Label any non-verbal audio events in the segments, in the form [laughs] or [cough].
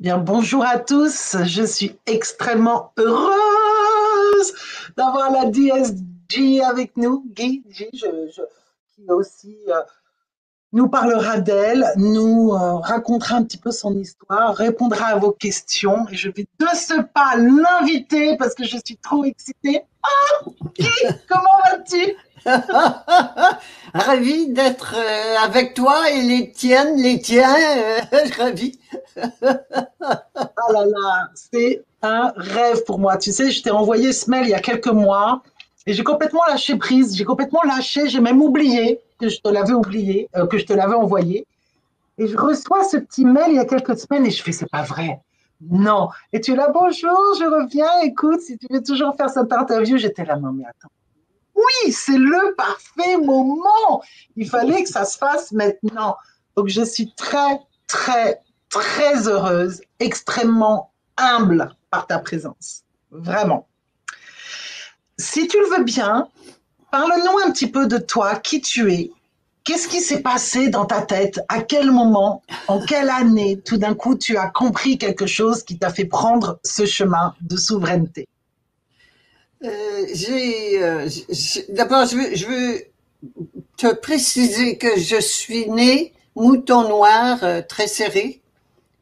Bien, bonjour à tous. Je suis extrêmement heureuse d'avoir la DSG avec nous, Guy, G, qui aussi euh, nous parlera d'elle, nous euh, racontera un petit peu son histoire, répondra à vos questions. Et je vais de ce pas l'inviter parce que je suis trop excitée. Ah, Guy, [laughs] comment vas-tu? [laughs] Ravi d'être euh, avec toi et les tiennes, les tiens, euh, [laughs] ravi. ah là là, c'est un rêve pour moi. Tu sais, je t'ai envoyé ce mail il y a quelques mois et j'ai complètement lâché prise, j'ai complètement lâché, j'ai même oublié que je te l'avais oublié, euh, que je te l'avais envoyé. Et je reçois ce petit mail il y a quelques semaines et je fais, c'est pas vrai. Non. Et tu es là, bonjour, je reviens, écoute, si tu veux toujours faire cette interview, j'étais là, non mais attends. Oui, c'est le parfait moment. Il fallait que ça se fasse maintenant. Donc je suis très, très, très heureuse, extrêmement humble par ta présence. Vraiment. Si tu le veux bien, parle-nous un petit peu de toi, qui tu es. Qu'est-ce qui s'est passé dans ta tête? À quel moment? En quelle année? Tout d'un coup, tu as compris quelque chose qui t'a fait prendre ce chemin de souveraineté. Euh, j'ai, euh, d'abord, je veux, je veux te préciser que je suis né mouton noir euh, très serré,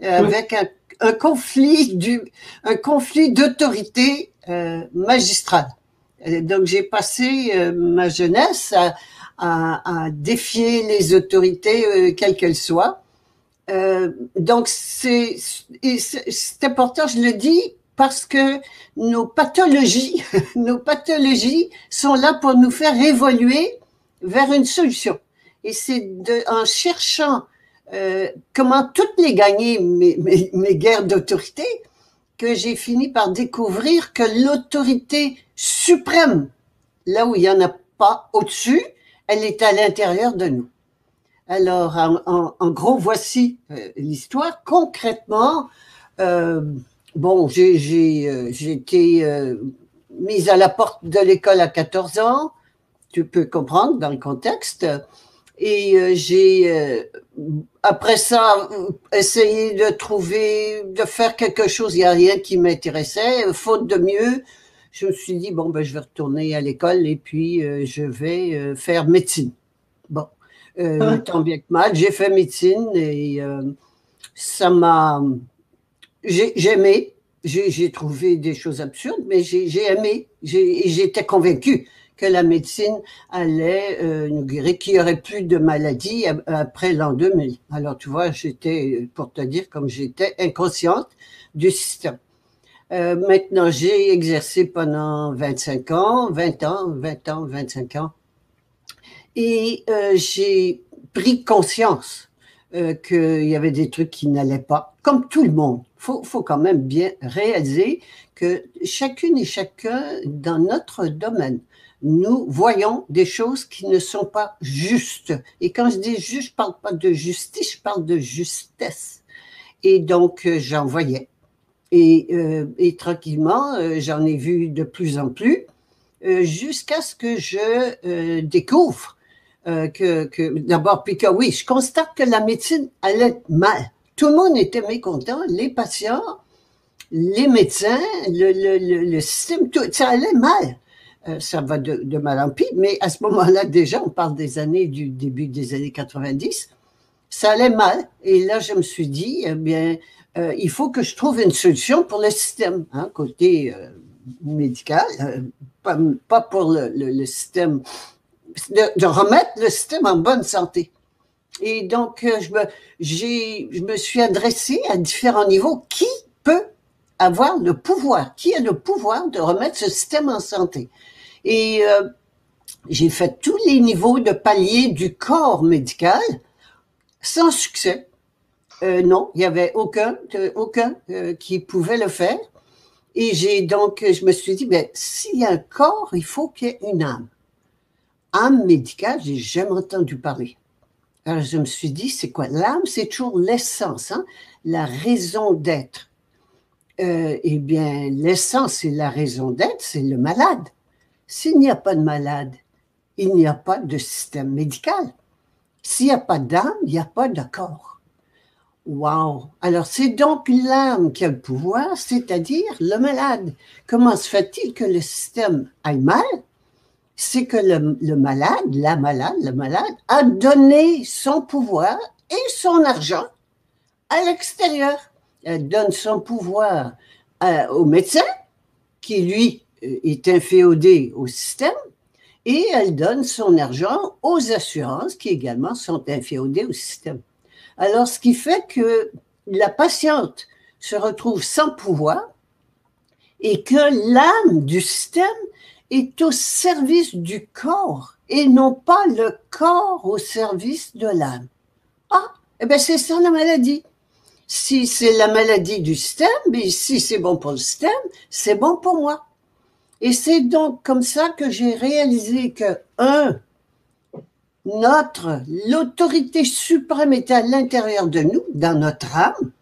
avec un, un, conflit du, un conflit d'autorité magistrale. Donc j'ai passé euh, ma jeunesse à, à, à, défier les autorités, euh, quelles qu'elles soient. Euh, donc c'est c'est important, je le dis parce que nos pathologies, [laughs] nos pathologies sont là pour nous faire évoluer vers une solution. Et c'est en cherchant euh, comment toutes les gagner mes, mes, mes guerres d'autorité que j'ai fini par découvrir que l'autorité suprême, là où il n'y en a pas au-dessus, elle est à l'intérieur de nous. Alors, en, gros, voici euh, l'histoire. Concrètement, euh, bon, j'ai euh, été mise à la porte de l'école à 14 ans. Tu peux comprendre dans le contexte. Et euh, j'ai, euh, après ça, essayé de trouver, de faire quelque chose. Il n'y a rien qui m'intéressait. Faute de mieux, je me suis dit, bon, ben, je vais retourner à l'école et puis euh, je vais faire médecine. Bon, euh, [laughs] tant bien que mal, j'ai fait médecine et ça m'a... J'ai aimé, j'ai trouvé des choses absurdes, mais j'ai aimé, j'étais convaincue que la médecine allait euh, nous guérir, qu'il n'y aurait plus de maladies après l'an 2000. Alors, tu vois, j'étais, pour te dire, comme j'étais inconsciente du système. Euh, maintenant, j'ai exercé pendant 25 ans, 20 ans, 20 ans, 25 ans. Et euh, j'ai pris conscience euh, qu'il y avait des trucs qui n'allaient pas, comme tout le monde. Faut, faut quand même bien réaliser que chacune et chacun dans notre domaine, nous voyons des choses qui ne sont pas justes. Et quand je dis juste, je parle pas de justice, je parle de justesse. Et donc, euh, j'en voyais. Et, euh, tranquillement, euh, j'en ai vu de plus en plus, jusqu'à ce que je découvre que, d'abord, puis que oui, je constate que la médecine allait mal. Tout le monde était mécontent, les patients, les médecins, le, le système, tout, ça allait mal. Euh, ça va de, mal en pis, mais à ce moment-là, déjà, on parle des années du début des années 90, ça allait mal. Et là, je me suis dit, eh bien, euh, il faut que je trouve une solution pour le système, hein, côté euh, médical, pas, pas, pour le, système, de, remettre le système en bonne santé. Et donc, je me, je me suis adressée à différents niveaux. Qui peut avoir le pouvoir, qui a le pouvoir de remettre ce système en santé? Et euh, j'ai fait tous les niveaux de palier du corps médical sans succès. Euh, non, il n'y avait aucun, euh, aucun qui pouvait le faire. Et j'ai donc, je me suis dit, ben, s'il y a un corps, il faut qu'il y ait une âme. Âme médicale, j'ai jamais entendu parler. Alors je me suis dit, c'est quoi? L'âme, c'est toujours l'essence, hein? la raison d'être. Euh, eh bien, l'essence et la raison d'être, c'est le malade. S'il n'y a pas de malade, il n'y a pas de système médical. S'il n'y a pas d'âme, il n'y a pas de corps. Wow! Alors, c'est donc l'âme qui a le pouvoir, c'est-à-dire le malade. Comment se fait-il que le système aille mal? C'est que le, malade, la malade, le malade, a donné son pouvoir et son argent à l'extérieur. Elle donne son pouvoir euh, au médecin, qui lui est inféodé au système, et elle donne son argent aux assurances, qui également sont inféodées au système. Alors, ce qui fait que la patiente se retrouve sans pouvoir et que l'âme du système est au service du corps et non pas le corps au service de l'âme. Ah, eh bien, c'est ça la maladie. Si c'est la maladie du système, mais si c'est bon pour le système, c'est bon pour moi. Et c'est donc comme ça que j'ai réalisé que, un, notre, l'autorité suprême est à l'intérieur de nous, dans notre âme,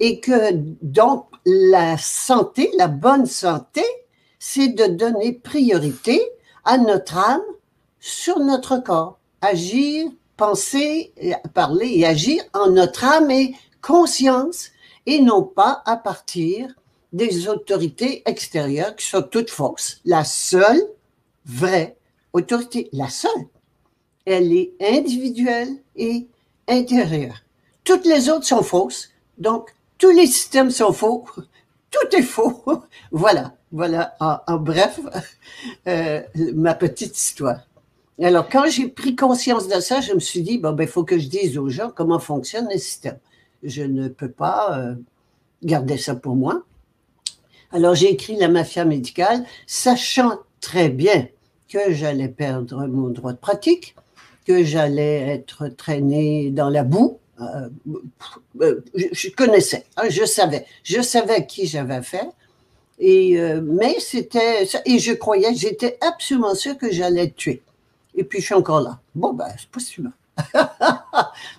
et que donc la santé, la bonne santé, c'est de donner priorité à notre âme sur notre corps. Agir, penser, parler et agir en notre âme et conscience et non pas à partir des autorités extérieures qui sont toutes fausses. La seule vraie autorité, la seule, elle est individuelle et intérieure. Toutes les autres sont fausses, donc tous les systèmes sont faux, [laughs] tout est faux. [laughs] voilà, voilà, en, bref, [laughs] euh, ma petite histoire. Alors, quand j'ai pris conscience de ça, je me suis dit, bon, ben, il faut que je dise aux gens comment fonctionne le système. Je ne peux pas euh, garder ça pour moi. Alors, j'ai écrit La mafia médicale, sachant très bien que j'allais perdre mon droit de pratique, que j'allais être traîné dans la boue. Euh, euh, je, connaissais, hein, je savais, je savais qui j'avais fait. Et, mais c'était, et je croyais, j'étais absolument sûr que j'allais tuer et puis je suis encore là. Bon, ben, c'est possible. [laughs]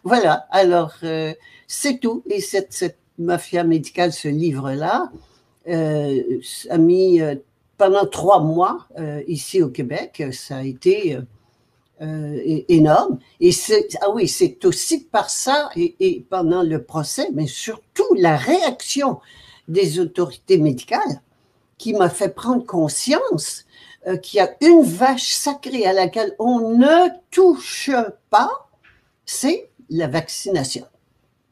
voilà, alors euh, c'est tout. Et cette, mafia médicale, ce livre-là, euh, a mis euh, pendant trois mois euh, ici au Québec, ça a été énorme. Et c'est, ah oui, c'est aussi par ça et, et pendant le procès, mais surtout la réaction des autorités médicales qui m'a fait prendre conscience euh, qu'il y a une vache sacrée à laquelle on ne touche pas, c'est la vaccination.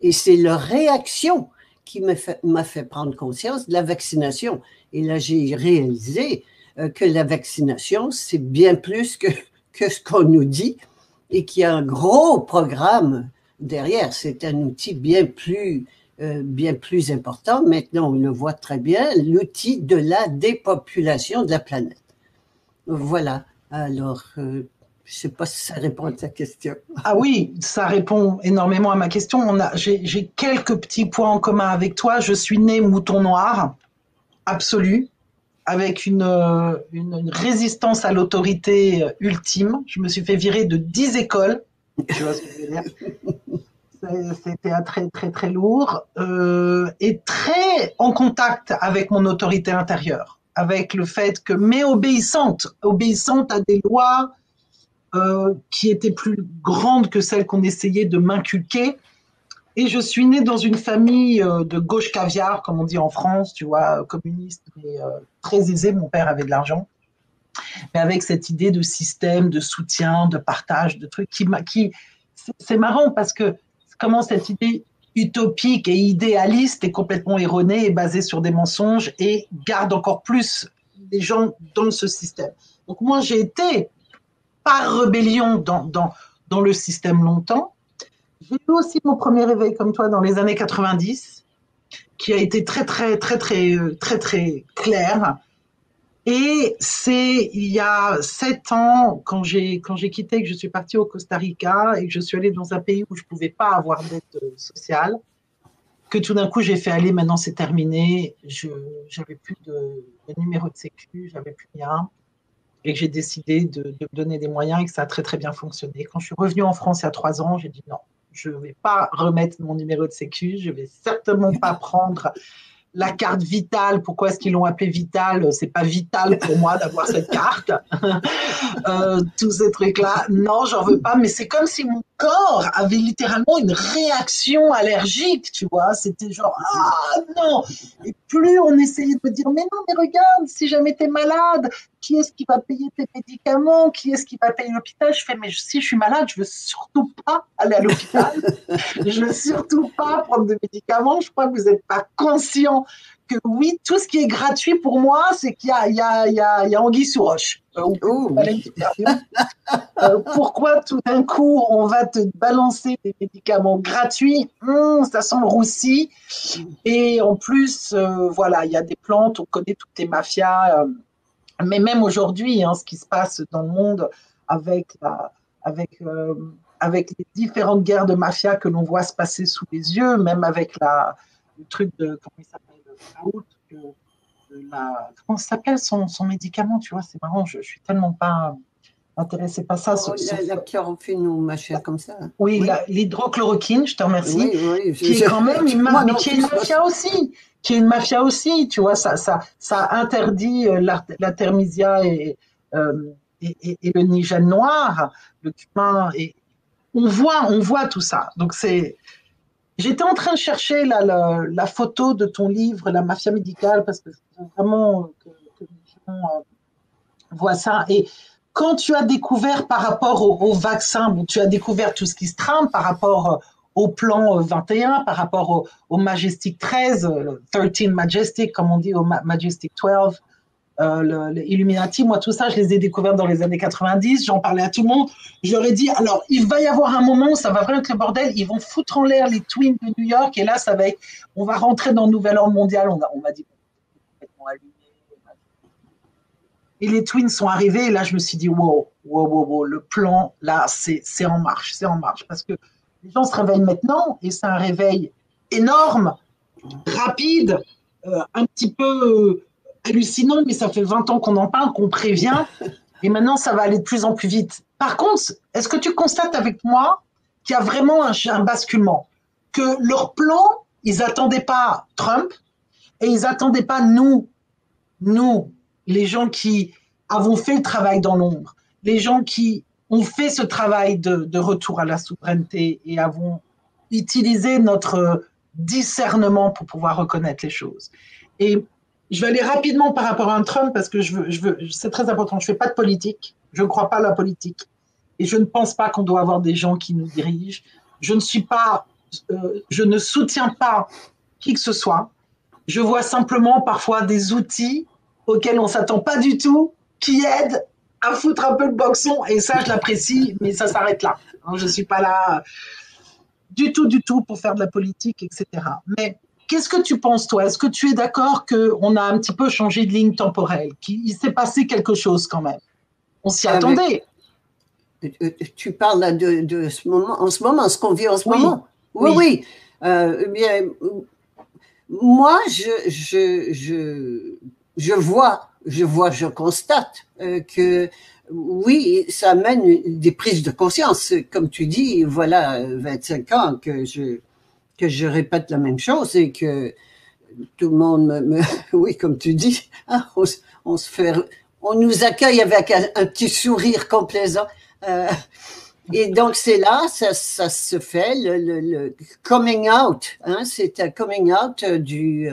Et c'est leur réaction qui m'a fait, prendre conscience de la vaccination. Et là, j'ai réalisé euh, que la vaccination, c'est bien plus que, que ce qu'on nous dit et qu'il y a un gros programme derrière. C'est un outil bien plus, euh, bien plus important. Maintenant, on le voit très bien, l'outil de la dépopulation de la planète. Voilà. Alors, euh, je ne sais pas si ça répond à ta question. Ah oui, ça répond énormément à ma question. J'ai quelques petits points en commun avec toi. Je suis né mouton noir, absolu, avec une, une, résistance à l'autorité ultime. Je me suis fait virer de 10 écoles. Tu vois ce que je veux dire? C'était très, très, très lourd euh, et très en contact avec mon autorité intérieure avec le fait que, mais obéissante, obéissante à des lois euh, qui étaient plus grandes que celles qu'on essayait de m'inculquer. Et je suis née dans une famille euh, de gauche caviar, comme on dit en France, tu vois, communiste, mais euh, très aisée. Mon père avait de l'argent, mais avec cette idée de système, de soutien, de partage, de trucs qui, qui c'est marrant parce que comment cette idée utopique et idéaliste et complètement erroné et basé sur des mensonges et garde encore plus les gens dans ce système. Donc moi, j'ai été par rébellion dans, le système longtemps. J'ai eu aussi mon premier réveil comme toi dans les années 90, qui a été très, très, très, très, très, très clair. Et c'est il y a sept ans, quand j'ai quand j'ai quitté, que je suis partie au Costa Rica et que je suis allée dans un pays où je pouvais pas avoir d'aide sociale, que tout d'un coup j'ai fait aller, maintenant c'est terminé, je j'avais plus de, numéro de sécu, j'avais plus rien, et que j'ai décidé de, me donner des moyens et que ça a très très bien fonctionné. Quand je suis revenue en France il y a trois ans, j'ai dit non, je vais pas remettre mon numéro de sécu, je vais certainement pas prendre la carte vitale, pourquoi est-ce qu'ils l'ont appelée vitale C'est pas vital pour moi d'avoir cette carte. [laughs] euh, tous ces trucs-là, non, j'en veux pas. Mais c'est comme si corps avait littéralement une réaction allergique, tu vois. C'était genre, ah non Et plus on essayait de me dire, mais non, mais regarde, si jamais tu es malade, qui est-ce qui va payer tes médicaments? Qui est-ce qui va payer l'hôpital? Je fais, mais si je suis malade, je veux surtout pas aller à l'hôpital. [laughs] je veux surtout pas prendre de médicaments. Je crois que vous n'êtes pas conscient que oui, tout ce qui est gratuit pour moi, c'est qu'il y a, il y, a, il y, a, il y a anguille sous roche. Euh, euh, pourquoi tout d'un coup on va te balancer des médicaments gratuits hum, Ça sent le roussi. Et en plus, euh, voilà, il y a des plantes, on connaît toutes les mafias. mais même aujourd'hui, hein, ce qui se passe dans le monde avec, avec, avec les différentes guerres de mafia que l'on voit se passer sous les yeux, même avec la, le truc de, comment il s'appelle la, comment s'appelle son, son, médicament, tu vois, c'est marrant, je, je suis tellement pas intéressée par ça. Oh, la, chloroquine ou machin comme ça. Oui, oui. l'hydrochloroquine, je te remercie, oui, qui est quand même [laughs] une, Moi, qui est une mafia aussi, qui est une mafia aussi, tu vois, ça, ça, ça interdit euh, la, la thermisia et, euh, et, et, et, le nigène noir, le cumin, et on voit, on voit tout ça. Donc c'est J'étais en train de chercher la, photo de ton livre, La mafia médicale, parce que vraiment que, que les gens euh, voient ça. Et quand tu as découvert par rapport au, au, vaccin, bon, tu as découvert tout ce qui se trame par rapport euh, au plan 21, par rapport au Majestic 13, 13 Majestic, comme on dit, au Majestic 12, euh, moi tout ça, je les ai découverts dans les années 90, j'en parlais à tout le monde. Je leur ai dit, alors il va y avoir un moment ça va vraiment être le bordel, ils vont foutre en l'air les Twins de New York, et là ça va être, on va rentrer dans le nouvel ordre mondial, on, on m'a dit, et les Twins sont arrivés, et là je me suis dit, wow, wow, wow, wow le plan, là c'est en marche, c'est en marche, parce que les gens se réveillent maintenant, et c'est un réveil énorme, rapide, euh, un petit peu hallucinant, mais ça fait 20 ans qu'on en parle, qu'on prévient, et maintenant ça va aller de plus en plus vite. Par contre, est-ce que tu constates avec moi qu'il y a vraiment un, basculement? Que leur plan, ils n'attendaient pas Trump et ils n'attendaient pas nous, nous, les gens qui avons fait le travail dans l'ombre, les gens qui ont fait ce travail de, de retour à la souveraineté et avons utilisé notre discernement pour pouvoir reconnaître les choses. Et je vais aller rapidement par rapport à un Trump parce que je veux, je c'est très important. Je fais pas de politique. Je ne crois pas à la politique. Et je ne pense pas qu'on doit avoir des gens qui nous dirigent. Je ne suis pas, euh, je ne soutiens pas qui que ce soit. Je vois simplement parfois des outils auxquels on s'attend pas du tout qui aident à foutre un peu le boxon. Et ça, je l'apprécie, mais ça s'arrête là. Je suis pas là du tout, du tout pour faire de la politique, etc. Mais Qu'est-ce que tu penses, toi? Est-ce que tu es d'accord qu'on a un petit peu changé de ligne temporelle Il s'est passé quelque chose quand même? On s'y ah, attendait. Euh, euh, tu parles de, de, ce moment, en ce moment, ce qu'on vit en ce oui. moment? Oui, oui. oui. Euh, bien, moi, je, je, je, je, vois, je vois, je constate euh, que oui, ça amène des prises de conscience. Comme tu dis, voilà 25 ans que je que je répète la même chose et que tout le monde me, [laughs] oui, comme tu dis, hein, on, se fait, on nous accueille avec un, petit sourire complaisant. Euh, et donc c'est là, ça, ça, se fait, le, le, le coming out, hein, c'est un coming out du,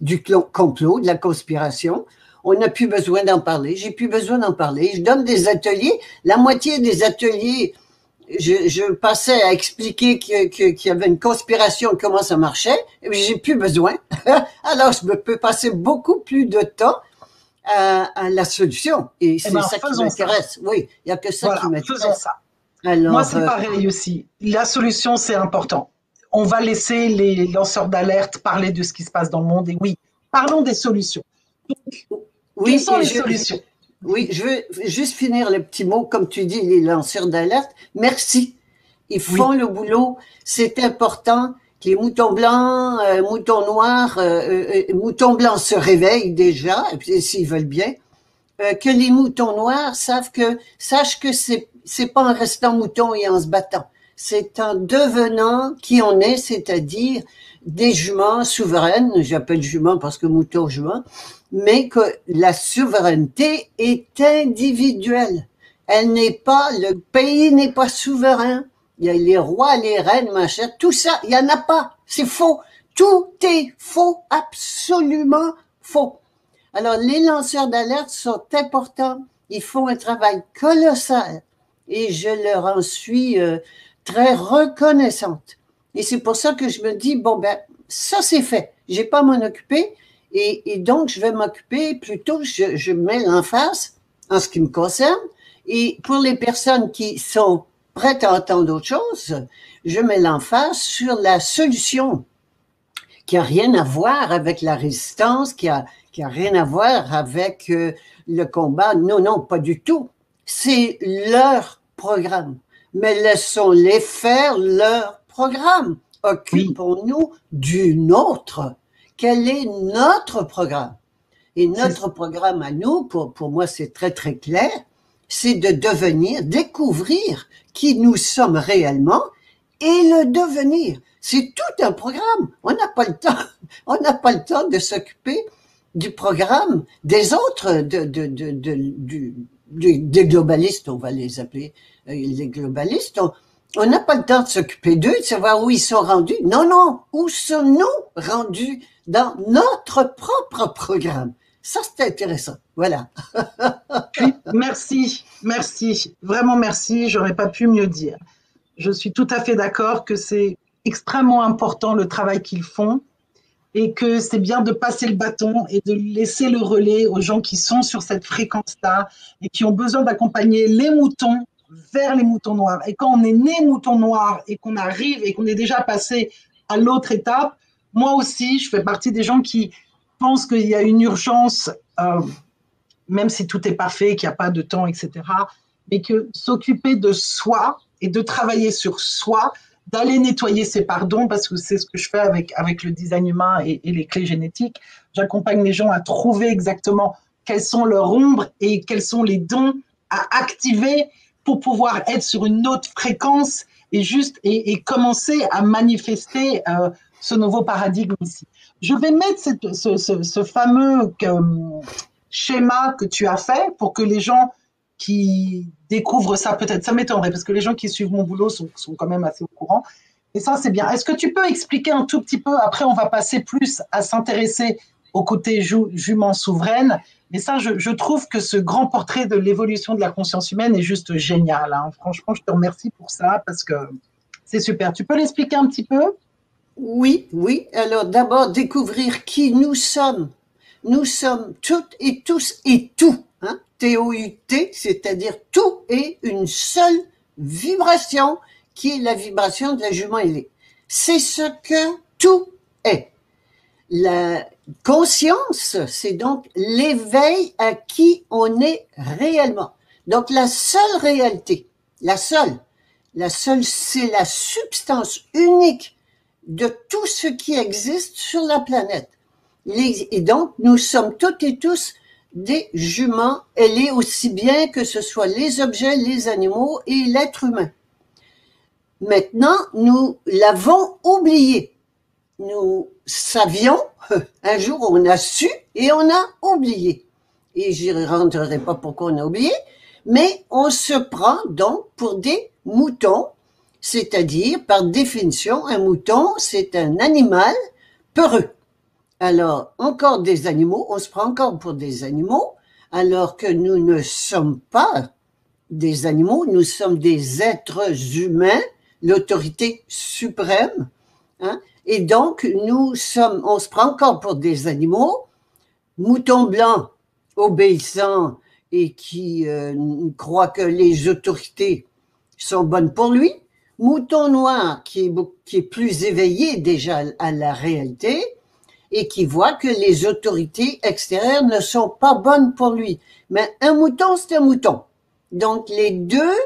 du complot, de la conspiration. On n'a plus besoin d'en parler, j'ai plus besoin d'en parler. Je donne des ateliers, la moitié des ateliers je, je, passais à expliquer qu'il y avait une conspiration, comment ça marchait, et j'ai plus besoin. [laughs] Alors, je peux passer beaucoup plus de temps à, à la solution. Et c'est eh ben, ça qui m'intéresse. Oui, il n'y a que ça voilà, qui m'intéresse. ça. Alors, Moi, c'est euh, pareil aussi. La solution, c'est important. On va laisser les lanceurs d'alerte parler de ce qui se passe dans le monde. Et oui, parlons des solutions. Oui, quelles sont les je... solutions? Oui, je veux juste finir le petit mot, comme tu dis, les lanceurs d'alerte. Merci. Ils font oui. le boulot. C'est important que les moutons blancs, euh, moutons noirs, euh, euh, moutons blancs se réveillent déjà, s'ils veulent bien. Euh, que les moutons noirs savent que, sachent que c'est, c'est pas en restant mouton et en se battant. C'est en devenant qui on est, c'est-à-dire des juments souveraines. J'appelle juments parce que mouton, jument mais que la souveraineté est individuelle. Elle n'est pas, le pays n'est pas souverain. il y a les rois, les reines, machin, tout ça, il y en a pas. C'est faux. Tout est faux, absolument faux. Alors, les lanceurs d'alerte sont importants. Ils font un travail colossal et je leur en suis euh, très reconnaissante. Et c'est pour ça que je me dis, bon, ben, ça c'est fait. J'ai pas à m'en occuper. Et, donc, je vais m'occuper plutôt, je, je mets l'emphase en ce qui me concerne. Et pour les personnes qui sont prêtes à entendre d'autres choses, je mets l'emphase sur la solution qui a rien à voir avec la résistance, qui a, qui a rien à voir avec euh, le combat. Non, non, pas du tout. C'est leur programme. Mais laissons-les faire leur programme. Occupons-nous du nôtre. Quel est notre programme? Et notre programme à nous, pour, pour moi, c'est très, très clair, c'est de devenir, découvrir qui nous sommes réellement et le devenir. C'est tout un programme. On n'a pas le temps. [laughs] On n'a pas le temps de s'occuper du programme des autres, de, de, de, du, des globalistes, on va les appeler euh, les globalistes. On n'a pas le temps de s'occuper d'eux, de savoir où ils sont rendus. Non, non, où sommes-nous rendus dans notre propre programme Ça, c'est intéressant. Voilà. [laughs] merci, merci, vraiment merci. J'aurais pas pu mieux dire. Je suis tout à fait d'accord que c'est extrêmement important le travail qu'ils font et que c'est bien de passer le bâton et de laisser le relais aux gens qui sont sur cette fréquence-là et qui ont besoin d'accompagner les moutons vers les moutons noirs. Et quand on est né mouton noir et qu'on arrive et qu'on est déjà passé à l'autre étape, moi aussi, je fais partie des gens qui pensent qu'il y a une urgence, euh, même si tout est parfait, qu'il n'y a pas de temps, etc. Mais que s'occuper de soi et de travailler sur soi, d'aller nettoyer ses pardons, parce que c'est ce que je fais avec, avec le design humain et, les clés génétiques. J'accompagne les gens à trouver exactement quelles sont leurs ombres et quels sont les dons à activer pour pouvoir être sur une autre fréquence et juste et, commencer à manifester euh, ce nouveau paradigme ici. Je vais mettre ce, fameux euh, schéma que tu as fait pour que les gens qui découvrent ça, peut-être, ça m'étonnerait, parce que les gens qui suivent mon boulot sont, quand même assez au courant. Et ça, c'est bien. Est-ce que tu peux expliquer un tout petit peu, après on va passer plus à s'intéresser au côté jument souveraine, mais ça, je, je, trouve que ce grand portrait de l'évolution de la conscience humaine est juste génial. Hein. Franchement, je te remercie pour ça, parce que c'est super. Tu peux l'expliquer un petit peu? Oui, oui. Alors d'abord, découvrir qui nous sommes. Nous sommes toutes et tous et tout. Hein? T-O-U-T, c'est-à-dire tout est une seule vibration qui est la vibration de la jument ailée. C'est ce que tout est. La conscience, c'est donc l'éveil à qui on est réellement. Donc la seule réalité, la seule, la seule, c'est la substance unique de tout ce qui existe sur la planète. et donc, nous sommes toutes et tous des juments, est aussi bien que ce soit les objets, les animaux et l'être humain. Maintenant, nous l'avons oublié. Nous savions, [laughs] un jour on a su et on a oublié. Et j'y rentrerai pas pourquoi on a oublié, mais on se prend donc pour des moutons, c'est-à-dire, par définition, un mouton, c'est un animal peureux. Alors, encore des animaux, on se prend encore pour des animaux, alors que nous ne sommes pas des animaux, nous sommes des êtres humains, l'autorité suprême, hein, et donc nous sommes, on se prend encore pour des animaux, moutons blancs obéissants et qui euh, croient que les autorités sont bonnes pour lui, mouton noir qui est, plus éveillé déjà à la réalité, et qui voit que les autorités extérieures ne sont pas bonnes pour lui. Mais un mouton, c'est un mouton. Donc les deux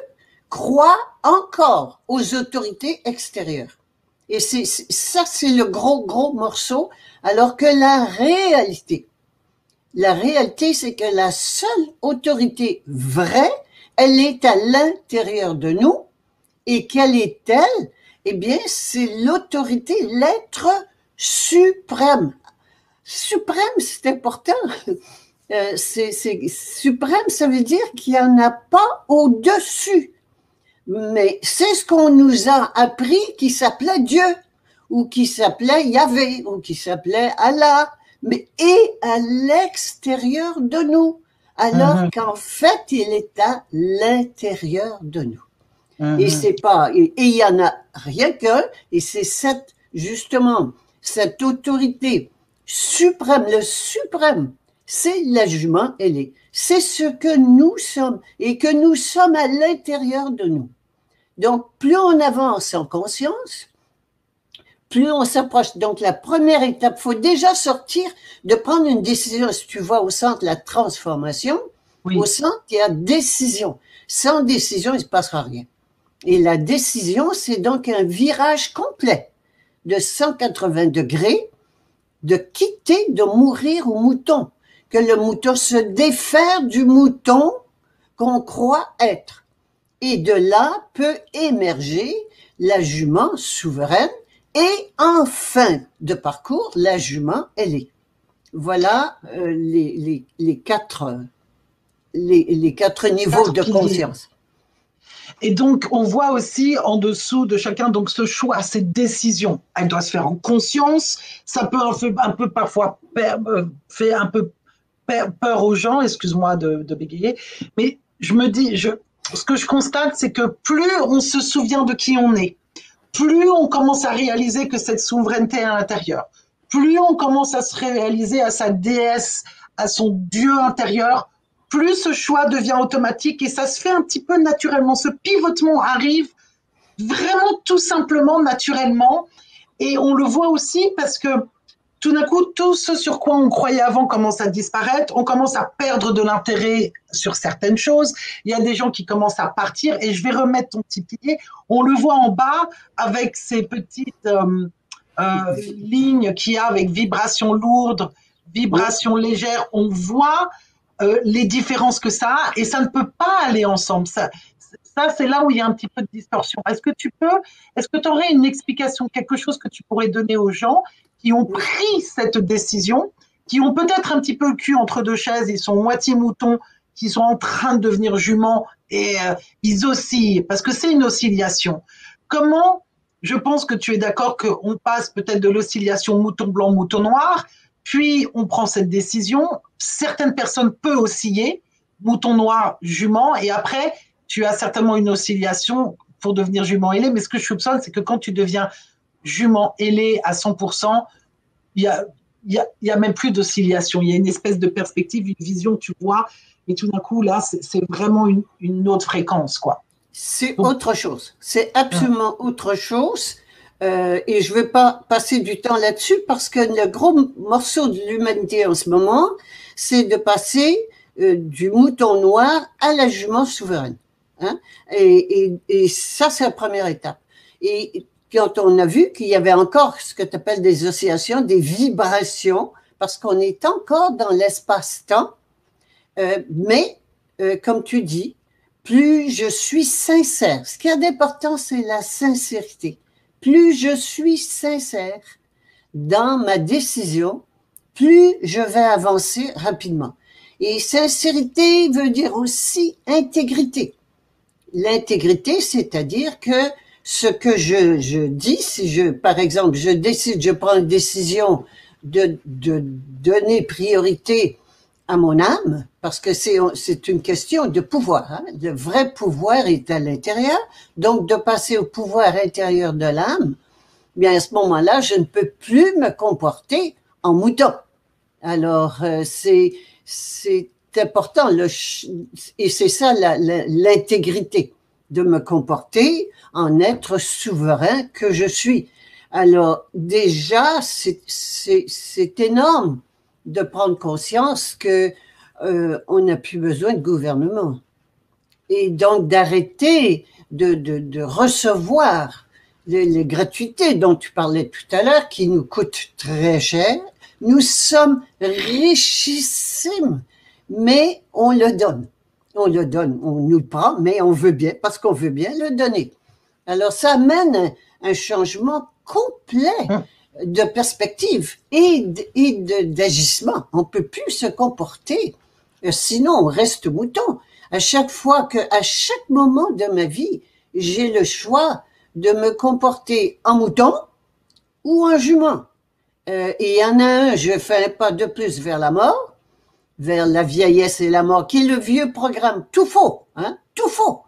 croient encore aux autorités extérieures. Et c'est ça, c'est le gros gros morceau. Alors que la réalité, la réalité, c'est que la seule autorité vraie, elle est à l'intérieur de nous. Et quelle est-elle Eh bien, c'est l'autorité, l'être suprême. Suprême, c'est important. [laughs] Euh, c'est suprême, ça veut dire qu'il n'y en a pas au-dessus. Mais c'est ce qu'on nous a appris qui s'appelait Dieu, ou qui s'appelait Yahvé, ou qui s'appelait Allah, mais et à l'extérieur de nous, alors Mhm. qu'en fait, il est à l'intérieur de nous. Mhm. Et c'est pas, et il y en a rien que, et c'est cette, justement, cette autorité suprême, le suprême, c'est la jument ailée. C'est ce que nous sommes, et que nous sommes à l'intérieur de nous. Donc, plus on avance en conscience, plus on s'approche. Donc, la première étape, faut déjà sortir de prendre une décision. Si tu vois au centre la transformation, Oui. au centre, il y a décision. Sans décision, il ne se passera rien. Et la décision, c'est donc un virage complet de 180 degrés de quitter, de mourir au mouton. Que le mouton se défaire du mouton qu'on croit être. Et de là peut émerger la jument souveraine et en fin de parcours, la jument ailée. Voilà euh, les, les, les quatre, les, les quatre niveaux Quatre de conscience. Et donc, on voit aussi en dessous de chacun donc ce choix, cette décision. Elle doit se faire en conscience. Ça peut un peu, parfois euh, faire un peu peur aux gens. Excuse-moi de, de bégayer, mais je me dis, je, ce que je constate, c'est que plus on se souvient de qui on est, plus on commence à réaliser que cette souveraineté est à l'intérieur, plus on commence à se réaliser à sa déesse, à son Dieu intérieur, plus ce choix devient automatique et ça se fait un petit peu naturellement. Ce pivotement arrive vraiment tout simplement naturellement. Et on le voit aussi parce que tout d'un coup, tout ce sur quoi on croyait avant commence à disparaître, on commence à perdre de l'intérêt sur certaines choses, il y a des gens qui commencent à partir et je vais remettre ton petit pilier, on le voit en bas avec ces petites euh, euh, lignes qu'il y a avec vibration lourde, vibration légère, on voit euh, les différences que ça a et ça ne peut pas aller ensemble. Ça, ça c'est là où il y a un petit peu de distorsion. Est-ce que tu peux, est-ce que tu aurais une explication, quelque chose que tu pourrais donner aux gens qui ont pris cette décision, qui ont peut-être un petit peu le cul entre deux chaises, ils sont moitié moutons, qui sont en train de devenir juments et euh, ils oscillent parce que c'est une oscillation. Comment je pense que tu es d'accord qu'on passe peut-être de l'oscillation mouton blanc, mouton noir, puis on prend cette décision. Certaines personnes peuvent osciller, mouton noir, jument, et après, tu as certainement une oscillation pour devenir jument ailé. Mais ce que je soupçonne, c'est que quand tu deviens jument ailé à 100%, il y a, il y a, il y a même plus d'oscillation. Il y a une espèce de perspective, une vision, tu vois, et tout d'un coup, là, c'est vraiment une, une autre fréquence, quoi. C'est autre chose. C'est absolument autre chose. Euh, et je ne vais pas passer du temps là-dessus parce que le gros morceau de l'humanité en ce moment, c'est de passer euh, du mouton noir à la jument souveraine. Hein? Et, et, et ça, c'est la première étape. Et quand on a vu qu'il y avait encore ce que tu appelles des oscillations, des vibrations, parce qu'on est encore dans l'espace-temps, euh, mais euh, comme tu dis, plus je suis sincère. Ce qui est d'important, c'est la sincérité. Plus je suis sincère dans ma décision, plus je vais avancer rapidement. Et sincérité veut dire aussi intégrité. L'intégrité, c'est-à-dire que ce que je, dis, si je, par exemple, je décide, je prends une décision de donner priorité à mon âme, parce que c'est une question de pouvoir. Hein? Le vrai pouvoir est à l'intérieur, donc de passer au pouvoir intérieur de l'âme, bien à ce moment-là, je ne peux plus me comporter en mouton. Alors euh, c'est c'est important le et c'est ça l'intégrité de me comporter en être souverain que je suis. Alors déjà c'est énorme de prendre conscience que euh, on n'a plus besoin de gouvernement et donc d'arrêter de, de, recevoir les, gratuités dont tu parlais tout à l'heure qui nous coûtent très cher. Nous sommes richissimes, mais on le donne. On le donne, on nous le prend, mais on veut bien, parce qu'on veut bien le donner. Alors ça amène un, un changement complet Hum. De perspective et et d'agissement. On peut plus se comporter, euh, sinon on reste mouton. À chaque fois que, à chaque moment de ma vie, j'ai le choix de me comporter en mouton ou en jument. Euh, et il y en a un, je fais un pas de plus vers la mort, vers la vieillesse et la mort, qui est le vieux programme, tout faux, hein, tout faux.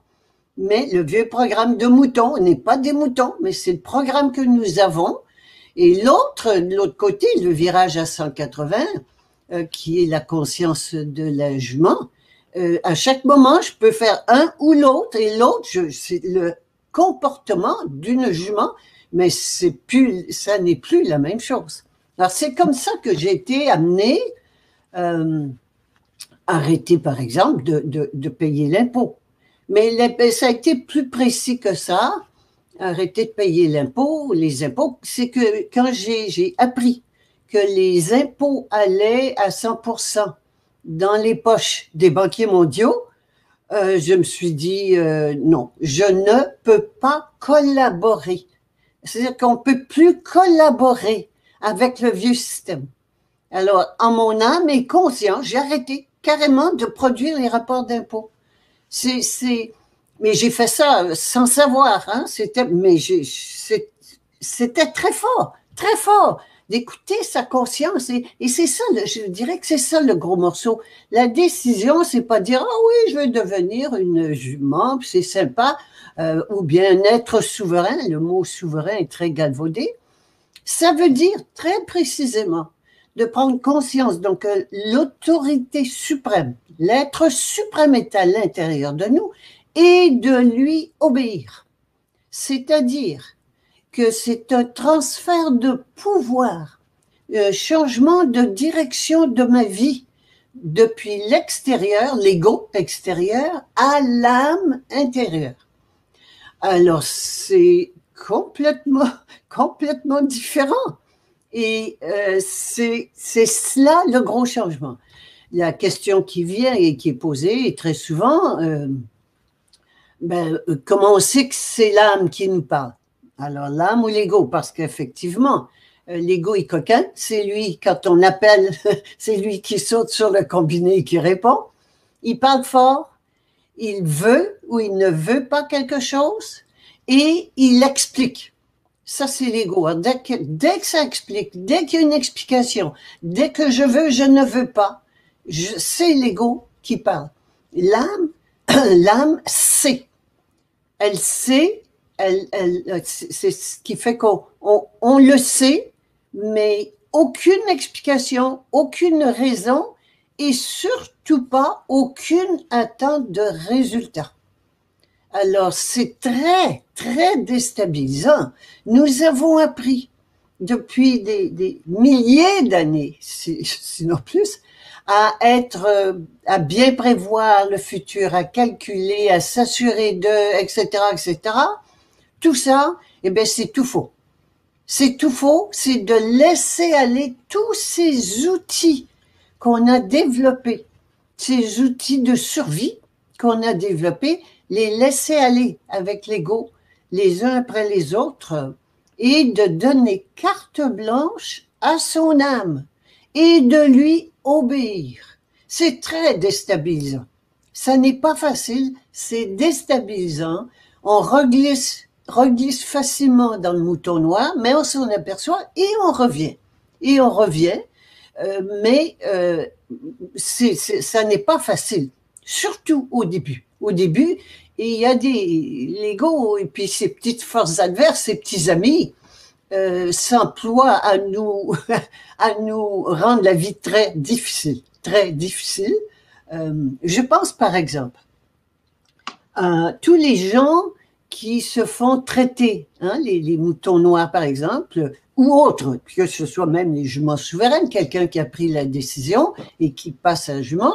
Mais le vieux programme de mouton n'est pas des moutons, mais c'est le programme que nous avons. Et l'autre, l'autre côté, le virage à 180, euh, qui est la conscience de la jument, euh, à chaque moment, je peux faire un ou l'autre, et l'autre, c'est le comportement d'une jument, mais c'est plus, ça n'est plus la même chose. Alors c'est comme ça que j'ai été amenée, euh, arrêter par exemple de, de, de payer l'impôt. Mais ça a été plus précis que ça. Arrêter de payer l'impôt, les impôts, c'est que quand j'ai appris que les impôts allaient à 100% dans les poches des banquiers mondiaux, euh, je me suis dit euh, non, je ne peux pas collaborer. C'est-à-dire qu'on peut plus collaborer avec le vieux système. Alors, en mon âme et conscience, j'ai arrêté carrément de produire les rapports d'impôts. C'est, mais j'ai fait ça sans savoir, hein. C'était, mais c'était très fort, très fort d'écouter sa conscience. Et, et c'est ça, je dirais que c'est ça le gros morceau. La décision, c'est pas dire, ah oui, je veux devenir une jument, c'est sympa, euh, ou bien être souverain. Le mot souverain est très galvaudé. Ça veut dire très précisément de prendre conscience, donc euh, l'autorité suprême, l'être suprême est à l'intérieur de nous, et de lui obéir. C'est-à-dire que c'est un transfert de pouvoir, un changement de direction de ma vie depuis l'extérieur, l'ego extérieur, à l'âme intérieure. Alors c'est complètement, [laughs] complètement différent. Et euh, c'est cela le gros changement. La question qui vient et qui est posée très souvent, euh, ben, comment on sait que c'est l'âme qui nous parle? Alors l'âme ou l'ego, parce qu'effectivement, euh, l'ego est coquin, c'est lui, quand on appelle, [laughs] c'est lui qui saute sur le combiné et qui répond. Il parle fort, il veut ou il ne veut pas quelque chose et il explique. Ça, c'est l'ego. Dès que, dès que ça explique, dès qu'il y a une explication, dès que je veux, je ne veux pas, c'est l'ego qui parle. L'âme, [clears throat] l'âme sait. Elle sait elle, elle, c'est ce qui fait qu'on on, le sait, mais aucune explication, aucune raison et surtout pas aucune attente de résultat. Alors c'est très, très déstabilisant. Nous avons appris depuis des, des milliers d'années, sinon plus, à être, à bien prévoir le futur, à calculer, à s'assurer de, etc., etc. Tout ça, eh bien, c'est tout faux. C'est tout faux, c'est de laisser aller tous ces outils qu'on a développés, ces outils de survie qu'on a développés, les laisser aller avec l'ego, les uns après les autres, et de donner carte blanche à son âme et de lui obéir. C'est très déstabilisant. Ça n'est pas facile, c'est déstabilisant. On reglisse facilement dans le mouton noir, mais on s'en aperçoit et on revient. Et on revient, euh, mais euh, ça n'est pas facile, surtout au début. Au début, il y a des l'ego et puis ses petites forces adverses, ses petits amis, euh, s'emploient à nous [laughs] à nous rendre la vie très difficile, très difficile. Euh, je pense par exemple à tous les gens qui se font traiter, hein, les, moutons noirs par exemple, ou autres, que ce soit même les juments souveraines, quelqu'un qui a pris la décision et qui passe à jument,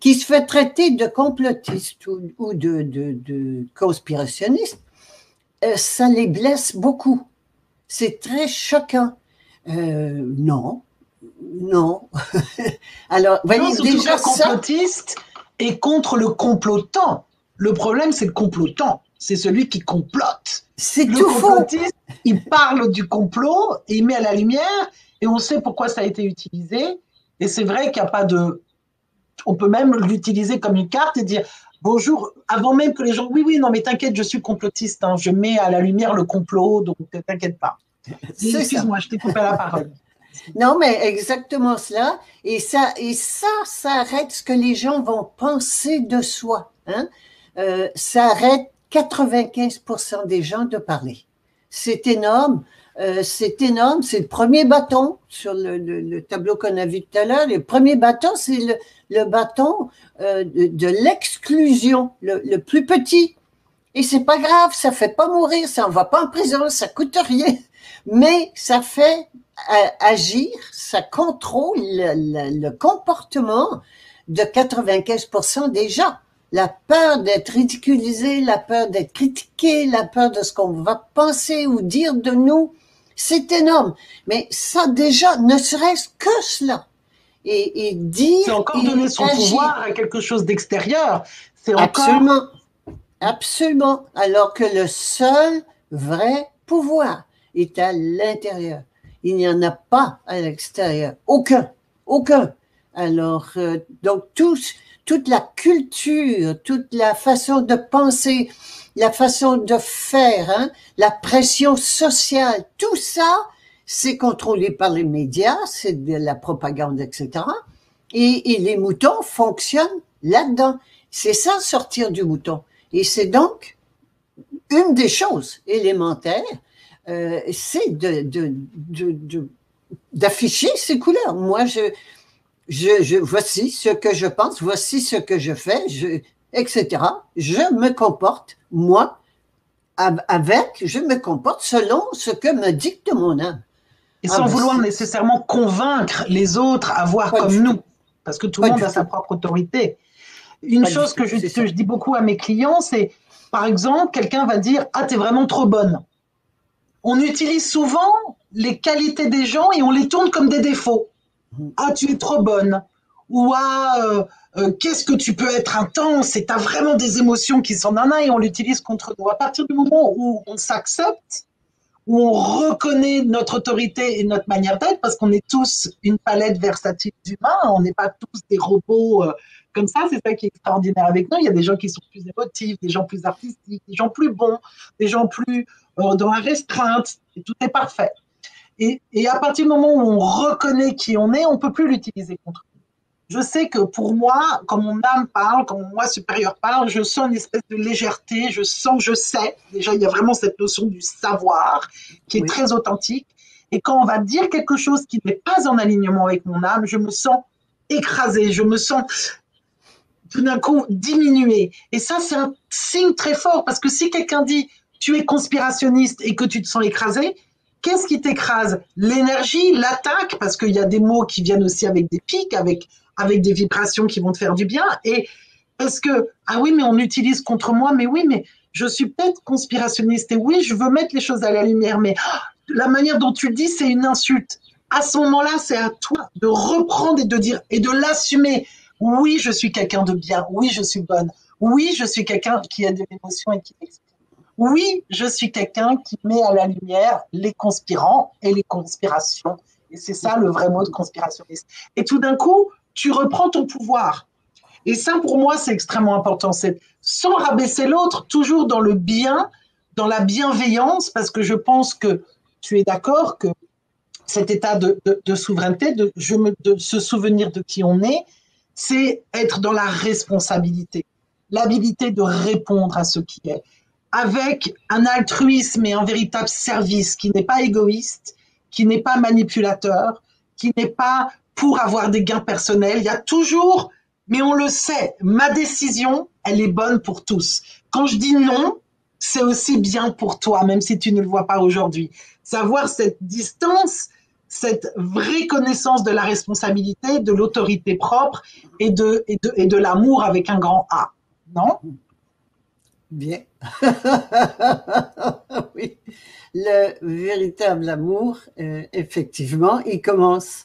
qui se fait traiter de complotiste ou, de, de, conspirationniste, euh, ça les blesse beaucoup. C'est très choquant. Euh, non, non. [laughs] Alors, voyez, déjà complotiste et contre le complotant. Le problème, c'est le complotant c'est celui qui complote. C'est tout faux. Il parle du complot, il met à la lumière, et on sait pourquoi ça a été utilisé. Et c'est vrai qu'il n'y a pas de. On peut même l'utiliser comme une carte et dire Bonjour, avant même que les gens. Oui, oui, non, mais t'inquiète, je suis complotiste. Hein. je mets à la lumière le complot, donc t'inquiète pas. Excuse-moi, je t'ai coupé la parole. Non, mais exactement cela. Et ça, et ça, ça arrête ce que les gens vont penser de soi. Hein? Euh, ça arrête 95% des gens de parler. C'est énorme. Euh, c'est énorme. C'est le premier bâton sur le, tableau qu'on a vu tout à l'heure. Le premier bâton, c'est le, bâton euh, de, l'exclusion, le, plus petit. Et c'est pas grave, ça fait pas mourir, ça en va pas en prison, ça coûte rien. Mais ça fait agir, ça contrôle le, comportement de 95% des gens. La peur d'être ridiculisé, la peur d'être critiqué, la peur de ce qu'on va penser ou dire de nous, c'est énorme. Mais ça déjà, ne serait-ce que cela. Et, et dire. C'est encore donner son pouvoir à quelque chose d'extérieur. C'est encore. Absolument. Absolument. Alors que le seul vrai pouvoir est à l'intérieur. Il n'y en a pas à l'extérieur. Aucun. Aucun. Alors, euh, donc, tous, toute la culture, toute la façon de penser, la façon de faire, hein, la pression sociale, tout ça, c'est contrôlé par les médias, c'est de la propagande, etc. Et, les moutons fonctionnent là-dedans. C'est ça, sortir du mouton. Et c'est donc une des choses élémentaires euh, c'est de, de, d'afficher ces couleurs. Moi, je, je, je, voici ce que je pense, voici ce que je fais, etc. Je me comporte, moi, avec, je me comporte selon ce que me dicte mon âme. Et sans ah, ben, vouloir nécessairement convaincre les autres à voir comme nous, parce que tout le monde a sa propre autorité. Une chose que je, que je dis beaucoup à mes clients, c'est, par exemple, quelqu'un va dire, ah, t'es vraiment trop bonne on utilise souvent les qualités des gens et on les tourne comme des défauts. Ah, tu es trop bonne. Ou ah, euh, euh, qu'est-ce que tu peux être intense et tu as vraiment des émotions qui sont nanas et on l'utilise contre nous. À partir du moment où on s'accepte, où on reconnaît notre autorité et notre manière d'être, parce qu'on est tous une palette versatile d'humains, on n'est pas tous des robots euh, comme ça, c'est ça qui est extraordinaire avec nous. Il y a des gens qui sont plus émotifs, des gens plus artistiques, des gens plus bons, des gens plus euh, dans la restreinte, et tout est parfait. Et, et, à partir du moment où on reconnaît qui on est, on peut plus l'utiliser contre. Je sais que pour moi, quand mon âme parle, quand mon moi supérieur parle, je sens une espèce de légèreté, je sens, je sais. Déjà, il y a vraiment cette notion du savoir qui est très authentique. Et quand on va dire quelque chose qui n'est pas en alignement avec mon âme, je me sens écrasée, je me sens tout d'un coup diminuée. Et ça, c'est un signe très fort parce que si quelqu'un dit tu es conspirationniste et que tu te sens écrasé, qu'est-ce qui t'écrase? L'énergie, l'attaque, parce qu'il y a des mots qui viennent aussi avec des pics, avec, avec des vibrations qui vont te faire du bien. Et est-ce que, ah oui, mais on utilise contre moi, mais oui, mais je suis peut-être conspirationniste et oui, je veux mettre les choses à la lumière, mais ah, la manière dont tu le dis, c'est une insulte. À ce moment-là, c'est à toi de reprendre et de dire et de l'assumer. Oui, je suis quelqu'un de bien. Oui, je suis bonne. Oui, je suis quelqu'un qui a de l'émotion et qui exprime oui, je suis quelqu'un qui met à la lumière les conspirants et les conspirations. Et c'est ça le vrai mot de conspirationniste. Et tout d'un coup, tu reprends ton pouvoir. Et ça, pour moi, c'est extrêmement important. C'est sans rabaisser l'autre, toujours dans le bien, dans la bienveillance, parce que je pense que tu es d'accord que cet état de, souveraineté, de, je me, de se souvenir de qui on est, c'est être dans la responsabilité, l'habilité de répondre à ce qui est avec un altruisme et un véritable service qui n'est pas égoïste, qui n'est pas manipulateur, qui n'est pas pour avoir des gains personnels. Il y a toujours, mais on le sait, ma décision, elle est bonne pour tous. Quand je dis non, c'est aussi bien pour toi, même si tu ne le vois pas aujourd'hui. Savoir cette distance, cette vraie connaissance de la responsabilité, de l'autorité propre et de, et de, l'amour avec un grand A. Non? Bien. [laughs] oui. Le véritable amour, euh, effectivement, il commence.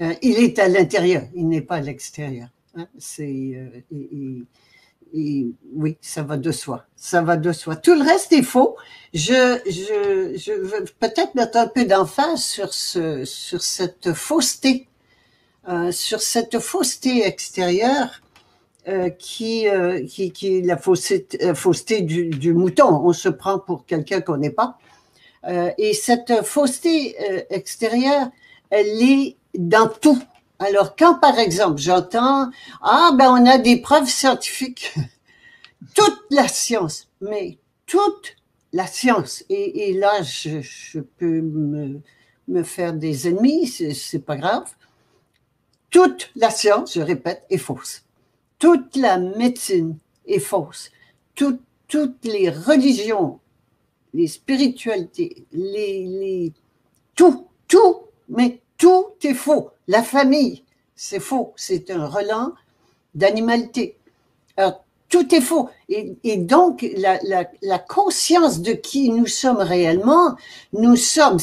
Euh, il est à l'intérieur, il n'est pas à l'extérieur. Hein. C'est, euh, oui, ça va de soi. Ça va de soi. Tout le reste est faux. Je, je, je veux peut-être mettre un peu d'emphase sur ce, sur cette fausseté, sur cette fausseté extérieure euh, qui, euh, qui, qui est la fausseté, fausseté du, du, mouton. On se prend pour quelqu'un qu'on n'est pas. et cette fausseté extérieure, elle est dans tout. Alors, quand par exemple j'entends Ah, ben on a des preuves scientifiques, [laughs] toute la science, mais toute la science, et, et là je, je peux me, me, faire des ennemis, c'est pas grave. Toute la science, je répète, est fausse. Toute la médecine est fausse. toutes les religions, les spiritualités, les, les, tout, tout, mais tout est faux. La famille, c'est faux. C'est un relent d'animalité. Alors, tout est faux. Et, donc, la, conscience de qui nous sommes réellement, nous sommes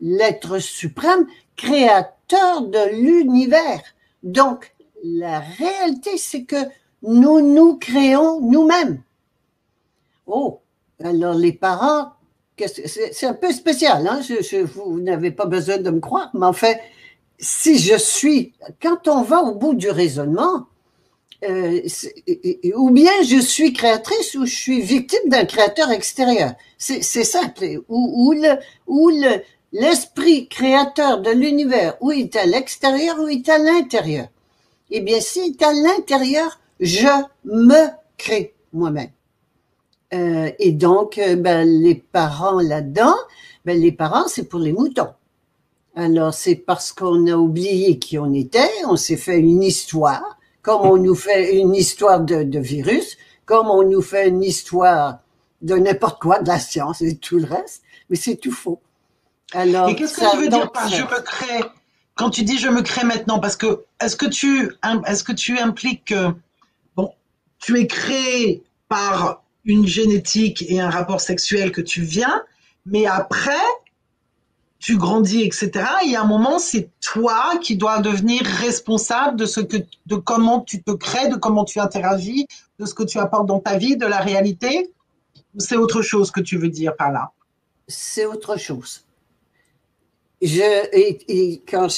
l'être suprême, créateur de l'univers. Donc, la réalité, c'est que nous nous créons nous-mêmes. Oh, alors les parents c'est un peu spécial, hein? vous, n'avez pas besoin de me croire, mais en fait, si je suis, quand on va au bout du raisonnement, euh, ou bien je suis créatrice ou je suis victime d'un créateur extérieur. C'est simple. Ou, le, ou l'esprit créateur de l'univers, ou il est à l'extérieur ou il est à l'intérieur. Eh bien, s'il est à l'intérieur, je me crée moi-même. Euh, et donc, euh, ben, les parents là-dedans, ben, les parents, c'est pour les moutons. Alors, c'est parce qu'on a oublié qui on était, on s'est fait une histoire, comme on nous fait une histoire de, de virus, comme on nous fait une histoire de n'importe quoi, de la science et tout le reste, mais c'est tout faux. Alors, et qu'est-ce que tu veux dire par je me crée? Quand tu dis je me crée maintenant Parce que est-ce que tu est-ce que tu impliques que bon, tu es créé par une génétique et un rapport sexuel que tu viens, mais après, tu grandis, etc. Y a un moment, c'est toi qui dois devenir responsable de ce que, de comment tu te crées, de comment tu interagis, de ce que tu apportes dans ta vie, de la réalité. C'est autre chose que tu veux dire par là? C'est autre chose. Je, et, quand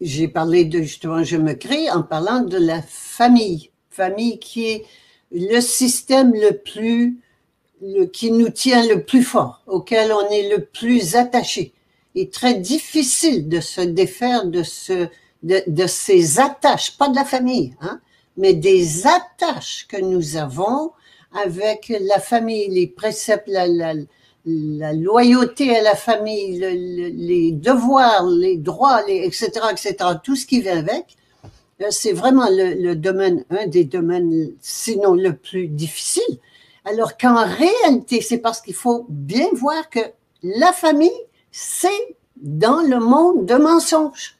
j'ai parlé de justement, je me crée en parlant de la famille, famille qui est le système le plus, qui nous tient le plus fort, auquel on est le plus attaché. Il est très difficile de se défaire de ce, de, ces attaches, pas de la famille, hein, mais des attaches que nous avons avec la famille, les préceptes, la, loyauté à la famille, les devoirs, les droits, etc., etc., tout ce qui vient avec, c'est vraiment le, domaine, un des domaines, sinon le plus difficile. Alors qu'en réalité, c'est parce qu'il faut bien voir que la famille, c'est dans le monde de mensonges.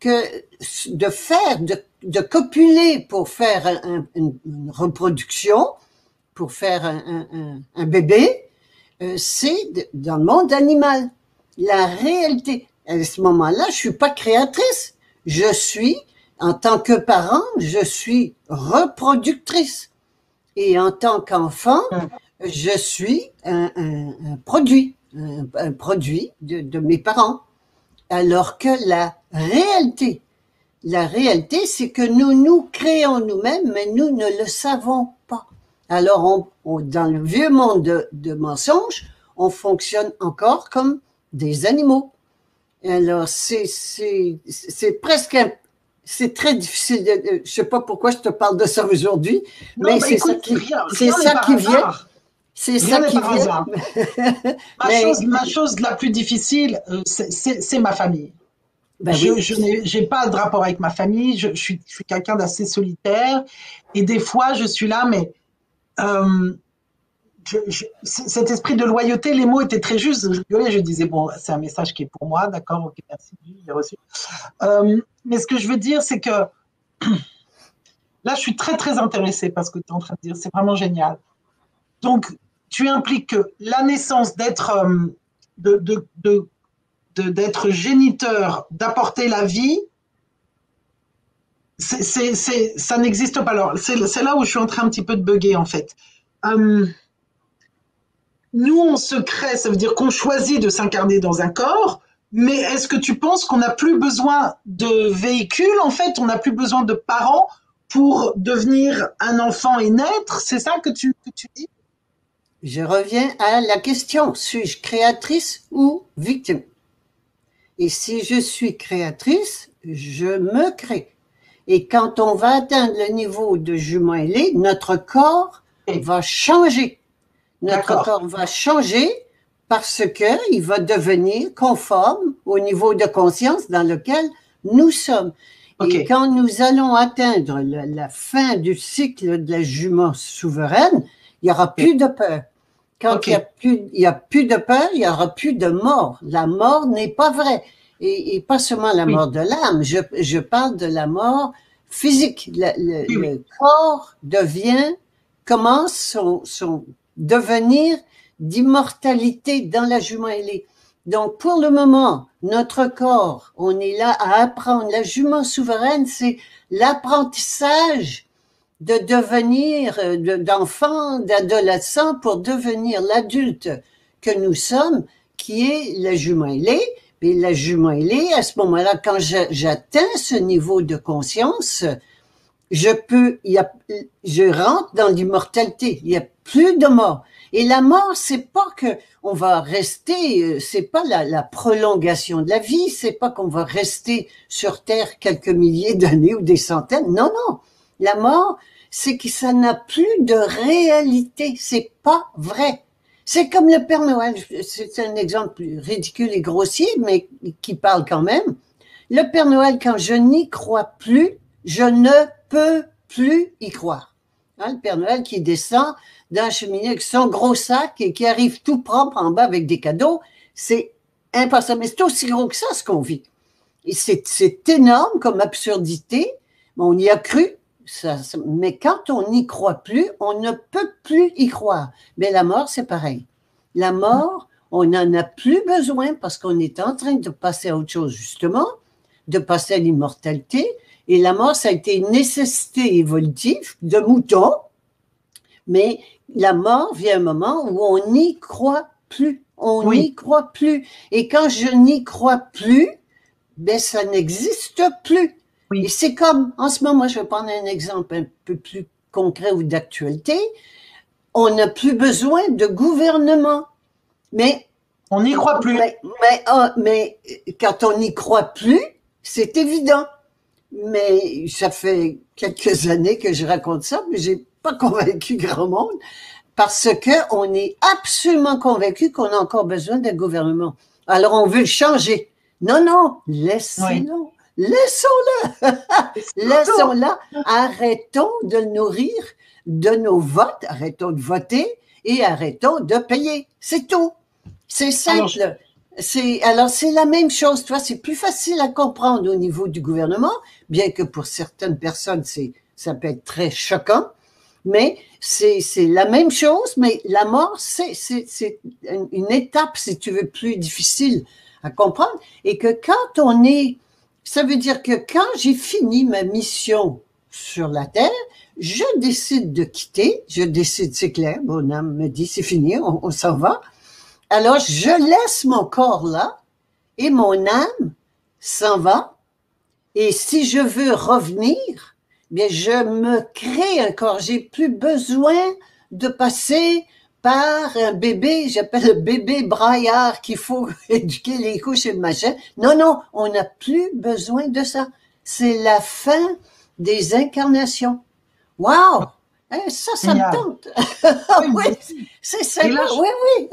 Que de faire, de, copuler pour faire une, reproduction, pour faire un, bébé, euh, c'est dans le monde animal. La réalité, à ce moment-là, je suis pas créatrice. Je suis en tant que parent, je suis reproductrice. Et en tant qu'enfant, je suis un, produit, un, produit de, mes parents. Alors que la réalité, la réalité, c'est que nous nous créons nous-mêmes, mais nous ne le savons pas. Alors, on, dans le vieux monde de, de mensonges, on fonctionne encore comme des animaux. Alors, c'est presque un, c'est très difficile. De, je sais pas pourquoi je te parle de ça aujourd'hui, mais c'est ça qui, c'est ça qui vient. C'est ça qui vient. [laughs] ma, chose, ma chose la plus difficile, euh, c'est ma famille. Ben je, je n'ai pas de rapport avec ma famille. Je, je suis, je suis quelqu'un d'assez solitaire et des fois je suis là, mais euh, cet esprit de loyauté, les mots étaient très justes. Je disais, bon, c'est un message qui est pour moi, d'accord, ok, merci, j'ai reçu. Euh, mais ce que je veux dire, c'est que [clears throat] là, je suis très, très intéressée par ce que tu es en train de dire. C'est vraiment génial. Donc, tu impliques que la naissance d'être euh, de, de, de, géniteur, d'apporter la vie, c'est, ça n'existe pas. Alors, c'est là où je suis en train un petit peu de bugger, en fait. Euh, nous, on se crée, ça veut dire qu'on choisit de s'incarner dans un corps, mais est-ce que tu penses qu'on n'a plus besoin de véhicules, en fait, on n'a plus besoin de parents pour devenir un enfant et naître, c'est ça que tu, que tu dis? Je reviens à la question, suis-je créatrice ou victime? Et si je suis créatrice, je me crée. Et quand on va atteindre le niveau de jument ailé, notre corps va changer. Notre corps va changer parce que il va devenir conforme au niveau de conscience dans lequel nous sommes. Et quand nous allons atteindre la fin du cycle de la jument souveraine, il n'y aura plus de peur. Quand il n'y a, plus, a de peur, il n'y aura plus de mort. La mort n'est pas vraie. Et, et, pas seulement la mort de l'âme, je, je, parle de la mort physique. Le, le, corps devient, commence son, son devenir d'immortalité dans la jument ailée. Donc, pour le moment, notre corps, on est là à apprendre. La jument souveraine, c'est l'apprentissage de devenir euh, d'enfant, d'adolescent pour devenir l'adulte que nous sommes, qui est la jument ailée. Et la jument ailée, à ce moment-là, quand j'atteins ce niveau de conscience, je peux, je rentre dans l'immortalité. Plus de mort. Et la mort, c'est pas que on va rester, euh, c'est pas la, la, prolongation de la vie, c'est pas qu'on va rester sur Terre quelques milliers d'années ou des centaines. Non, non. La mort, c'est que ça n'a plus de réalité. C'est pas vrai. C'est comme le Père Noël. C'est un exemple ridicule et grossier, mais qui parle quand même. Le Père Noël, quand je n'y crois plus, je ne peux plus y croire. Le Père Noël qui descend d'un cheminée avec son gros sac et qui arrive tout propre en bas avec des cadeaux, c'est impossible. Mais c'est aussi gros que ça ce qu'on vit. C'est, énorme comme absurdité. On y a cru, ça, mais quand on n'y croit plus, on ne peut plus y croire. Mais la mort, c'est pareil. La mort, on n'en a plus besoin parce qu'on est en train de passer à autre chose, justement, de passer à l'immortalité. Et la mort, ça a été une nécessité évolutive de mouton, mais la mort vient un moment où on n'y croit plus. On n'y croit plus. Et quand je n'y crois plus, ben ça n'existe plus. Et c'est comme, en ce moment, je vais prendre un exemple un peu plus concret ou d'actualité. On n'a plus besoin de gouvernement. Mais. On n'y croit plus. Mais, mais, ah, mais quand on n'y croit plus, c'est évident. Mais ça fait quelques années que je raconte ça, mais j'ai pas [laughs] convaincu grand monde parce que on est absolument convaincu qu'on a encore besoin d'un gouvernement. Alors on veut le changer. Non, non, laissez-le. Laissons-le. [laughs] Laissons-le. Arrêtons de nourrir de nos votes. Arrêtons de voter et arrêtons de payer. C'est tout. C'est simple. C'est alors c'est la même chose, toi, c'est plus facile à comprendre au niveau du gouvernement, bien que pour certaines personnes c'est ça peut être très choquant mais c'est la même chose, mais la mort, c'est une étape, si tu veux, plus difficile à comprendre. Et que quand on est, ça veut dire que quand j'ai fini ma mission sur la Terre, je décide de quitter, je décide, c'est clair, mon âme me dit, c'est fini, on s'en va. Alors, je laisse mon corps là et mon âme s'en va. Et si je veux revenir, bien, je me crée un corps. J'ai plus besoin de passer par un bébé, j'appelle le bébé braillard qu'il faut [laughs] éduquer les couches et machin. Non, non, on n'a plus besoin de ça. C'est la fin des incarnations. Wow! Eh, ça, ça me tente. oui, [laughs] c'est ça. oui, oui.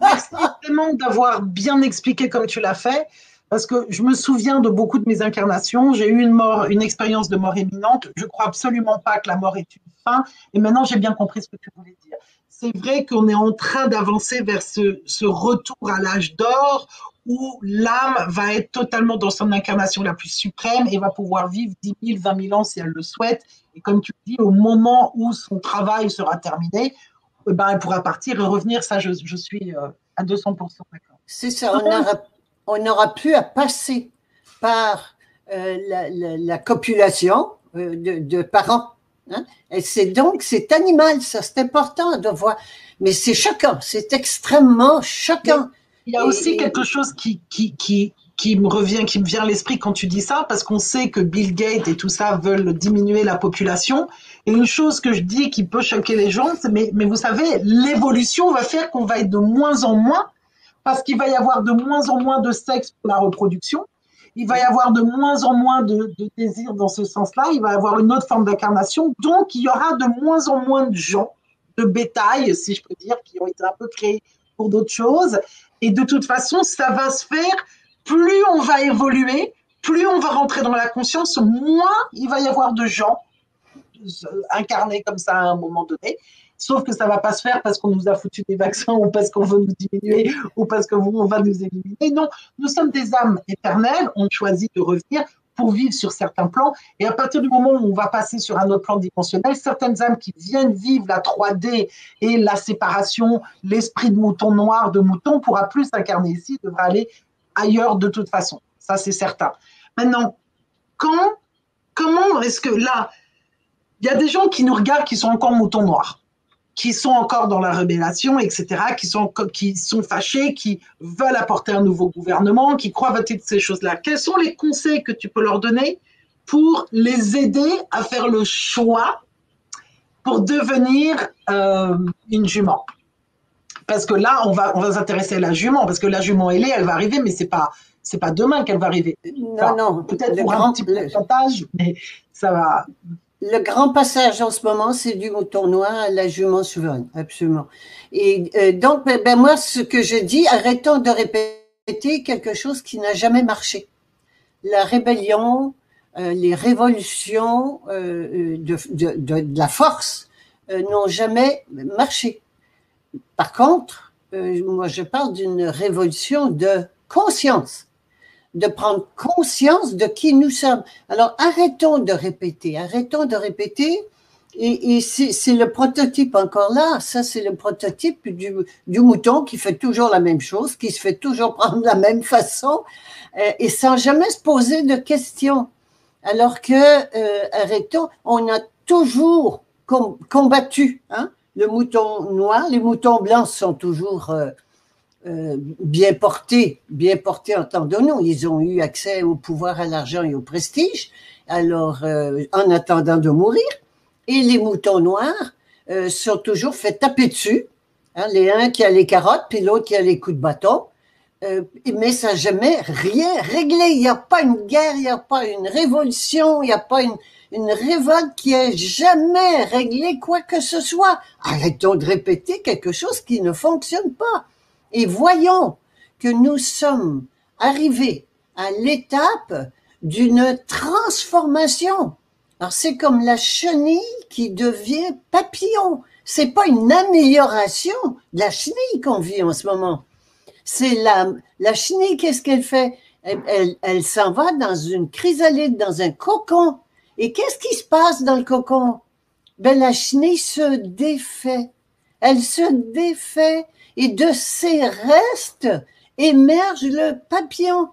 Merci tellement d'avoir bien expliqué comme tu l'as fait parce que je me souviens de beaucoup de mes incarnations. J'ai eu une mort, une expérience de mort imminente. Je crois absolument pas que la mort est une fin. Et maintenant, j'ai bien compris ce que tu voulais dire. C'est vrai qu'on est en train d'avancer vers ce, ce, retour à l'âge d'or où l'âme va être totalement dans son incarnation la plus suprême et va pouvoir vivre 10 000, 20 000 ans si elle le souhaite. Et comme tu dis, au moment où son travail sera terminé, eh ben, elle pourra partir et revenir. Ça, je, je suis euh, à 200% d'accord. C'est ça. On a on n'aura plus à passer par euh, la, copulation euh, de, parents. Hein. Et c'est donc, c'est animal, ça, c'est important de voir. Mais c'est choquant, c'est extrêmement choquant. Il y a aussi quelque chose qui, qui, qui me revient, qui me vient à l'esprit quand tu dis ça, parce qu'on sait que Bill Gates et tout ça veulent diminuer la population. Et une chose que je dis qui peut choquer les gens, c'est mais, mais vous savez, l'évolution va faire qu'on va être de moins en moins, parce qu'il va y avoir de moins en moins de sexe pour la reproduction. Il va y avoir de moins en moins de, de désir dans ce sens-là. Il va y avoir une autre forme d'incarnation. Donc, il y aura de moins en moins de gens, de bétail, si je peux dire, qui ont été un peu créés pour d'autres choses. Et de toute façon, ça va se faire plus on va évoluer, plus on va rentrer dans la conscience, moins il va y avoir de gens incarnés comme ça à un moment donné. Sauf que ça va pas se faire parce qu'on nous a foutu des vaccins ou parce qu'on veut nous diminuer ou parce qu'on va nous éliminer. Non, nous sommes des âmes éternelles. On choisit de revenir pour vivre sur certains plans. Et à partir du moment où on va passer sur un autre plan dimensionnel, certaines âmes qui viennent vivre la 3D et la séparation, l'esprit de mouton noir de mouton pourra plus s'incarner ici, devra aller ailleurs de toute façon. Ça, c'est certain. Maintenant, quand, comment est-ce que là, il y a des gens qui nous regardent qui sont encore moutons noirs, qui sont encore dans la rébellation, etc., qui sont, qui sont fâchés, qui veulent apporter un nouveau gouvernement, qui croient voter de ces choses-là. Quels sont les conseils que tu peux leur donner pour les aider à faire le choix pour devenir euh, une jument? Parce que là, on va, on va s'intéresser à la jument, parce que la jument, elle est, elle va arriver, mais c'est pas, c'est pas demain qu'elle va arriver. Non, non. Peut-être pour grand, un petit pourcentage, mais ça va. Le grand passage en ce moment, c'est du mouton noir à la jument souveraine, absolument. Et euh, donc, ben, ben, moi, ce que je dis, arrêtons de répéter quelque chose qui n'a jamais marché. La rébellion, euh, les révolutions euh, de, de, de, de, la force euh, n'ont jamais marché. Par contre, euh, moi, je parle d'une révolution de conscience, de prendre conscience de qui nous sommes. Alors, arrêtons de répéter, arrêtons de répéter. Et, c'est le prototype encore là. Ça, c'est le prototype du, mouton qui fait toujours la même chose, qui se fait toujours prendre de la même façon euh, et sans jamais se poser de questions. Alors que, euh, arrêtons, on a toujours com combattu. Hein? le mouton noir, les moutons blancs sont toujours euh, euh, bien portés, bien portés en tant que nous. Ils ont eu accès au pouvoir, à l'argent et au prestige, alors euh, en attendant de mourir. Et les moutons noirs euh, sont toujours fait taper dessus. Hein, les uns qui a les carottes, puis l'autre qui a les coups de bâton. Euh, mais ça n'a jamais rien réglé. Il n'y a pas une guerre, il n'y a pas une révolution, il n'y a pas une, une révolte qui ait jamais réglé quoi que ce soit. Arrêtons de répéter quelque chose qui ne fonctionne pas. Et voyons que nous sommes arrivés à l'étape d'une transformation. Alors c'est comme la chenille qui devient papillon. C'est pas une amélioration de la chenille qu'on vit en ce moment. C'est la, la chenille, qu'est-ce qu'elle fait? Elle, elle, elle s'en va dans une chrysalide, dans un cocon. Et qu'est-ce qui se passe dans le cocon? Ben, la chenille se défait. Elle se défait et de ses restes émerge le papillon.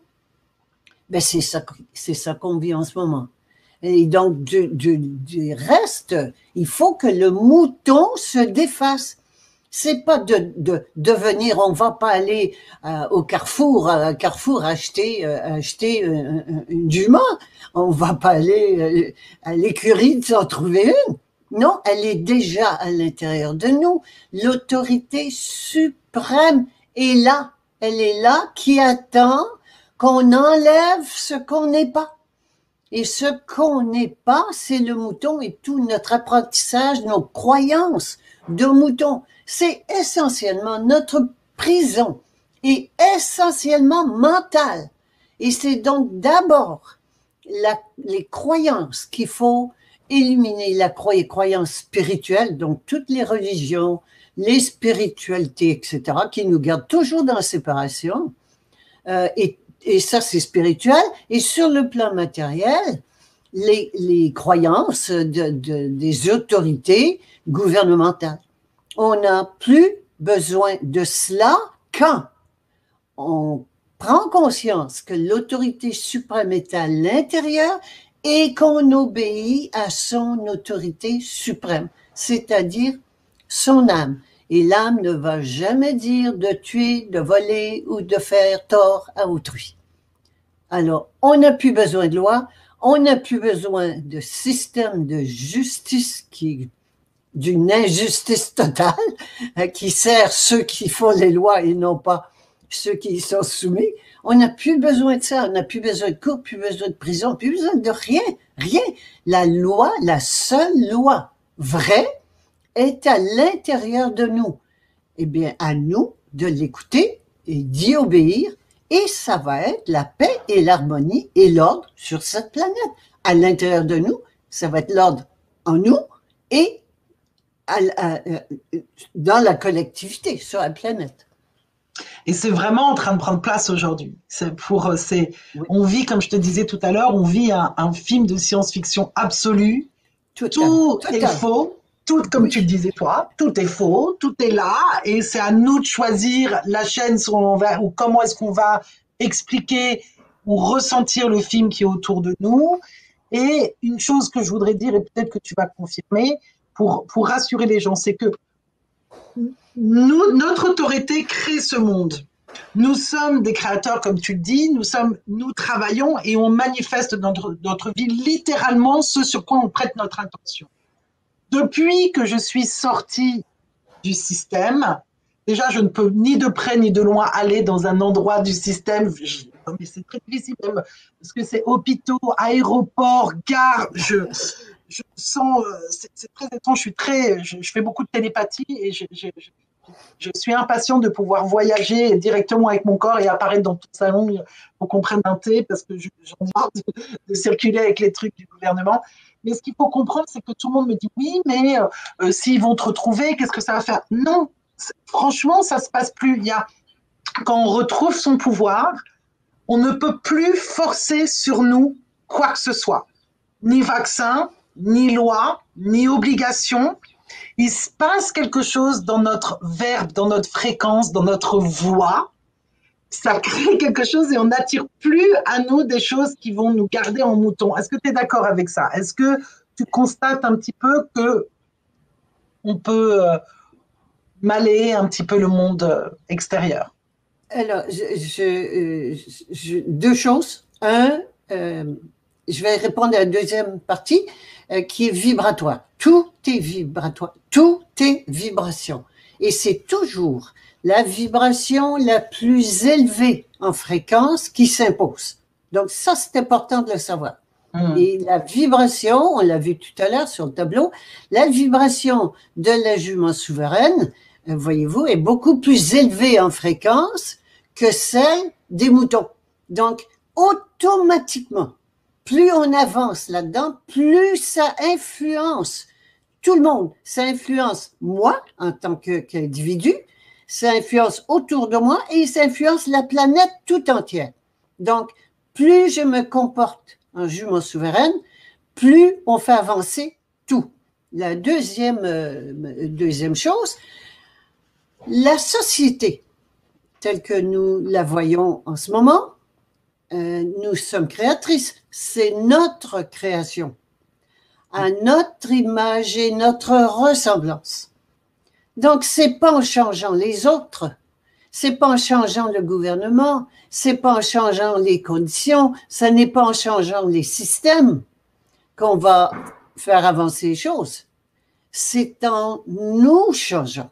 Ben, c'est ça, c'est ça qu'on vit en ce moment. Et donc, du, reste, il faut que le mouton se défasse c'est pas de, de devenir, on va pas aller euh, au Carrefour, à Carrefour acheter euh, acheter une, une jument, on va pas aller euh, à l'écurie de s'en trouver une. Non, elle est déjà à l'intérieur de nous. L'autorité suprême est là, elle est là qui attend qu'on enlève ce qu'on n'est pas. Et ce qu'on n'est pas, c'est le mouton et tout notre apprentissage, nos croyances de mouton c'est essentiellement notre prison et essentiellement mentale. Et c'est donc d'abord les croyances qu'il faut éliminer, la croyance spirituelle, donc toutes les religions, les spiritualités, etc., qui nous gardent toujours dans la séparation. Euh, et, ça, c'est spirituel. Et sur le plan matériel, les, croyances de, de, des autorités gouvernementales on n'a plus besoin de cela quand on prend conscience que l'autorité suprême est à l'intérieur et qu'on obéit à son autorité suprême, c'est-à-dire son âme. Et l'âme ne va jamais dire de tuer, de voler ou de faire tort à autrui. Alors, on n'a plus besoin de loi, on n'a plus besoin de système de justice qui d'une injustice totale hein, qui sert ceux qui font les lois et non pas ceux qui y sont soumis. On n'a plus besoin de ça, on n'a plus besoin de cour, plus besoin de prison, plus besoin de rien, rien. La loi, la seule loi vraie est à l'intérieur de nous. Eh bien, à nous de l'écouter et d'y obéir, et ça va être la paix et l'harmonie et l'ordre sur cette planète. À l'intérieur de nous, ça va être l'ordre en nous et dans la collectivité, sur la planète. Et c'est vraiment en train de prendre place aujourd'hui. C'est pour, c'est, on vit, comme je te disais tout à l'heure, on vit un, film de science-fiction absolu. Tout, est faux. Tout, comme tu le disais toi, tout est faux, tout est là, et c'est à nous de choisir la chaîne sur on va, ou comment est-ce qu'on va expliquer ou ressentir le film qui est autour de nous. Et une chose que je voudrais dire, et peut-être que tu vas confirmer, pour, pour rassurer les gens, c'est que nous, notre autorité crée ce monde. Nous sommes des créateurs, comme tu le dis, nous, sommes, nous travaillons et on manifeste dans notre, vie littéralement ce sur quoi on prête notre attention. Depuis que je suis sortie du système, déjà, je ne peux ni de près ni de loin aller dans un endroit du système. mais c'est très difficile, parce que c'est hôpitaux, aéroports, gares. Je, je sens, euh, c'est très étrange, je suis très, je, fais beaucoup de télépathie et je, suis impatient de pouvoir voyager directement avec mon corps et apparaître dans tout le salon pour qu'on prenne un thé parce que j'en ai marre de, circuler avec les trucs du gouvernement. Mais ce qu'il faut comprendre, c'est que tout le monde me dit oui, mais euh, s'ils vont te retrouver, qu'est-ce que ça va faire? Non, franchement, ça se passe plus. Il y a, quand on retrouve son pouvoir, on ne peut plus forcer sur nous quoi que ce soit, ni vaccin, ni loi, ni obligation. Il se passe quelque chose dans notre verbe, dans notre fréquence, dans notre voix. Ça crée quelque chose et on n'attire plus à nous des choses qui vont nous garder en mouton. Est-ce que tu es d'accord avec ça? Est-ce que tu constates un petit peu que on peut euh, malayer un petit peu le monde euh, extérieur? Alors, euh, deux choses. Un, je vais répondre à la deuxième partie. Euh, qui est vibratoire. Tout est vibratoire. Tout est vibration. Et c'est toujours la vibration la plus élevée en fréquence qui s'impose. Donc ça, c'est important de le savoir. Hmm. Et la vibration, on l'a vu tout à l'heure sur le tableau, la vibration de la jument souveraine, euh, voyez-vous, est beaucoup plus élevée en fréquence que celle des moutons. Donc, automatiquement, plus on avance là-dedans, plus ça influence tout le monde. Ça influence moi en tant qu'individu, ça influence autour de moi et ça influence la planète tout entière. Donc, plus je me comporte en jument souveraine, plus on fait avancer tout. La deuxième, euh, deuxième chose, la société telle que nous la voyons en ce moment, euh, nous sommes créatrices. C'est notre création, à notre image et notre ressemblance. Donc, c'est pas en changeant les autres, c'est pas en changeant le gouvernement, c'est pas en changeant les conditions, ce n'est pas en changeant les systèmes qu'on va faire avancer les choses. C'est en nous changeant.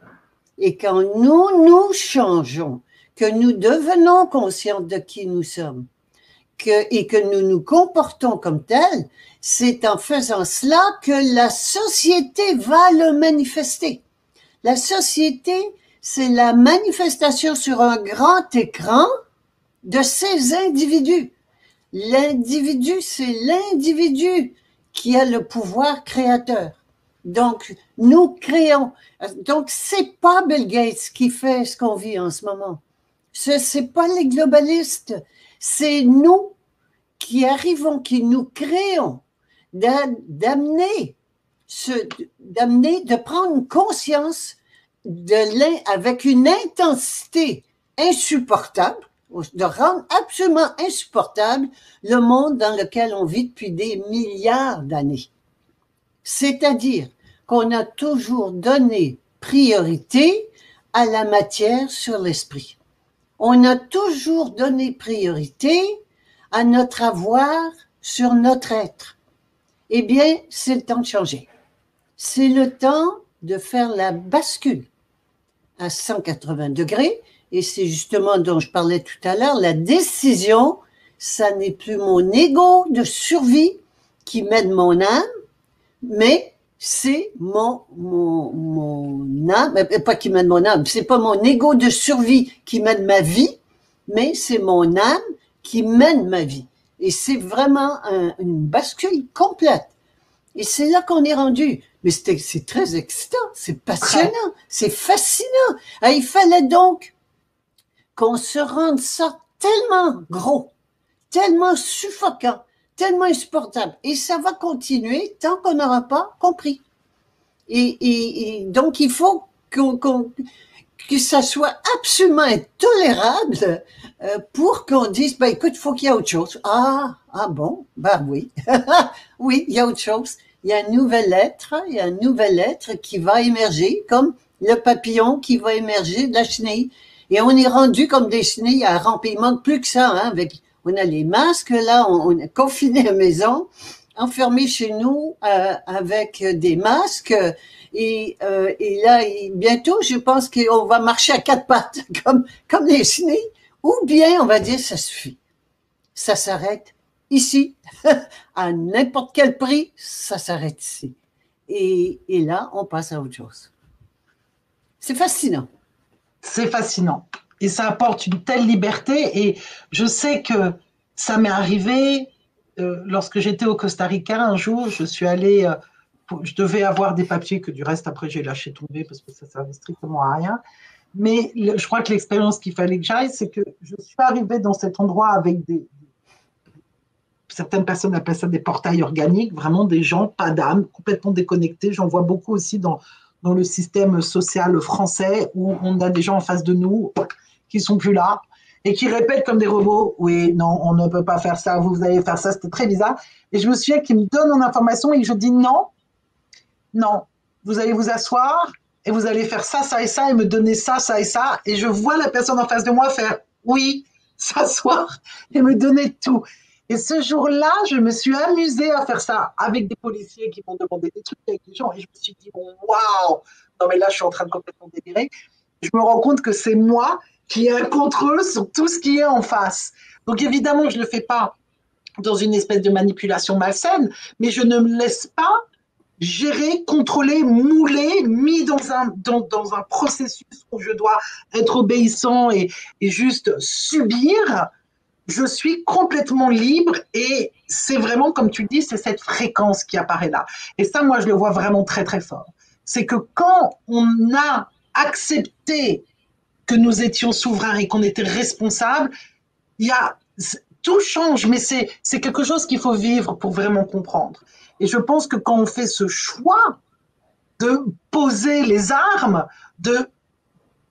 Et quand nous nous changeons, que nous devenons conscients de qui nous sommes, et que nous nous comportons comme tels, c'est en faisant cela que la société va le manifester. La société, c'est la manifestation sur un grand écran de ces individus. L'individu, c'est l'individu qui a le pouvoir créateur. Donc, nous créons. Donc, c'est pas Bill Gates qui fait ce qu'on vit en ce moment. Ce c'est pas les globalistes. C'est nous qui arrivons, qui nous créons, d'amener, d'amener, de prendre conscience de avec une intensité insupportable, de rendre absolument insupportable le monde dans lequel on vit depuis des milliards d'années. C'est-à-dire qu'on a toujours donné priorité à la matière sur l'esprit. On a toujours donné priorité à notre avoir sur notre être. Eh bien, c'est le temps de changer. C'est le temps de faire la bascule à 180 degrés. Et c'est justement dont je parlais tout à l'heure, la décision, ça n'est plus mon ego de survie qui mène mon âme, mais c'est mon, mon, mon âme, euh, pas qui mène mon âme, c'est pas mon ego de survie qui mène ma vie, mais c'est mon âme qui mène ma vie. Et c'est vraiment une bascule complète. Et c'est là qu'on est rendu. Mais c'est très excitant, c'est passionnant, c'est fascinant. Ah, il fallait donc qu'on se rende ça tellement gros, tellement suffocant, tellement insupportable. Et ça va continuer tant qu'on n'aura pas compris. Et, donc, il faut qu'on, que ça soit absolument intolérable euh, pour qu'on dise, ben écoute, faut qu'il y ait autre chose. Ah, ah bon, ben oui, [laughs] oui, il y a autre chose. Il y a un nouvel être, il y a un nouvel être qui va émerger, comme le papillon qui va émerger de la chenille. Et on est rendu comme des chenilles à ramper. Il plus que ça, hein, avec, on a les masques, là, on, est confiné à la maison, enfermé chez nous euh, avec des masques. Et, euh, et là, bientôt, je pense qu'on va marcher à quatre pattes, [laughs] comme, les chenilles. Ou bien on va dire ça suffit. Ça s'arrête ici. [laughs] à n'importe quel prix, ça s'arrête ici. Et, et là, on passe à autre chose. C'est fascinant. C'est fascinant. Et ça apporte une telle liberté. Et je sais que ça m'est arrivé euh, lorsque j'étais au Costa Rica un jour. Je suis allée, euh, je devais avoir des papiers que du reste après j'ai lâché tomber parce que ça servait strictement à rien. Mais je crois que l'expérience qu'il fallait que j'aille, c'est que je suis arrivée dans cet endroit avec des. Certaines personnes appellent ça des portails organiques, vraiment des gens, pas d'âme, complètement déconnectés. J'en vois beaucoup aussi dans, dans le système social français où on a des gens en face de nous qui sont plus là et qui répètent comme des robots Oui, non, on ne peut pas faire ça, vous allez faire ça. C'était très bizarre. Et je me souviens qu'ils me donnent mon information et je dis non, non, vous allez vous asseoir et vous allez faire ça, ça et ça, et me donner ça, ça et ça. Et je vois la personne en face de moi faire oui, [laughs] s'asseoir et me donner tout. Et ce jour-là, je me suis amusée à faire ça avec des policiers qui m'ont demandé des trucs avec les gens. Et je me suis dit, waouh, non mais là, je suis en train de complètement délirer. Je me rends compte que c'est moi qui ai un contrôle sur tout ce qui est en face. Donc évidemment, je ne le fais pas dans une espèce de manipulation malsaine, mais je ne me laisse pas géré, contrôlé, moulé, mis dans un, dans, dans, un processus où je dois être obéissant et, et juste subir, je suis complètement libre et c'est vraiment, comme tu dis, c'est cette fréquence qui apparaît là. Et ça, moi, je le vois vraiment très, très fort. C'est que quand on a accepté que nous étions souverains et qu'on était responsables, il y a, tout change, mais c'est quelque chose qu'il faut vivre pour vraiment comprendre. Et je pense que quand on fait ce choix de poser les armes, de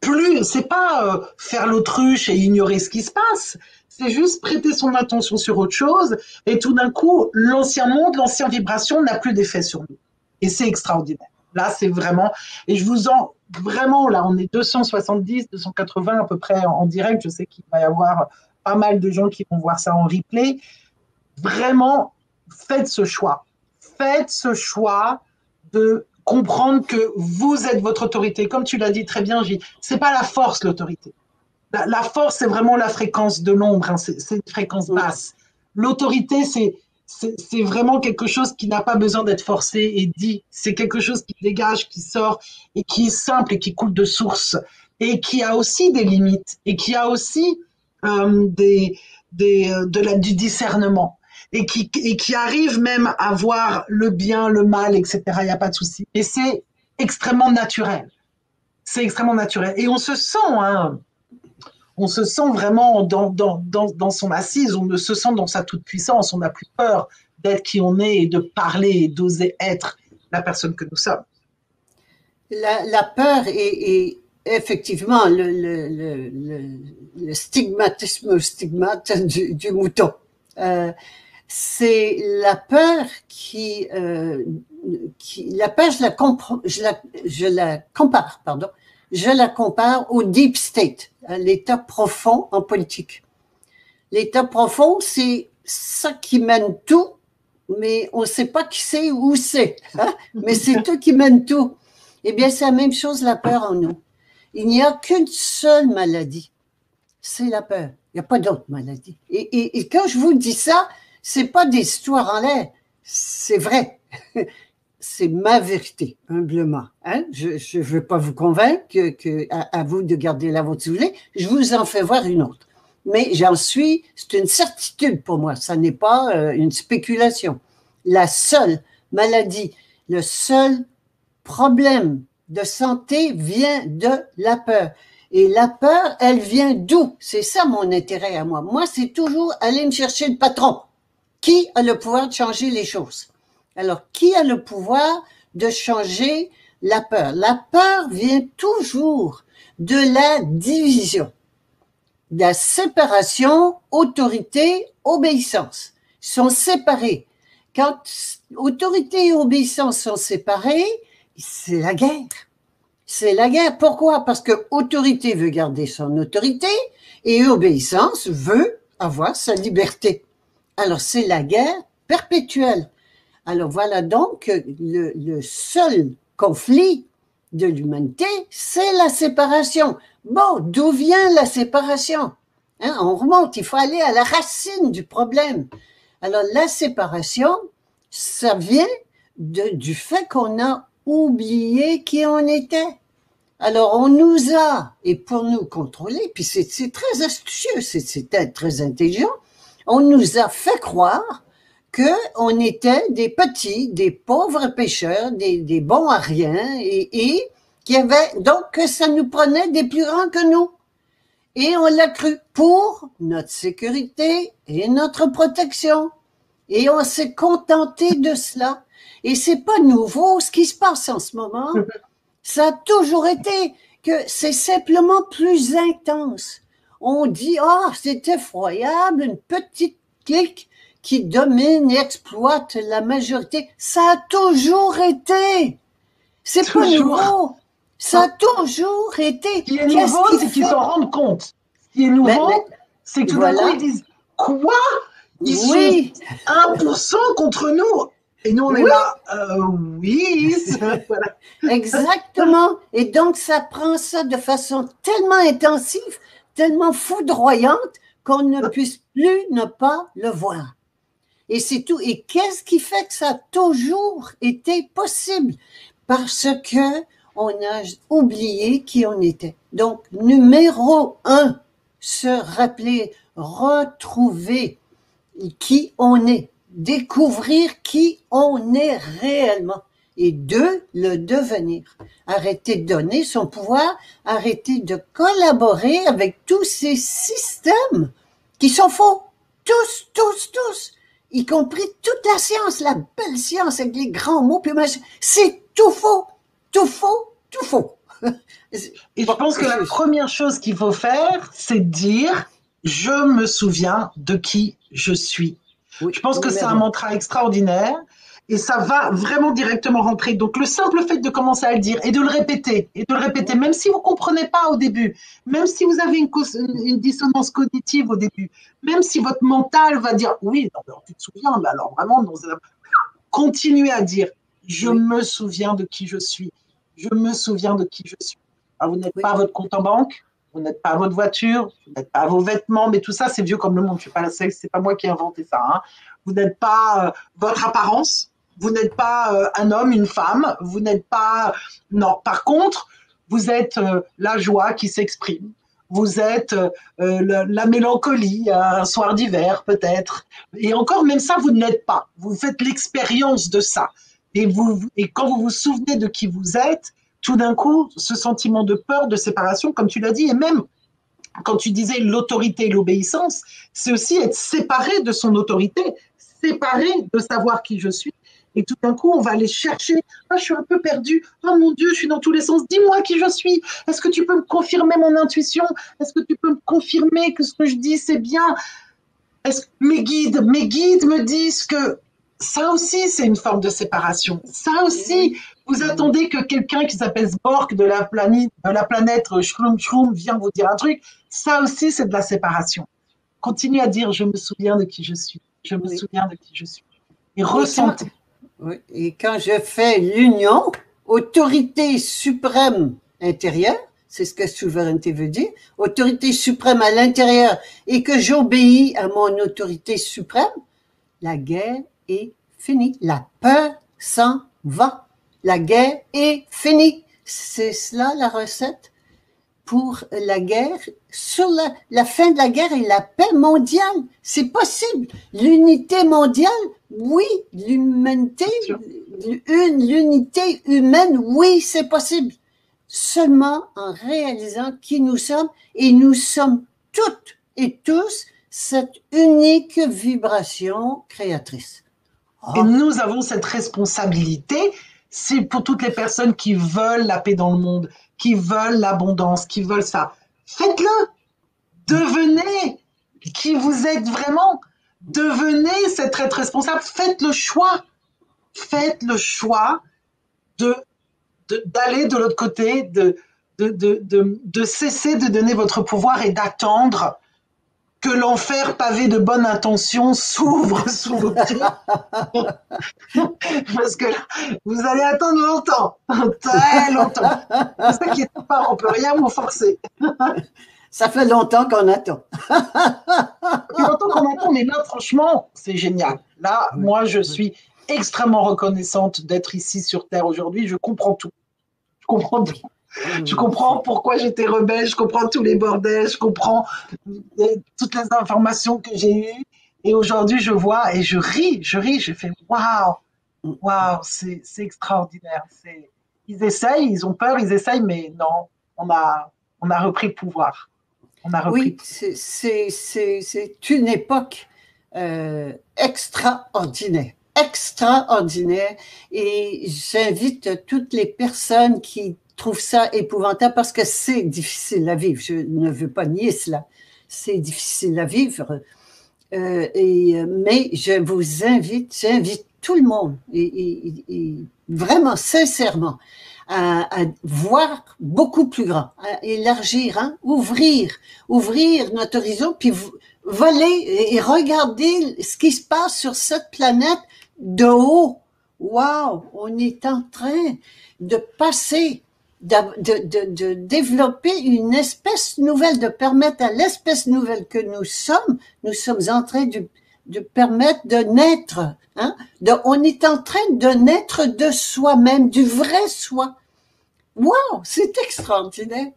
plus, c'est pas euh, faire l'autruche et ignorer ce qui se passe, c'est juste prêter son attention sur autre chose, et tout d'un coup, l'ancien monde, l'ancienne vibration n'a plus d'effet sur nous. Et c'est extraordinaire. Là, c'est vraiment, et je vous en, vraiment, là, on est 270, 280 à peu près en direct. Je sais qu'il va y avoir pas mal de gens qui vont voir ça en replay. Vraiment, faites ce choix faites ce choix de comprendre que vous êtes votre autorité. Comme tu l'as dit très bien, Gilles, c'est pas la force l'autorité. La, force, c'est vraiment la fréquence de l'ombre, hein. c'est une fréquence basse. L'autorité, c'est c'est vraiment quelque chose qui n'a pas besoin d'être forcé et dit. C'est quelque chose qui dégage, qui sort et qui est simple et qui coule de source et qui a aussi des limites et qui a aussi des, euh, de du discernement et qui, et qui arrive même à voir le bien, le mal, etc. Il n'y a pas de souci. Et c'est extrêmement naturel. C'est extrêmement naturel. Et on se sent, hein, on se sent vraiment dans, dans, dans, dans, son assise, on se sent dans sa toute-puissance, on n'a plus peur d'être qui on est et de parler et d'oser être la personne que nous sommes. La, la peur est, effectivement le, le, le, stigmate du, mouton. Euh, c'est la peur qui, euh, la peur, je la, compare, pardon, je la compare au deep state, l'état profond en politique. L'état profond, c'est ça qui mène tout, mais on ne sait pas qui c'est ou où c'est. Hein. Mais c'est eux qui mènent tout. Eh bien, c'est la même chose, la peur en nous. Il n'y a qu'une seule maladie, c'est la peur. Il n'y a pas d'autre maladie. Et, quand je vous dis ça, c'est pas des histoires en l'air, c'est vrai. [laughs] c'est ma vérité, humblement. Hein? Je ne veux pas vous convaincre que, à, vous de garder la vôtre si vous voulez. Je vous en fais voir une autre. Mais j'en suis, c'est une certitude pour moi. Ça n'est pas euh, une spéculation. La seule maladie, le seul problème de santé vient de la peur. Et la peur, elle vient d'où? C'est ça mon intérêt à moi. Moi, c'est toujours aller me chercher le patron. Qui a le pouvoir de changer les choses? Alors, qui a le pouvoir de changer la peur? La peur vient toujours de la division, de la séparation, autorité, obéissance. Ils sont séparés. Quand autorité et obéissance sont séparés, c'est la guerre. C'est la guerre. Pourquoi? Parce que autorité veut garder son autorité et obéissance veut avoir sa liberté. Alors c'est la guerre perpétuelle. Alors voilà donc le, le seul conflit de l'humanité, c'est la séparation. Bon, d'où vient la séparation? Hein, On remonte, il faut aller à la racine du problème. Alors la séparation, ça vient du fait qu'on a oublié qui on était. Alors on nous a, et pour nous contrôler, puis c'est très astucieux, c'est très intelligent, on nous a fait croire que on était des petits, des pauvres pêcheurs, des, bons à rien, et, et qui avait donc que ça nous prenait des plus grands que nous. Et on l'a cru pour notre sécurité et notre protection. Et on s'est contenté de cela. Et c'est pas nouveau ce qui se passe en ce moment. [laughs] Ça a toujours été que c'est simplement plus intense. On dit, ah, oh, c'est effroyable, une petite clique qui domine et exploite la majorité. Ça a toujours été. C'est pas nouveau. Ça a toujours été. Ce qui est nouveau, c'est qu'ils s'en rendent compte. Ce qui est nouveau, c'est que tout d'un coup, ils disent, quoi? Ils oui. sont 1% contre nous. Et nous, on est là, euh, oui. [laughs] voilà. Exactement. Et donc, ça prend ça de façon tellement intensive, tellement foudroyante, qu'on ne puisse plus ne pas le voir. Et c'est tout. Et qu'est-ce qui fait que ça a toujours été possible? Parce que on a oublié qui on était. Donc, numéro un, se rappeler, retrouver qui on est découvrir qui on est réellement. Et deux, le devenir. Arrêter de donner son pouvoir, arrêter de collaborer avec tous ces systèmes qui sont faux. Tous, tous, tous. Y compris toute la science, la belle science avec les grands mots. C'est tout faux, tout faux, tout faux. [laughs] Et je pense que la première chose qu'il faut faire, c'est dire, je me souviens de qui je suis je pense que c'est un mantra extraordinaire et ça va vraiment directement rentrer. Donc le simple fait de commencer à le dire et de le répéter, et de le répéter, même si vous ne comprenez pas au début, même si vous avez une, une, dissonance cognitive au début, même si votre mental va dire oui, tu te souviens, mais alors vraiment, continuez à dire je me souviens de qui je suis, je me souviens de qui je suis. Alors, vous n'êtes pas votre compte en banque, vous n'êtes pas votre voiture, vous n'êtes pas vos vêtements, mais tout ça, c'est vieux comme le monde. Je suis pas la seule, c'est pas moi qui ai inventé ça. Hein. Vous n'êtes pas euh, votre apparence, vous n'êtes pas euh, un homme, une femme, vous n'êtes pas. Non. Par contre, vous êtes euh, la joie qui s'exprime. Vous êtes la, mélancolie, un soir d'hiver peut-être. Et encore, même ça, vous ne l'êtes pas. Vous faites l'expérience de ça. Et, vous, et quand vous vous souvenez de qui vous êtes, tout d'un coup, ce sentiment de peur, de séparation, comme tu l'as dit, et même quand tu disais l'autorité et l'obéissance, c'est aussi être séparé de son autorité, séparé de savoir qui je suis. Et tout d'un coup, on va aller chercher. Ah, je suis un peu perdu. Oh mon Dieu, je suis dans tous les sens. Dis-moi qui je suis. Est-ce que tu peux me confirmer mon intuition? Est-ce que tu peux me confirmer que ce que je dis, c'est bien Est-ce que mes guides, mes guides me disent que ça aussi, c'est une forme de séparation. Ça aussi, vous attendez que quelqu'un qui s'appelle Spork de la planète, de la planète Shroom Shroom vienne vous dire un truc. Ça aussi, c'est de la séparation. Continuez à dire je me souviens de qui je suis. Je me souviens de qui je suis. Et ressentez. Oui. Et quand je fais l'union, autorité suprême intérieure, c'est ce que souveraineté veut dire, autorité suprême à l'intérieur, et que j'obéis à mon autorité suprême, la guerre est finie. La peur s'en va. La guerre est finie. C'est cela la recette pour la guerre, sur la, la, fin de la guerre et la paix mondiale. C'est possible. L'unité mondiale, oui. L'humanité, une, l'unité humaine, oui, c'est possible. Seulement en réalisant qui nous sommes et nous sommes toutes et tous cette unique vibration créatrice. Et nous avons cette responsabilité, c'est pour toutes les personnes qui veulent la paix dans le monde, qui veulent l'abondance, qui veulent ça. Faites-le. Devenez qui vous êtes vraiment. Devenez cette être responsable. Faites le choix. Faites le choix de d'aller de, l'autre côté, de, de, de, de, cesser de donner votre pouvoir et d'attendre que l'enfer pavé de bonnes intentions s'ouvre [laughs] sous vos pieds. [laughs] Parce que vous allez attendre longtemps, [laughs] très longtemps. Ne s'inquiétez pas, on peut rien vous forcer. Ça fait longtemps qu'on attend. Ça fait longtemps qu'on attend, mais là, franchement, c'est génial. Là, moi, je suis extrêmement reconnaissante d'être ici sur Terre aujourd'hui. Je comprends tout. Je comprends tout. Je comprends pourquoi j'étais rebelle, je comprends tous les bordels, je comprends toutes les informations que j'ai eues. Et aujourd'hui, je vois et je ris, je ris, je fais waouh, waouh, c'est extraordinaire. Ils essayent, ils ont peur, ils essayent, mais non, on a, on a repris le pouvoir. On a repris. Oui, c'est une époque euh, extraordinaire extraordinaire et j'invite toutes les personnes qui trouve ça épouvantable parce que c'est difficile à vivre. Je ne veux pas nier cela. C'est difficile à vivre. Euh, et, mais je vous invite, j'invite tout le monde, vraiment sincèrement, à, voir beaucoup plus grand, à élargir, hein, ouvrir, ouvrir notre horizon, puis voler et regarder ce qui se passe sur cette planète de haut. Wow, on est en train de passer de, de, développer une espèce nouvelle, de permettre à l'espèce nouvelle que nous sommes, nous sommes en train de, de permettre de naître. Hein? De, on est en train de naître de soi-même, du vrai soi. Wow, c'est extraordinaire.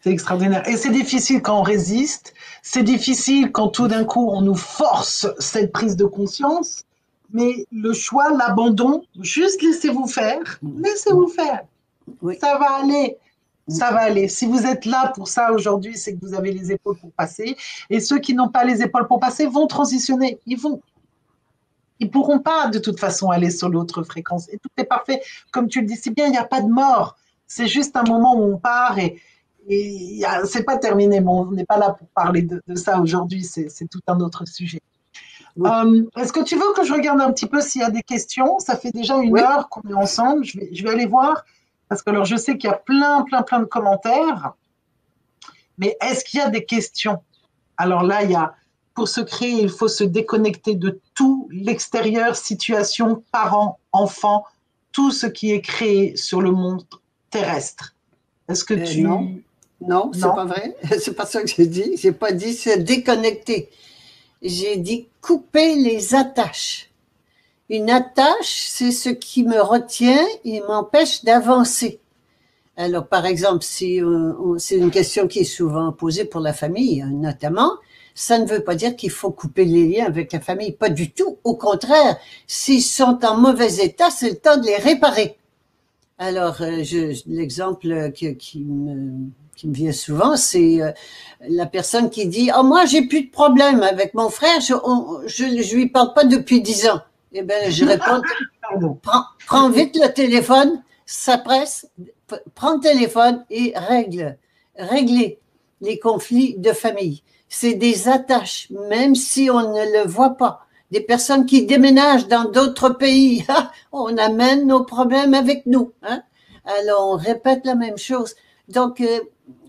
C'est extraordinaire. Et c'est difficile quand on résiste. C'est difficile quand tout d'un coup on nous force cette prise de conscience mais le choix, l'abandon, juste laissez-vous faire, laissez-vous faire. Ça va aller. Ça va aller. Si vous êtes là pour ça aujourd'hui, c'est que vous avez les épaules pour passer. Et ceux qui n'ont pas les épaules pour passer vont transitionner. Ils vont. Ils pourront pas de toute façon aller sur l'autre fréquence. Et tout est parfait. Comme tu le dis si bien, il n'y a pas de mort. C'est juste un moment où on part et, et c'est pas terminé. Mais on n'est pas là pour parler de ça aujourd'hui. C'est tout un autre sujet. Euh, est-ce que tu veux que je regarde un petit peu s'il y a des questions? Ça fait déjà une heure qu'on est ensemble. Je vais, je vais, aller voir. Parce que alors, je sais qu'il y a plein, plein, plein de commentaires. Mais est-ce qu'il y a des questions? Alors là, il y a, pour se créer, il faut se déconnecter de tout l'extérieur, situation, parents, enfants, tout ce qui est créé sur le monde terrestre. Est-ce que euh, tu... Non, non, c'est pas vrai. [laughs] C'est pas ça que j'ai dit. J'ai pas dit se déconnecter j'ai dit couper les attaches. Une attache, c'est ce qui me retient et m'empêche d'avancer. Alors, par exemple, si c'est une question qui est souvent posée pour la famille, notamment, ça ne veut pas dire qu'il faut couper les liens avec la famille, pas du tout. Au contraire, s'ils sont en mauvais état, c'est le temps de les réparer. Alors, euh, l'exemple qui me qui me vient souvent, c'est euh, la personne qui dit « Oh, moi, j'ai plus de problème avec mon frère, je, je, lui parle pas depuis dix ans. » Eh bien, je réponds « prends, prends vite le téléphone, ça presse, prends le téléphone et règle, réglez les conflits de famille. C'est des attaches, même si on ne le voit pas. Des personnes qui déménagent dans d'autres pays, [laughs] on amène nos problèmes avec nous. Hein? Alors, on répète la même chose. Donc, euh,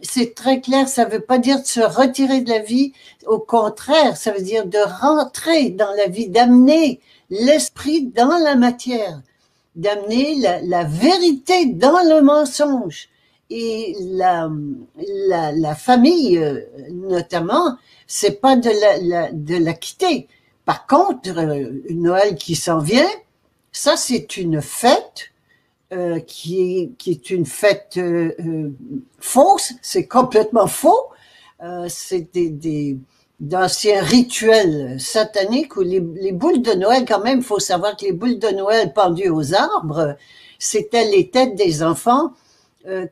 c'est très clair, ça ne veut pas dire de se retirer de la vie, au contraire, ça veut dire de rentrer dans la vie, d'amener l'esprit dans la matière, d'amener la, vérité dans le mensonge. Et la, la, la famille, euh, notamment, c'est pas de la, de la quitter. Par contre, euh, Noël qui s'en vient, ça c'est une fête euh, qui, est, une fête euh, fausse, c'est complètement faux. c'est des, d'anciens rituels sataniques où les, les, boules de Noël, quand même, il faut savoir que les boules de Noël pendues aux arbres, c'était les têtes des enfants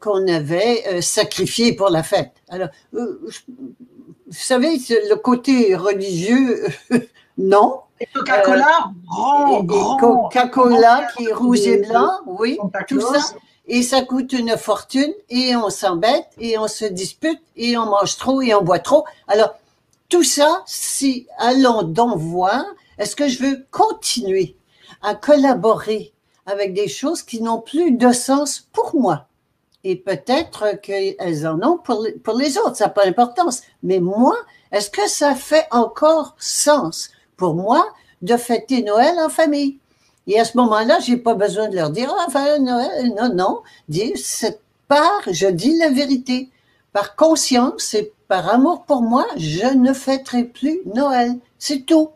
qu'on avait sacrifiées pour la fête. Alors, vous savez, le côté religieux, [laughs] non. Et Coca-Cola, euh, grand, grand. Coca-Cola qui est rouge et blanc, oui, tout ça. Et ça coûte une fortune et on s'embête et on se dispute et on mange trop et on boit trop. Alors, tout ça, si allons donc voir, est-ce que je veux continuer à collaborer avec des choses qui n'ont plus de sens pour moi? et peut-être qu'elles en ont pour, pour les autres, ça n'a pas d'importance. Mais moi, est-ce que ça fait encore sens? Pour moi de fêter Noël en famille? Et à ce moment-là, j'ai pas besoin de leur dire, ah, enfin, Noël, non, non. Dire, cette part, je dis la vérité. Par conscience et par amour pour moi, je ne fêterai plus Noël. C'est tout.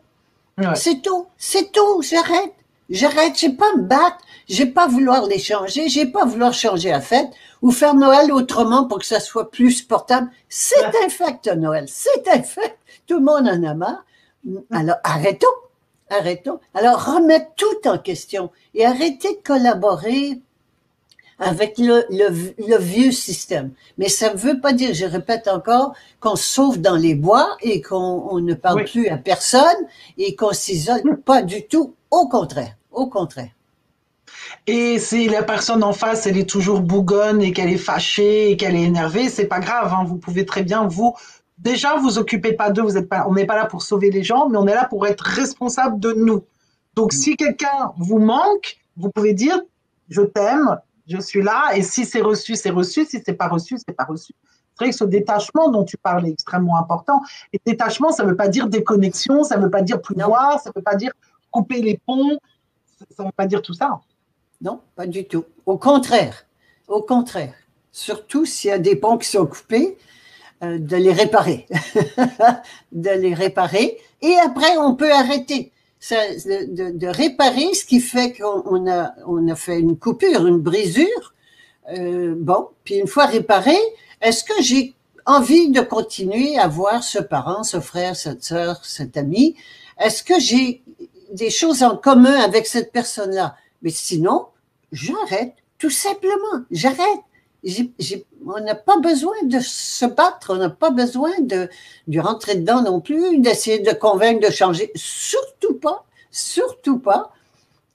C'est tout. C'est tout. J'arrête. J'arrête. J'ai pas me battre. J'ai pas vouloir les changer. J'ai pas vouloir changer la fête ou faire Noël autrement pour que ça soit plus supportable. C'est un fait, Noël. C'est un fait. Tout le monde en a marre. Alors, arrêtons. Arrêtons. Alors, remettre tout en question et arrêter de collaborer avec le, le, vieux système. Mais ça ne veut pas dire, je répète encore, qu'on sauve dans les bois et qu'on ne parle plus à personne et qu'on s'isole. Pas du tout. Au contraire. Au contraire. Et si la personne en face, elle est toujours bougonne et qu'elle est fâchée et qu'elle est énervée, c'est pas grave. Hein. Vous pouvez très bien vous déjà vous occupez pas d'eux. Vous êtes pas, on n'est pas là pour sauver les gens, mais on est là pour être responsable de nous. Donc si quelqu'un vous manque, vous pouvez dire je t'aime, je suis là. Et si c'est reçu, c'est reçu. Si c'est pas reçu, c'est pas reçu. C'est vrai que ce détachement dont tu parles est extrêmement important. Et détachement, ça ne veut pas dire déconnexion, ça ne veut pas dire plus voir, ça ne veut pas dire couper les ponts, ça ne veut pas dire tout ça. Non, pas du tout. Au contraire, au contraire. Surtout s'il y a des ponts qui sont coupés, de les réparer, [laughs] de les réparer. Et après, on peut arrêter. de, réparer, ce qui fait qu'on a, on a fait une coupure, une brisure. Euh, bon, puis une fois réparé, est-ce que j'ai envie de continuer à voir ce parent, ce frère, cette sœur, cet ami? Est-ce que j'ai des choses en commun avec cette personne-là? Mais sinon, j'arrête, tout simplement, j'arrête. On n'a pas besoin de se battre, on n'a pas besoin de, de rentrer dedans non plus, d'essayer de convaincre, de changer. Surtout pas, surtout pas.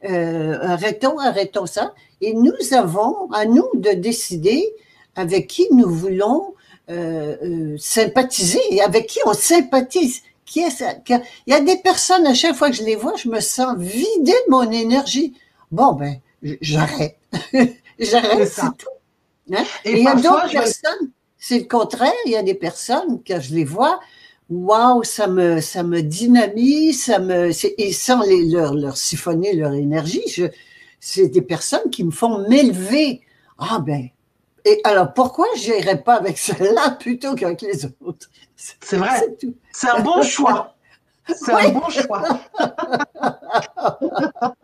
Euh, arrêtons, arrêtons ça. Et nous avons à nous de décider avec qui nous voulons euh, euh, sympathiser et avec qui on sympathise. Qui est ça? Il y a des personnes, à chaque fois que je les vois, je me sens vidée de mon énergie. Bon, ben, j'arrête. [laughs] j'arrête, c'est tout. Hein? Et, il y a d'autres personnes, c'est le contraire. Il y a des personnes, quand je les vois, waouh, ça me, ça me dynamise, ça me, et sans les, leur, leur siphonner leur énergie, je, c'est des personnes qui me font m'élever. Ah ben, et alors pourquoi je n'irais pas avec celle-là plutôt qu'avec les autres? [laughs] C'est vrai. C'est un bon choix. [laughs] C'est un bon choix. [laughs]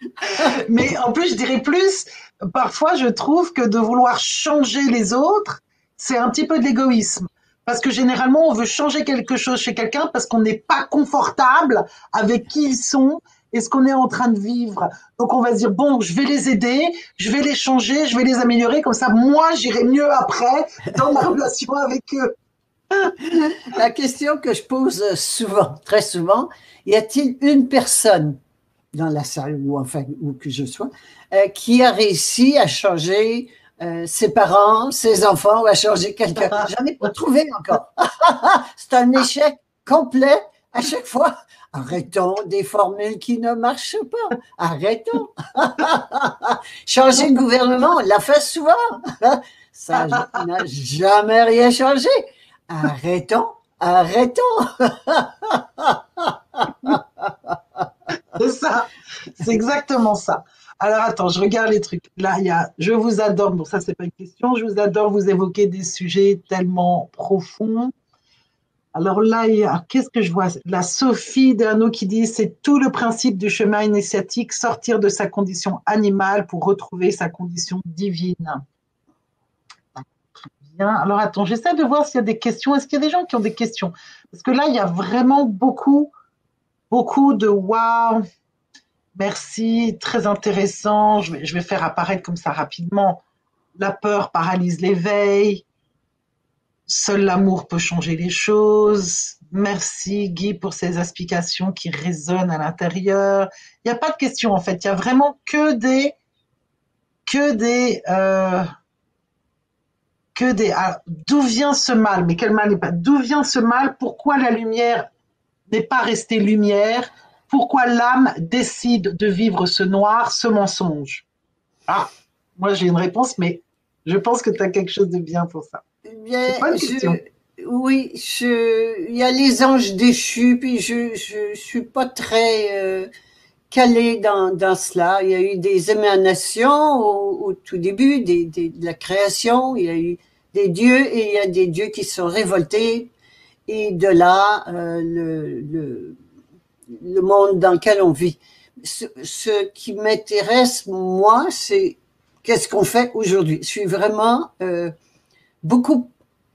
[laughs] Mais en plus, je dirais plus, parfois, je trouve que de vouloir changer les autres, c'est un petit peu de l'égoïsme. Parce que généralement, on veut changer quelque chose chez quelqu'un parce qu'on n'est pas confortable avec qui ils sont et ce qu'on est en train de vivre. Donc, on va se dire, bon, je vais les aider, je vais les changer, je vais les améliorer. Comme ça, moi, j'irai mieux après dans ma [laughs] relation avec eux. La question que je pose souvent, très souvent, y a-t-il une personne dans la salle ou enfin où que je sois, euh, qui a réussi à changer euh, ses parents, ses enfants ou à changer quelqu'un. [laughs] J'en ai pas trouvé encore. [laughs] C'est un échec complet à chaque fois. Arrêtons des formules qui ne marchent pas. Arrêtons. [laughs] changer le gouvernement, on l'a fait souvent. Ça n'a jamais rien changé. Arrêtons, arrêtons. C'est ça, c'est exactement ça. Alors attends, je regarde les trucs. Là, il y a Je vous adore. Bon, ça, c'est pas une question. Je vous adore vous évoquer des sujets tellement profonds. Alors là, il y a, qu'est-ce que je vois? La Sophie Derno qui dit c'est tout le principe du chemin initiatique, sortir de sa condition animale pour retrouver sa condition divine. Bien. Alors attends, j'essaie de voir s'il y a des questions. Est-ce qu'il y a des gens qui ont des questions? Parce que là, il y a vraiment beaucoup, beaucoup de waouh. Merci, très intéressant. Je vais, faire apparaître comme ça rapidement. La peur paralyse l'éveil. Seul l'amour peut changer les choses. Merci Guy pour ces explications qui résonnent à l'intérieur. Il n'y a pas de question en fait. Il y a vraiment que des, que des, euh, que des. Ah, d'où vient ce mal? Mais quel mal n'est pas D'où vient ce mal? Pourquoi la lumière n'est pas restée lumière pourquoi l'âme décide de vivre ce noir, ce mensonge? Ah, moi j'ai une réponse, mais je pense que tu as quelque chose de bien pour ça. Bien, oui, il y a les anges déchus, puis je ne suis pas très euh, calée dans, dans cela. Il y a eu des émanations au, tout début des, de la création, il y a eu des dieux et il y a des dieux qui sont révoltés. Et de là, euh, le, le le monde dans lequel on vit. Ce, qui m'intéresse, moi, c'est qu'est-ce qu'on fait aujourd'hui. Je suis vraiment euh, beaucoup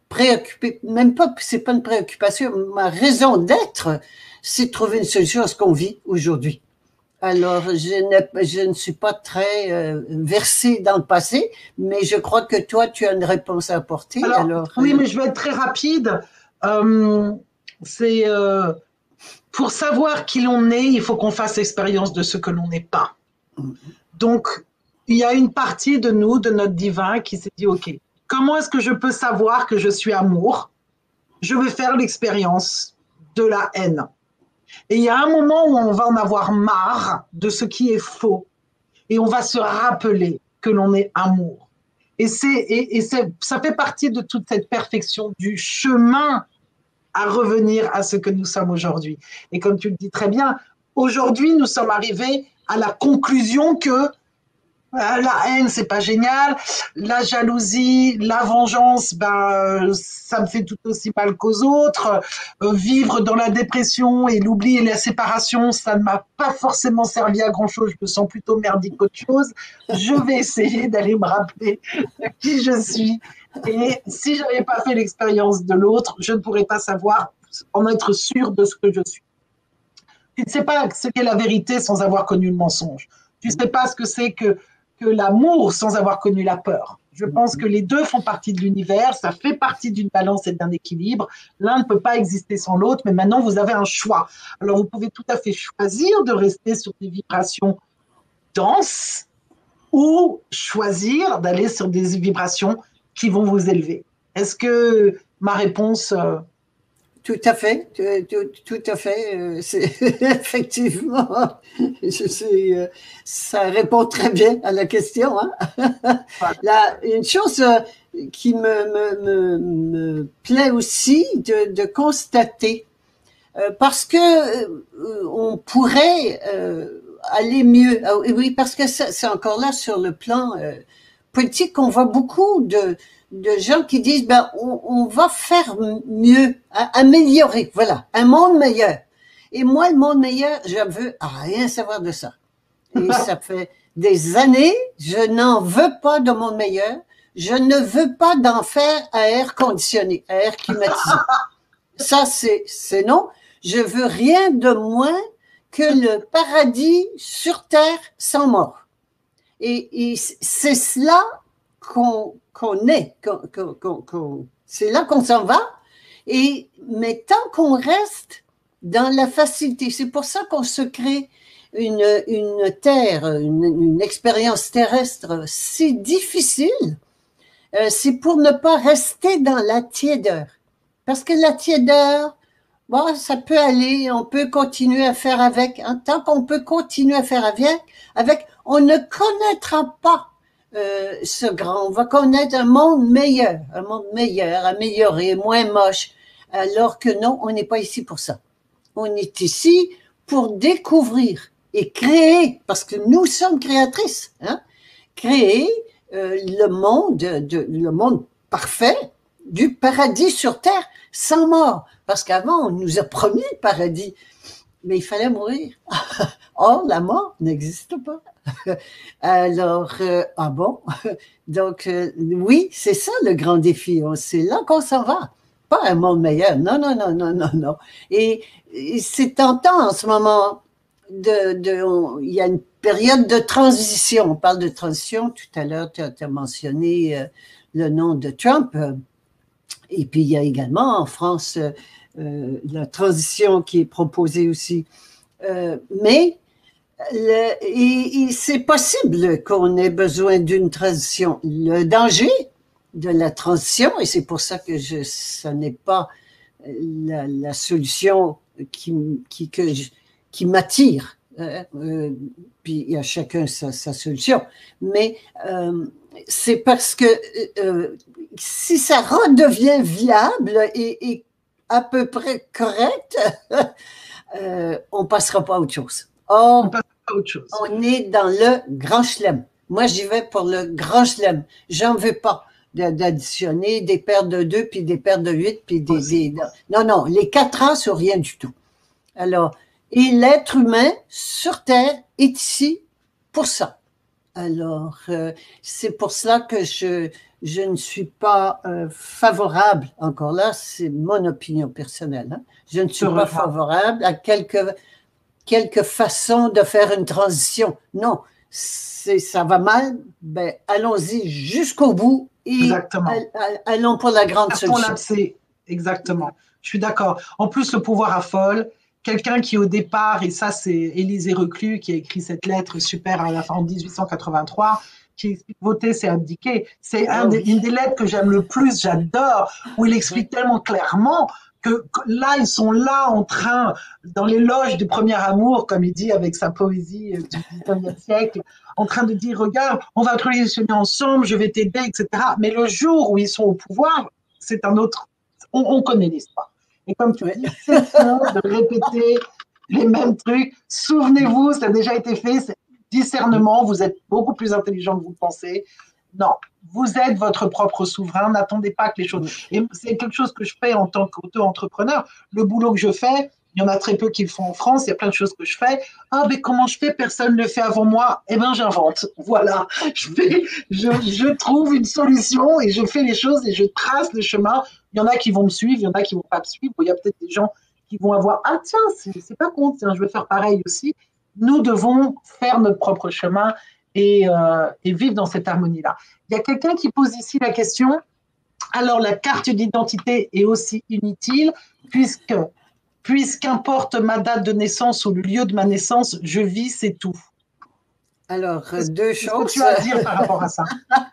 préoccupée, même pas, c'est pas une préoccupation, ma raison d'être, c'est de trouver une solution à ce qu'on vit aujourd'hui. Alors, je ne, je ne suis pas très euh, versée dans le passé, mais je crois que toi, tu as une réponse à apporter. Alors, oui, mais je vais être très rapide. C'est pour savoir qui l'on est, il faut qu'on fasse l'expérience de ce que l'on n'est pas. Donc, il y a une partie de nous, de notre divin, qui s'est dit, OK, comment est-ce que je peux savoir que je suis amour? Je vais faire l'expérience de la haine. Et il y a un moment où on va en avoir marre de ce qui est faux. Et on va se rappeler que l'on est amour. Et, c'est, et, et ça fait partie de toute cette perfection du chemin à revenir à ce que nous sommes aujourd'hui. Et comme tu le dis très bien, aujourd'hui, nous sommes arrivés à la conclusion que euh, la haine, c'est pas génial. La jalousie, la vengeance, ben, ça me fait tout aussi mal qu'aux autres. Euh, vivre dans la dépression et l'oubli et la séparation, ça ne m'a pas forcément servi à grand chose. Je me sens plutôt merdique qu'autre chose. Je vais essayer d'aller me rappeler [laughs] qui je suis et si je n'avais pas fait l'expérience de l'autre, je ne pourrais pas savoir, en être sûr de ce que je suis. Tu ne sais pas ce qu'est la vérité sans avoir connu le mensonge. Tu ne sais pas ce que c'est que, que l'amour sans avoir connu la peur. Je pense que les deux font partie de l'univers, ça fait partie d'une balance et d'un équilibre. L'un ne peut pas exister sans l'autre, mais maintenant vous avez un choix. Alors vous pouvez tout à fait choisir de rester sur des vibrations denses ou choisir d'aller sur des vibrations qui vont vous élever. Est-ce que ma réponse... Euh, tout à fait, tout, à fait. Euh, [laughs] effectivement, je euh, ça répond très bien à la question. Hein. une chose qui me, me, me, plaît aussi de, de constater, parce que on pourrait aller mieux. Ah oui, parce que c'est encore là sur le plan politique, on voit beaucoup de, de gens qui disent, ben, on, on va faire mieux, améliorer, voilà, un monde meilleur. Et moi, le monde meilleur, je veux rien savoir de ça. Et [laughs] ça fait des années, je n'en veux pas de monde meilleur. Je ne veux pas d'en faire à air conditionné, à air climatisé. [laughs] Ça, c'est, c'est non. Je veux rien de moins que le paradis sur terre sans mort. Et, c'est cela qu'on est, c'est là qu'on s'en va. Et mais tant qu'on reste dans la facilité, c'est pour ça qu'on se crée une, une terre, une, expérience terrestre si difficile. Euh, c'est pour ne pas rester dans la tiédeur. Parce que la tiédeur, bon, ça peut aller, on peut continuer à faire avec. Tant qu'on peut continuer à faire avec, avec, on ne connaîtra pas euh, ce grand, on va connaître un monde meilleur, un monde meilleur, amélioré, moins moche, alors que non, on n'est pas ici pour ça. On est ici pour découvrir et créer, parce que nous sommes créatrices, hein, créer euh, le monde, de, le monde parfait du paradis sur terre sans mort. Parce qu'avant, on nous a promis le paradis, mais il fallait mourir. [laughs] Or, la mort n'existe pas. [laughs] Alors, euh, ah bon? [laughs] Donc, euh, oui, c'est ça le grand défi. C'est là qu'on s'en va. Pas un monde meilleur. Non, non, non, non, non, non. Et, c'est tentant en ce moment. De, de, il y a une période de transition. On parle de transition. Tout à l'heure, tu as, mentionné euh, le nom de Trump. Et puis, il y a également en France la transition qui est proposée aussi. mais c'est possible qu'on ait besoin d'une transition. Le danger de la transition, et c'est pour ça que je, ce n'est pas la, solution qui, m'attire. Hein, euh, puis il y a chacun sa, solution. Mais euh, c'est parce que euh, si ça redevient viable et, et à peu près correct, [laughs] on passera pas à autre chose. on autre chose. On est dans le grand chelem. Moi, j'y vais pour le grand chelem. J'en veux pas d'additionner des paires de deux, puis des paires de huit, puis des, Non, non, les quatre ans, c'est rien du tout. Alors, et l'être humain sur Terre est ici pour ça. Alors, euh, c'est pour cela que je, je ne suis pas euh, favorable, encore là, c'est mon opinion personnelle, hein. je ne suis pas favorable à quelques quelques façons de faire une transition. Non, ça va mal, ben allons-y jusqu'au bout et allons pour la grande solution. Exactement. Je suis d'accord. En plus, le pouvoir affole. Quelqu'un qui au départ, et ça c'est Élisée Reclus qui a écrit cette lettre super à la fin en 1883, qui explique voter, c'est abdiquer. C'est ah une des lettres que j'aime le plus, j'adore, où il explique tellement clairement que, là, ils sont là en train, dans les loges du premier amour, comme il dit avec sa poésie euh, du XIXe [laughs] siècle, en train de dire, regarde, on va travailler ensemble, je vais t'aider, etc. Mais le jour où ils sont au pouvoir, c'est un autre, on, connaît l'histoire. Et comme tu dis, c'est de répéter les mêmes trucs. Souvenez-vous, ça a déjà été fait, discernement, vous êtes beaucoup plus intelligent que vous pensez. Non, vous êtes votre propre souverain. N'attendez pas que les choses. Et c'est quelque chose que je fais en tant qu'auto-entrepreneur. Le boulot que je fais, il y en a très peu qui le font en France. Il y a plein de choses que je fais. Ah, mais comment je fais? Personne ne le fait avant moi. Eh bien, j'invente. Voilà. [laughs] Je, fais, je, je, trouve une solution et je fais les choses et je trace le chemin. Il y en a qui vont me suivre, il y en a qui vont pas me suivre. Il y a peut-être des gens qui vont avoir Ah, tiens, c'est pas con, tiens, je vais faire pareil aussi. Nous devons faire notre propre chemin euh, et, vivre dans cette harmonie-là. Il y a quelqu'un qui pose ici la question, alors la carte d'identité est aussi inutile puisque puisqu'importe ma date de naissance ou le lieu de ma naissance, je vis, c'est tout. Alors, deux choses. Qu'est-ce que tu as à dire par rapport à ça [laughs]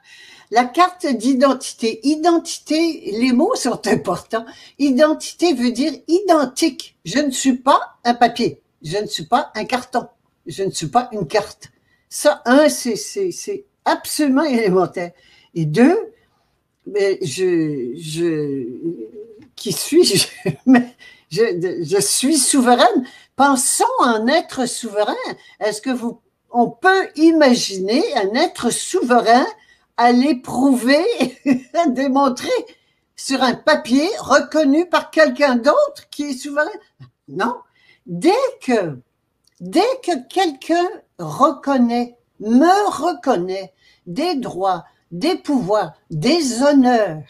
La carte d'identité. Identité, les mots sont importants. Identité veut dire identique. Je ne suis pas un papier. Je ne suis pas un carton. Je ne suis pas une carte. Ça, un, c'est absolument élémentaire. Et deux, mais je, je, qui suis-je? [laughs] Je, je suis souveraine. Pensons en être souverain. Est-ce que vous, on peut imaginer un être souverain aller prouver, [laughs] démontrer sur un papier reconnu par quelqu'un d'autre qui est souverain? Non. Dès que, dès que quelqu'un reconnaît, me reconnaît des droits, des pouvoirs, des honneurs,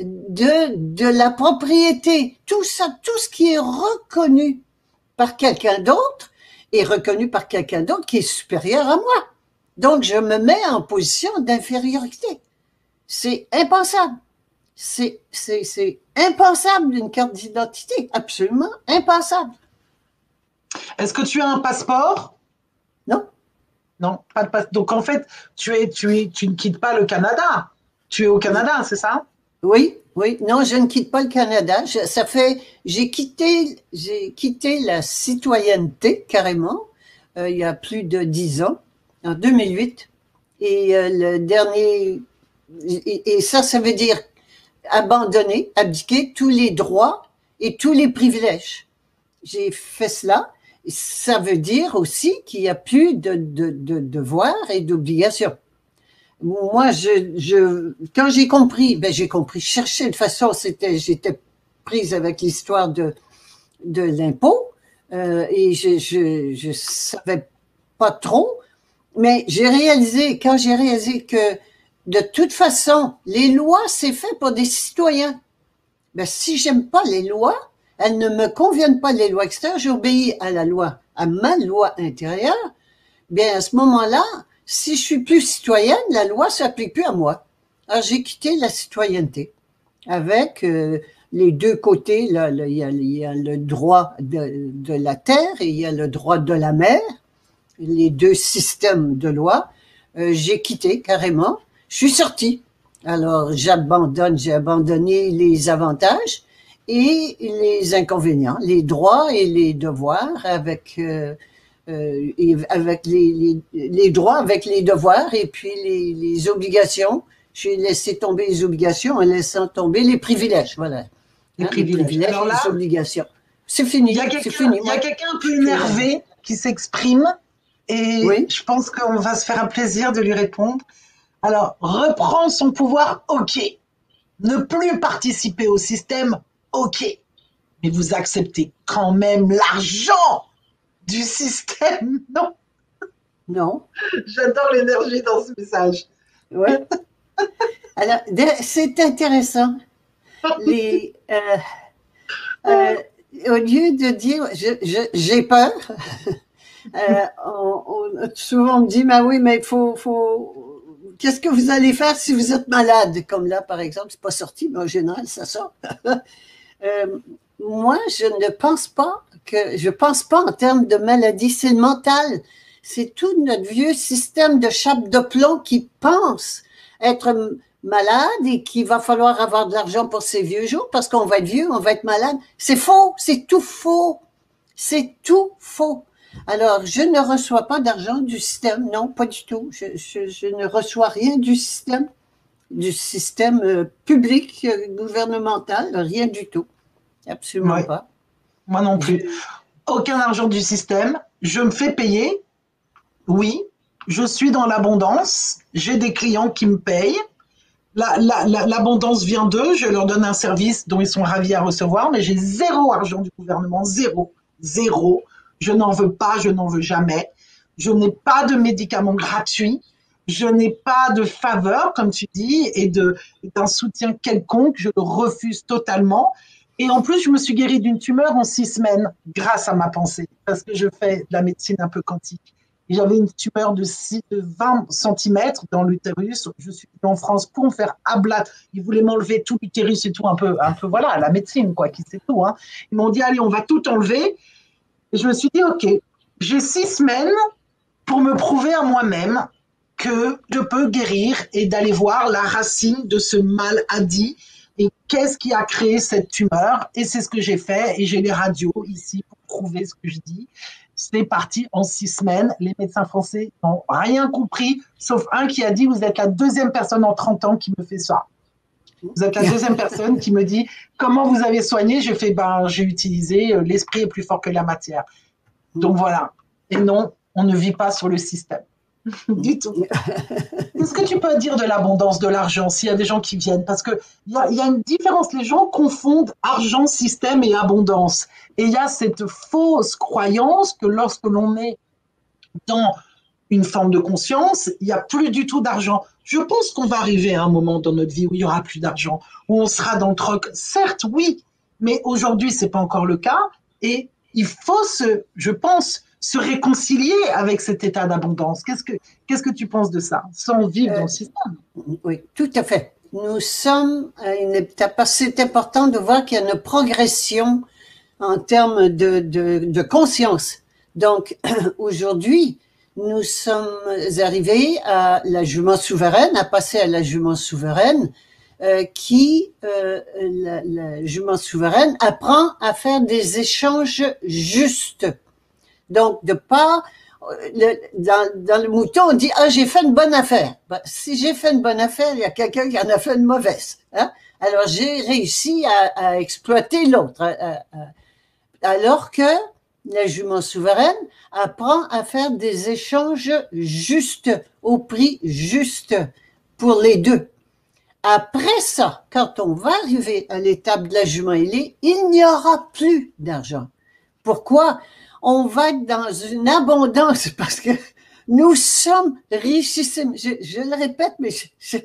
de, de la propriété, tout ça, tout ce qui est reconnu par quelqu'un d'autre est reconnu par quelqu'un d'autre qui est supérieur à moi. Donc, je me mets en position d'infériorité. C'est impensable. C'est, impensable une carte d'identité. Absolument impensable. Est-ce que tu as un passeport? Non. Non, pas de Donc en fait, tu, es, tu, es, tu ne quittes pas le Canada. Tu es au Canada, c'est ça? Oui, oui. Non, je ne quitte pas le Canada. ça fait, j'ai quitté, j'ai quitté la citoyenneté carrément euh, il y a plus de dix ans, en 2008. Et euh, le dernier, et, ça, ça veut dire abandonner, abdiquer tous les droits et tous les privilèges. J'ai fait cela. Ça veut dire aussi qu'il n'y a plus de, de, de devoirs et d'obligations. Moi, je, je, quand j'ai compris, ben j'ai compris. Chercher de façon, c'était, j'étais prise avec l'histoire de de l'impôt euh, et je, je je savais pas trop, mais j'ai réalisé quand j'ai réalisé que de toute façon, les lois, c'est fait pour des citoyens. Ben, si j'aime pas les lois, elles ne me conviennent pas les lois extérieures, j'obéis à la loi, à ma loi intérieure, bien, à ce moment-là, si je suis plus citoyenne, la loi s'applique plus à moi. Alors, j'ai quitté la citoyenneté avec euh, les deux côtés. Là, il, y a, le droit de, de, la terre et il y a le droit de la mer, les deux systèmes de loi. Euh, j'ai quitté carrément je suis sortie. Alors, j'abandonne, j'ai abandonné les avantages et les inconvénients, les droits et les devoirs avec euh, euh, avec les, les, les, droits, avec les devoirs et puis les, les obligations. J'ai laissé tomber les obligations en laissant tomber les privilèges. Voilà. Les hein, privilèges. Les Alors là, les obligations. C'est fini. Il y a quelqu'un un peu énervé qui s'exprime et oui. je pense qu'on va se faire un plaisir de lui répondre. Alors, reprendre son pouvoir, ok. Ne plus participer au système, ok. Mais vous acceptez quand même l'argent du système, [laughs] non? Non. J'adore l'énergie dans ce message. Oui. [laughs] Alors, c'est intéressant. Les, euh, euh, au lieu de dire j'ai peur, [laughs] euh, on, on, souvent on me dit mais oui mais il faut, faut qu'est-ce que vous allez faire si vous êtes malade? Comme là, par exemple, c'est pas sorti, mais en général, ça sort. Euh, moi, je ne pense pas que, je pense pas en termes de maladie, c'est le mental. C'est tout notre vieux système de chape de plomb qui pense être malade et qu'il va falloir avoir de l'argent pour ses vieux jours parce qu'on va être vieux, on va être malade. C'est faux, c'est tout faux. C'est tout faux. Alors, je ne reçois pas d'argent du système, non, pas du tout. Je, je, je, ne reçois rien du système, du système euh, public, euh, gouvernemental, rien du tout. Absolument pas. Moi non plus. Aucun argent du système. Je me fais payer. Oui. Je suis dans l'abondance. J'ai des clients qui me payent. L'abondance la, la, vient d'eux. Je leur donne un service dont ils sont ravis à recevoir, mais j'ai zéro argent du gouvernement. Zéro. Zéro. Je n'en veux pas, je n'en veux jamais. Je n'ai pas de médicaments gratuits. Je n'ai pas de faveur, comme tu dis, et d'un soutien quelconque. Je le refuse totalement. Et en plus, je me suis guérie d'une tumeur en six semaines grâce à ma pensée, parce que je fais de la médecine un peu quantique. J'avais une tumeur de, 6, de 20 cm dans l'utérus. Je suis en France pour me faire abattre. Ils voulaient m'enlever tout l'utérus et tout, un peu, un peu, voilà, la médecine, quoi, qui sait tout. Hein. Ils m'ont dit, allez, on va tout enlever. Et je me suis dit, OK, j'ai six semaines pour me prouver à moi-même que je peux guérir et d'aller voir la racine de ce maladie et qu'est-ce qui a créé cette tumeur? Et c'est ce que j'ai fait et j'ai les radios ici pour prouver ce que je dis. C'est parti en six semaines. Les médecins français n'ont rien compris, sauf un qui a dit, vous êtes la deuxième personne en 30 ans qui me fait ça. Vous êtes la deuxième [laughs] personne qui me dit comment vous avez soigné? J'ai fait ben j'ai utilisé euh, l'esprit est plus fort que la matière. Donc voilà. Et non, on ne vit pas sur le système [laughs] du tout. Qu'est-ce que tu peux dire de l'abondance de l'argent s'il y a des gens qui viennent? Parce qu'il y a, y a une différence. Les gens confondent argent, système et abondance. Et il y a cette fausse croyance que lorsque l'on est dans une forme de conscience, il n'y a plus du tout d'argent. Je pense qu'on va arriver à un moment dans notre vie où il y aura plus d'argent, où on sera dans le troc. Certes, oui, mais aujourd'hui, c'est pas encore le cas. Et il faut se, je pense, se réconcilier avec cet état d'abondance. Qu'est-ce que, qu'est-ce que tu penses de ça, sans vivre euh, dans le système? Oui, tout à fait. Nous sommes. C'est important de voir qu'il y a une progression en termes de, de, de conscience. Donc, [clears throat] aujourd'hui, nous sommes arrivés à la jument souveraine, à passer à la jument souveraine, euh, qui, euh, la, la, jument souveraine, apprend à faire des échanges justes. Donc, de pas, dans, dans, le mouton, on dit ah j'ai fait une bonne affaire. Ben, si j'ai fait une bonne affaire, il y a quelqu'un qui en a fait une mauvaise. Hein? Alors j'ai réussi à, à exploiter l'autre. Alors que la jument souveraine apprend à faire des échanges justes au prix juste pour les deux. Après ça, quand on va arriver à l'étape de la jument ailée, il n'y aura plus d'argent. Pourquoi? On va être dans une abondance [laughs] parce que nous sommes richissimes. Je, je le répète, mais je, je,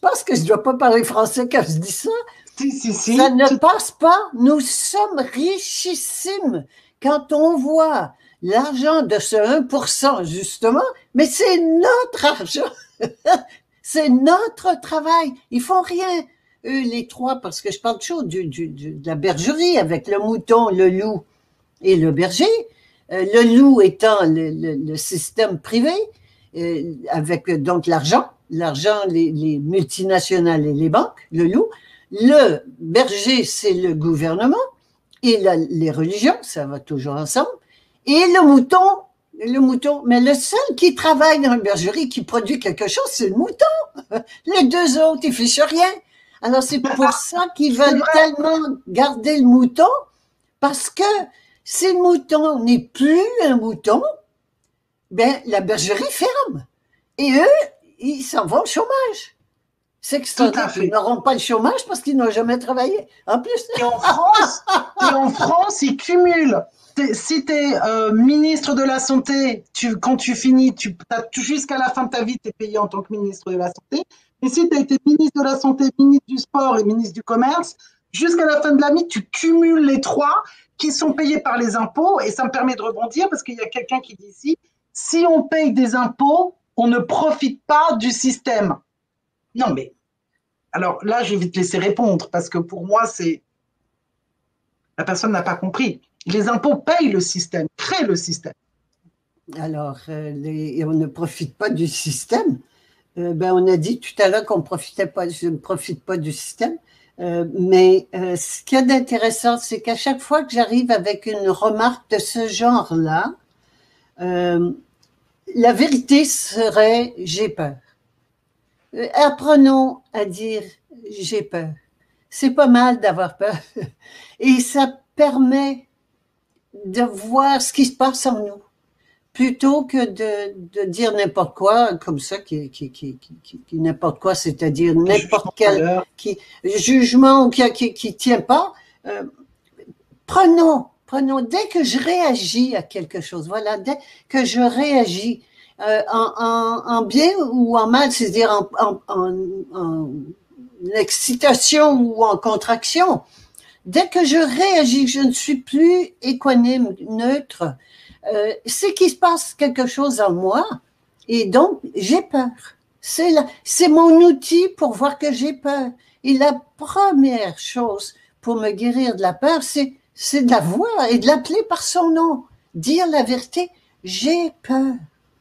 pense que je ne dois pas parler français quand je dis ça. Si, si, si. Ça ne passe pas. Nous sommes richissimes quand on voit l'argent de ce 1%, justement, mais c'est notre argent. [laughs] c'est notre travail. Ils font rien, eux, les trois, parce que je parle toujours du, du, de la bergerie avec le mouton, le loup et le berger. Euh, le loup étant le, le, système privé, euh, avec donc l'argent, l'argent, les, les multinationales et les banques, le loup. Le berger, c'est le gouvernement et les religions, ça va toujours ensemble. Et le mouton, le mouton. Mais le seul qui travaille dans une bergerie, qui produit quelque chose, c'est le mouton. [laughs] Les deux autres, ils fichent rien. Alors c'est pour ça qu'ils veulent tellement garder le mouton, parce que si le mouton n'est plus un mouton, ben la bergerie ferme. Et eux, ils s'en vont au chômage. C'est extraordinaire. Ils n'auront pas le chômage parce qu'ils n'ont jamais travaillé. En plus. Et en France, et en France ils cumulent. Si tu es euh, ministre de la Santé, tu, quand tu finis, tu, jusqu'à la fin de ta vie, tu es payé en tant que ministre de la Santé. Et si tu as été ministre de la Santé, ministre du Sport et ministre du Commerce, jusqu'à la fin de la vie, tu cumules les trois qui sont payés par les impôts. Et ça me permet de rebondir parce qu'il y a quelqu'un qui dit ici, si on paye des impôts, on ne profite pas du système. Non, mais alors là, je vais te laisser répondre parce que pour moi, c'est la personne n'a pas compris. Les impôts payent le système, créent le système. Alors, euh, on ne profite pas du système. Euh, ben, on a dit tout à l'heure qu'on profitait pas, ne profite pas du système. Euh, mais ce qu'il y a d'intéressant, c'est qu'à chaque fois que j'arrive avec une remarque de ce genre-là, la vérité serait j'ai peur. Euh, apprenons à dire j'ai peur. C'est pas mal d'avoir peur. [laughs] Et ça permet de voir ce qui se passe en nous plutôt que de, de dire n'importe quoi comme ça qui, qui, qui, qui, n'importe quoi c'est-à-dire n'importe quel qui, jugement qui, qui, qui tient pas euh, prenons prenons dès que je réagis à quelque chose voilà dès que je réagis euh, en, bien ou en mal, c'est-à-dire en, en, excitation ou en contraction. Dès que je réagis, je ne suis plus équanime, neutre, euh, c'est qu'il se passe quelque chose en moi et donc j'ai peur. C'est c'est mon outil pour voir que j'ai peur. Et la première chose pour me guérir de la peur, c'est de la voir et de l'appeler par son nom, dire la vérité. J'ai peur.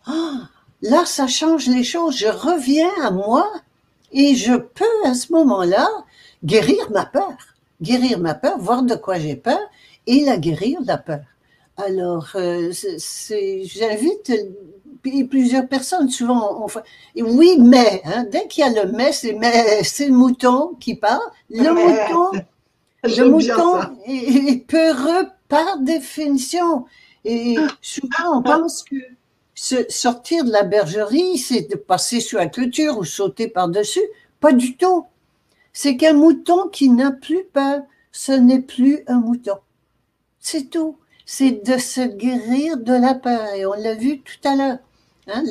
Ah, là, ça change les choses. Je reviens à moi et je peux à ce moment-là guérir ma peur. Guérir ma peur, voir de quoi j'ai peur et la guérir la peur. Alors, euh, j'invite plusieurs personnes, souvent, on fait, oui, mais, hein, dès qu'il y a le mais, c'est mais, c'est le mouton qui parle. Le mouton, [laughs] le mouton est peureux par définition. Et souvent, on pense que sortir de la bergerie, c'est de passer sur la clôture ou sauter par-dessus. Pas du tout. C'est qu'un mouton qui n'a plus peur, ce n'est plus un mouton. C'est tout. C'est de se guérir de la peur. Et on l'a vu tout à l'heure. Hein,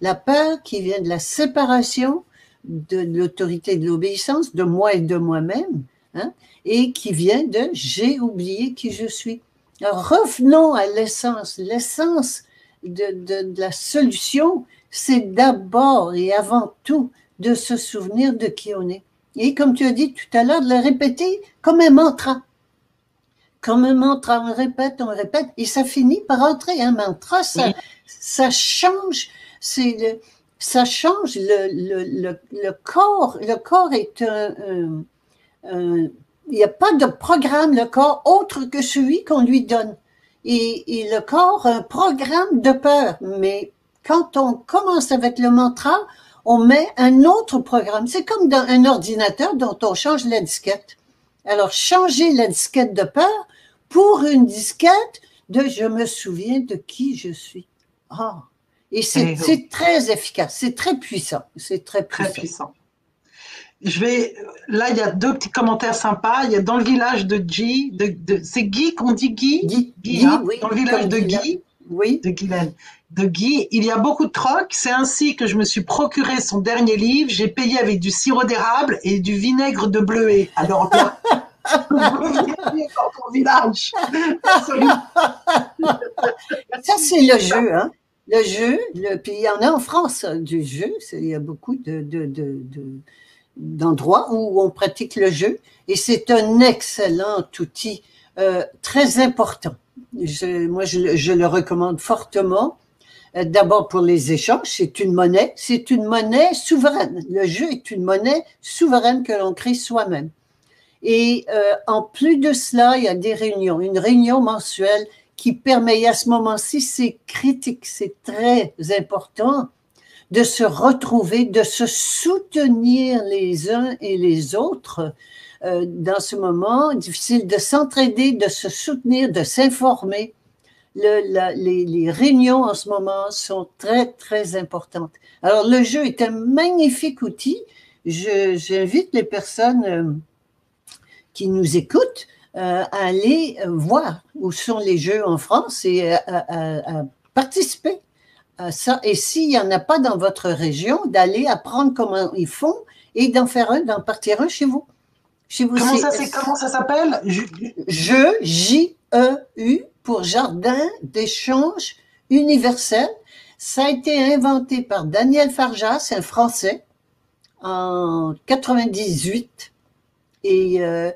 la, peur qui vient de la séparation de l'autorité de l'obéissance, de moi et de moi-même, hein, et qui vient de j'ai oublié qui je suis. revenons à l'essence. L'essence, de, la solution, c'est d'abord et avant tout de se souvenir de qui on est. Et comme tu as dit tout à l'heure, de le répéter comme un mantra. Comme un mantra, on répète, on répète, et ça finit par entrer. Un mantra, ça, ça change, c'est ça change le, le, le, corps. Le corps est un, il n'y a pas de programme, le corps, autre que celui qu'on lui donne. Et, et le corps a un programme de peur. Mais quand on commence avec le mantra, on met un autre programme. C'est comme dans un ordinateur dont on change la disquette. Alors, changer la disquette de peur pour une disquette de je me souviens de qui je suis. Ah. Et c'est très efficace, c'est très puissant. C'est très puissant. Très puissant. Je vais, là, il y a deux petits commentaires sympas. Il y a dans le village de Guy, de, c'est Guy qu'on dit Guy? Guy, Guy hein? oui, Dans le village de Guy, oui. de Guylaine, de Guy, il y a beaucoup de trocs. C'est ainsi que je me suis procuré son dernier livre. J'ai payé avec du sirop d'érable et du vinaigre de bleuet. Alors [laughs] Ça, c'est le jeu, hein. Le jeu, le, puis il y en a en France du jeu. Il y a beaucoup de, de, de, d'endroits où on pratique le jeu et c'est un excellent outil euh, très important. Moi, je, je, le recommande fortement. Euh, d'abord pour les échanges, c'est une monnaie, c'est une monnaie souveraine. Le jeu est une monnaie souveraine que l'on crée soi-même. Et euh, en plus de cela, il y a des réunions, une réunion mensuelle qui permet, à ce moment-ci, c'est critique, c'est très important de se retrouver, de se soutenir les uns et les autres euh, dans ce moment difficile, de s'entraider, de se soutenir, de s'informer. Le, les, les, réunions en ce moment sont très, très importantes. Alors, le jeu est un magnifique outil. J'invite les personnes euh, qui nous écoutent euh, à aller voir où sont les jeux en France et à, participer à ça. Et s'il n'y en a pas dans votre région, d'aller apprendre comment ils font et d'en faire un, d'en partir un chez vous. Chez vous comment, ça, comment ça s'appelle? Jeu, J-E-U, pour Jardin d'échange universel. Ça a été inventé par Daniel Farjas, un Français, en 98. Et euh,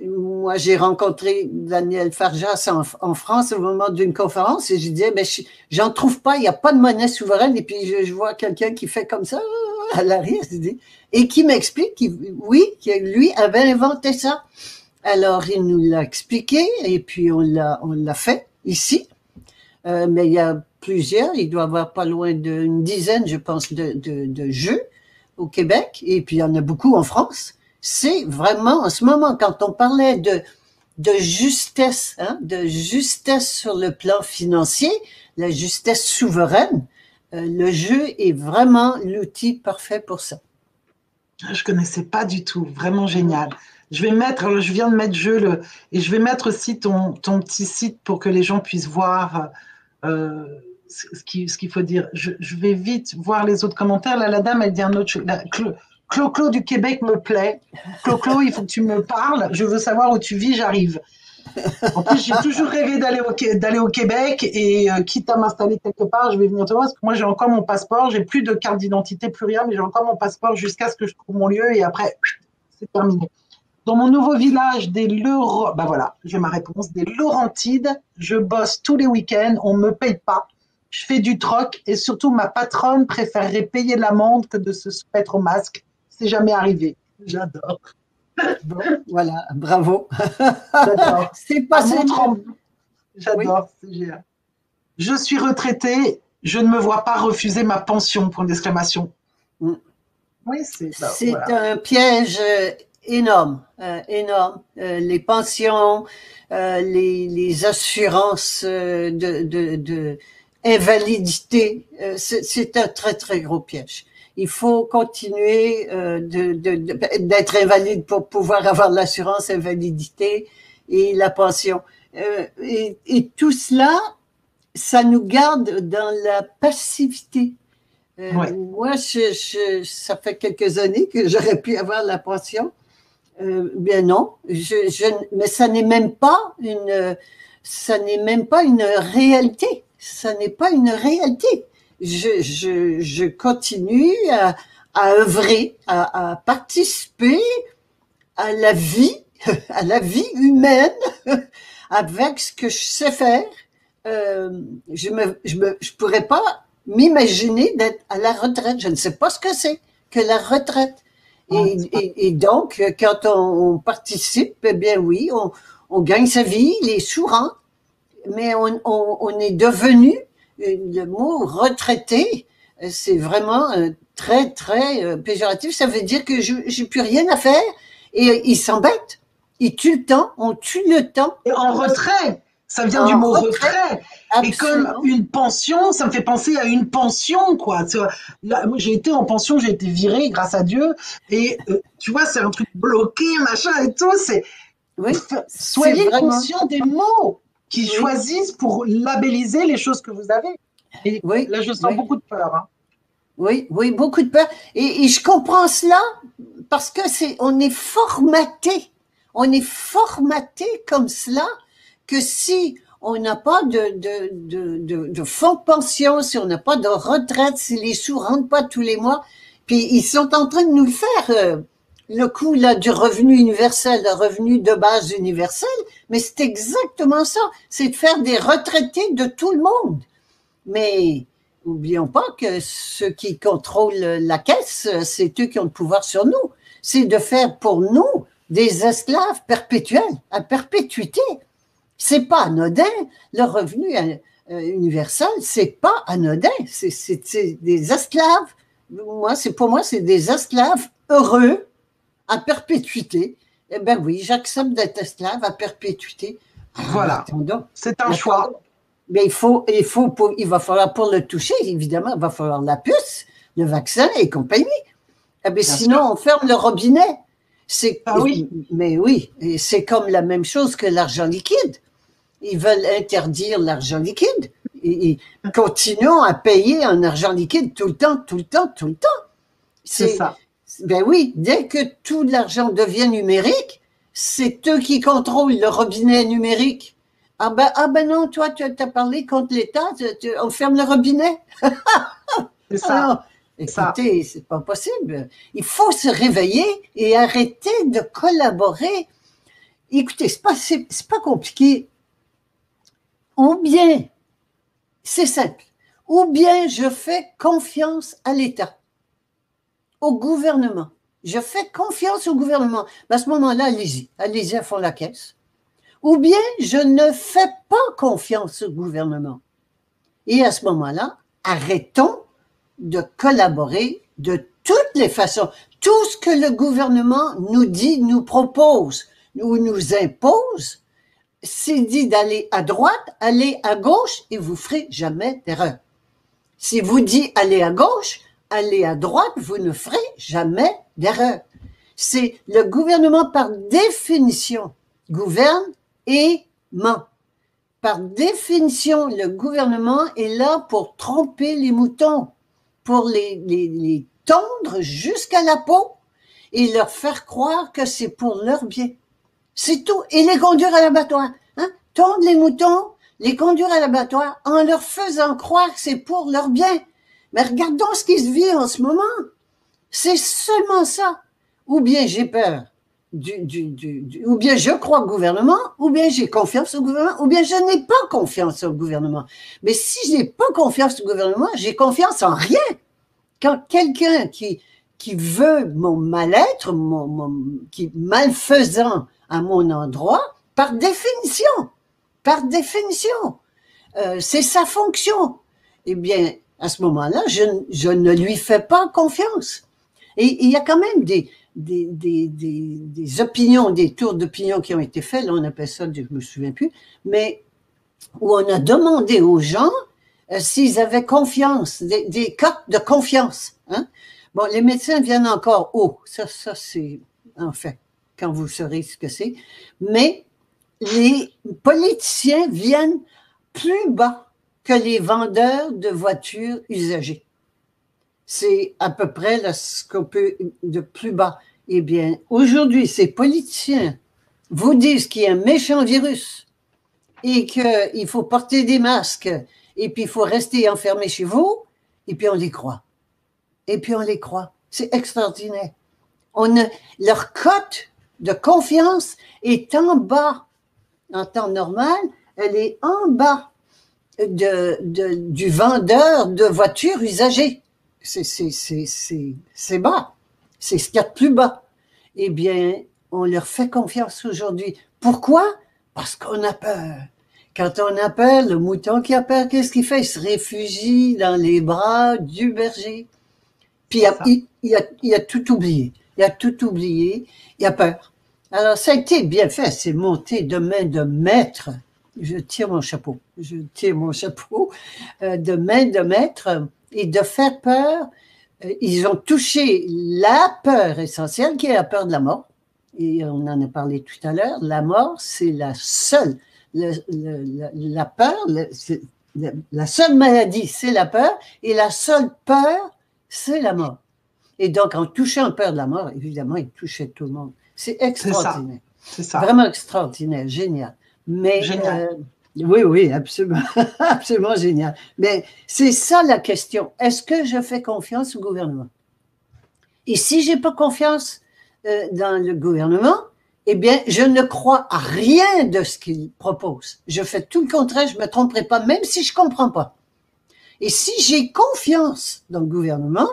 moi, j'ai rencontré Daniel Farjas en, France au moment d'une conférence et je disais, mais j'en trouve pas, il n'y a pas de monnaie souveraine. Et puis, je, vois quelqu'un qui fait comme ça [laughs] à l'arrière et qui m'explique, oui, que lui avait inventé ça. Alors, il nous l'a expliqué et puis on l'a, on l'a fait ici. Euh, mais il y a plusieurs, il doit y avoir pas loin d'une dizaine, je pense, de, de jeux au Québec et puis il y en a beaucoup en France c'est vraiment en ce moment quand on parlait de de justesse, hein, de justesse sur le plan financier, la justesse souveraine, euh, le jeu est vraiment l'outil parfait pour ça. Je connaissais pas du tout, vraiment génial. Je vais mettre, je viens de mettre jeu le, et je vais mettre aussi ton, ton petit site pour que les gens puissent voir euh, ce qu'il faut dire. Je, vais vite voir les autres commentaires. Là, la dame, elle dit un autre chose. Clo-Clo du Québec me plaît. Clo-Clo, il faut que tu me parles. Je veux savoir où tu vis, j'arrive. En plus, j'ai toujours rêvé d'aller au, Québec et euh, quitte à m'installer quelque part, je vais venir te voir parce que moi, j'ai encore mon passeport. J'ai plus de carte d'identité, plus rien, mais j'ai encore mon passeport jusqu'à ce que je trouve mon lieu et après, c'est terminé. Dans mon nouveau village des Laurentides, bah voilà, j'ai ma réponse, des Laurentides, je bosse tous les week-ends, on me paye pas, je fais du troc et surtout ma patronne préférerait payer l'amende que de se soumettre au masque c'est jamais arrivé. J'adore. voilà, bravo. J'adore. [laughs] c'est pas J'adore, Je suis retraitée, je ne me vois pas refuser ma pension, point d'exclamation. Mm. Oui, c'est C'est un piège euh, énorme, euh, énorme. Euh, les pensions, les, assurances de, de, de invalidité, c'est un très, très gros piège il faut continuer euh, d'être invalide pour pouvoir avoir l'assurance invalidité et la pension. Euh, et, tout cela, ça nous garde dans la passivité. Euh, moi, je, ça fait quelques années que j'aurais pu avoir la pension. bien non, je, mais ça n'est même pas une, ça n'est même pas une réalité. Ça n'est pas une réalité je, je, je continue à, à œuvrer, à, à, participer à la vie, [laughs] à la vie humaine [laughs] avec ce que je sais faire. Euh, je me, je me, je pourrais pas m'imaginer d'être à la retraite. Je ne sais pas ce que c'est que la retraite. Et, et, et donc, quand on, participe, eh bien oui, on, on gagne sa vie, les sous mais on, on, on est devenu, le mot retraité, euh, c'est vraiment euh, très, très péjoratif. Ça veut dire que je j'ai plus rien à faire et ils s'embêtent. Ils tuent le temps, on tue le temps. Et en retrait, ça vient du mot retrait. Et comme une pension, ça me fait penser à une pension, quoi. J'ai été en pension, j'ai été virée, grâce à Dieu. Et tu vois, c'est un truc bloqué, machin et tout. C'est oui, soyez conscient des mots qui choisissent pour labelliser les choses que vous avez. Et oui, là, je sens beaucoup de peur. Hein. Oui, oui, beaucoup de peur. Et, je comprends cela parce que c'est, on est formaté, on est formaté comme cela que si on n'a pas de, de, de, de, fonds de pension, si on n'a pas de retraite, si les sous rentrent pas tous les mois, puis ils sont en train de nous le faire. Euh, le coût là du revenu universel, le revenu de base universel, mais c'est exactement ça, c'est de faire des retraités de tout le monde. Mais oublions pas que ceux qui contrôlent la caisse, c'est eux qui ont le pouvoir sur nous. C'est de faire pour nous des esclaves perpétuels, à perpétuité. C'est pas anodin. Le revenu euh, universel, c'est pas anodin. C'est des esclaves. Moi, c'est pour moi, c'est des esclaves heureux à perpétuité, eh bien oui, j'accepte d'être esclave à perpétuité. Voilà. C'est un choix. Mais il faut, il faut, il va falloir pour le toucher, évidemment, il va falloir la puce, le vaccin et compagnie. Eh bien, sinon, on ferme le robinet. C'est, ah oui. Mais oui, c'est comme la même chose que l'argent liquide. Ils veulent interdire l'argent liquide. Et, continuons à payer en argent liquide tout le temps, tout le temps, tout le temps. C'est ça. Ben oui, dès que tout l'argent devient numérique, c'est eux qui contrôlent le robinet numérique. Ah ben, ah ben non, toi, tu as parlé contre l'État, on ferme le robinet. [laughs] c'est ça. écoutez, c'est pas possible. Il faut se réveiller et arrêter de collaborer. Écoutez, c'est pas, c'est pas compliqué. Ou bien, c'est simple, ou bien je fais confiance à l'État au gouvernement. Je fais confiance au gouvernement. à ce moment-là, allez-y. Allez-y à fond la caisse. Ou bien je ne fais pas confiance au gouvernement. Et à ce moment-là, arrêtons de collaborer de toutes les façons. Tout ce que le gouvernement nous dit, nous propose ou nous impose, c'est dit d'aller à droite, aller à gauche et vous ferez jamais d'erreur. Si vous dit aller à gauche, aller à droite, vous ne ferez jamais d'erreur. C'est le gouvernement par définition gouverne et ment. Par définition, le gouvernement est là pour tromper les moutons, pour les, les, les tondre jusqu'à la peau et leur faire croire que c'est pour leur bien. C'est tout. Et les conduire à l'abattoir. Hein? Tondre les moutons, les conduire à l'abattoir en leur faisant croire que c'est pour leur bien. Mais regardons ce qui se vit en ce moment. C'est seulement ça. Ou bien j'ai peur, du, du, du, ou bien je crois au gouvernement, ou bien j'ai confiance au gouvernement, ou bien je n'ai pas confiance au gouvernement. Mais si je n'ai pas confiance au gouvernement, j'ai confiance en rien. Quand quelqu'un qui, qui veut mon mal-être, mon, mon, qui malfaisant à mon endroit, par définition, par définition, euh, c'est sa fonction. Eh bien, à ce moment-là, je, je, ne lui fais pas confiance. Et il y a quand même des, des, des, des, des opinions, des tours d'opinion qui ont été faits, là on appelle ça, je me souviens plus, mais où on a demandé aux gens euh, s'ils avaient confiance, des, des cotes de confiance. Hein? Bon, les médecins viennent encore haut, ça, ça c'est en fait quand vous saurez ce que c'est, mais les politiciens viennent plus bas que les vendeurs de voitures usagées. C'est à peu près ce qu'on peut de plus bas. Eh bien, aujourd'hui, ces politiciens vous disent qu'il y a un méchant virus et qu'il faut porter des masques et puis il faut rester enfermé chez vous, et puis on les croit. Et puis on les croit. C'est extraordinaire. On leur cote de confiance est en bas. En temps normal, elle est en bas de, de, du vendeur de voitures usagées. C'est, c'est, c'est, c'est, c'est bas. C'est ce qu'il y a de plus bas. Eh bien, on leur fait confiance aujourd'hui. Pourquoi? Parce qu'on a peur. Quand on appelle le mouton qui appelle, qu'est-ce qu'il fait? Il se réfugie dans les bras du berger. Puis il a, il, a, il a tout oublié. Il a tout oublié. Il a peur. Alors, ça a été bien fait. C'est monté de main de maître. Je tire mon chapeau. Je tire mon chapeau. Euh, de main de maître et de faire peur. Euh, ils ont touché la peur essentielle qui est la peur de la mort. Et on en a parlé tout à l'heure. La mort, c'est la seule. Le, le, la peur, la seule maladie, c'est la peur. Et la seule peur, c'est la mort. Et donc, en touchant la peur de la mort, évidemment, il touchait tout le monde. C'est extraordinaire. C'est ça. Vraiment extraordinaire, génial. Mais génial. Euh, oui, oui, absolument, [laughs] absolument génial. Mais c'est ça la question. Est-ce que je fais confiance au gouvernement? Et si j'ai pas confiance euh, dans le gouvernement, eh bien, je ne crois à rien de ce qu'il propose. Je fais tout le contraire, je me tromperai pas, même si je comprends pas. Et si j'ai confiance dans le gouvernement,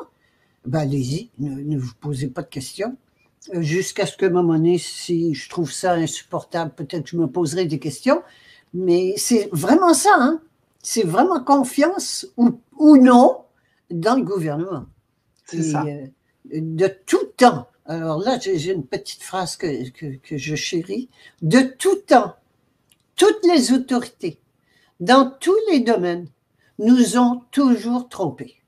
ben allez-y, ne, vous posez pas de questions. Jusqu'à ce que, un moment donné, si je trouve ça insupportable, peut-être que je me poserai des questions. Mais c'est vraiment ça, hein? C'est vraiment confiance ou, ou, non dans le gouvernement. C'est ça. Euh, de tout temps. Alors là, j'ai une petite phrase que, que, que je chéris. De tout temps, toutes les autorités, dans tous les domaines, nous ont toujours trompés.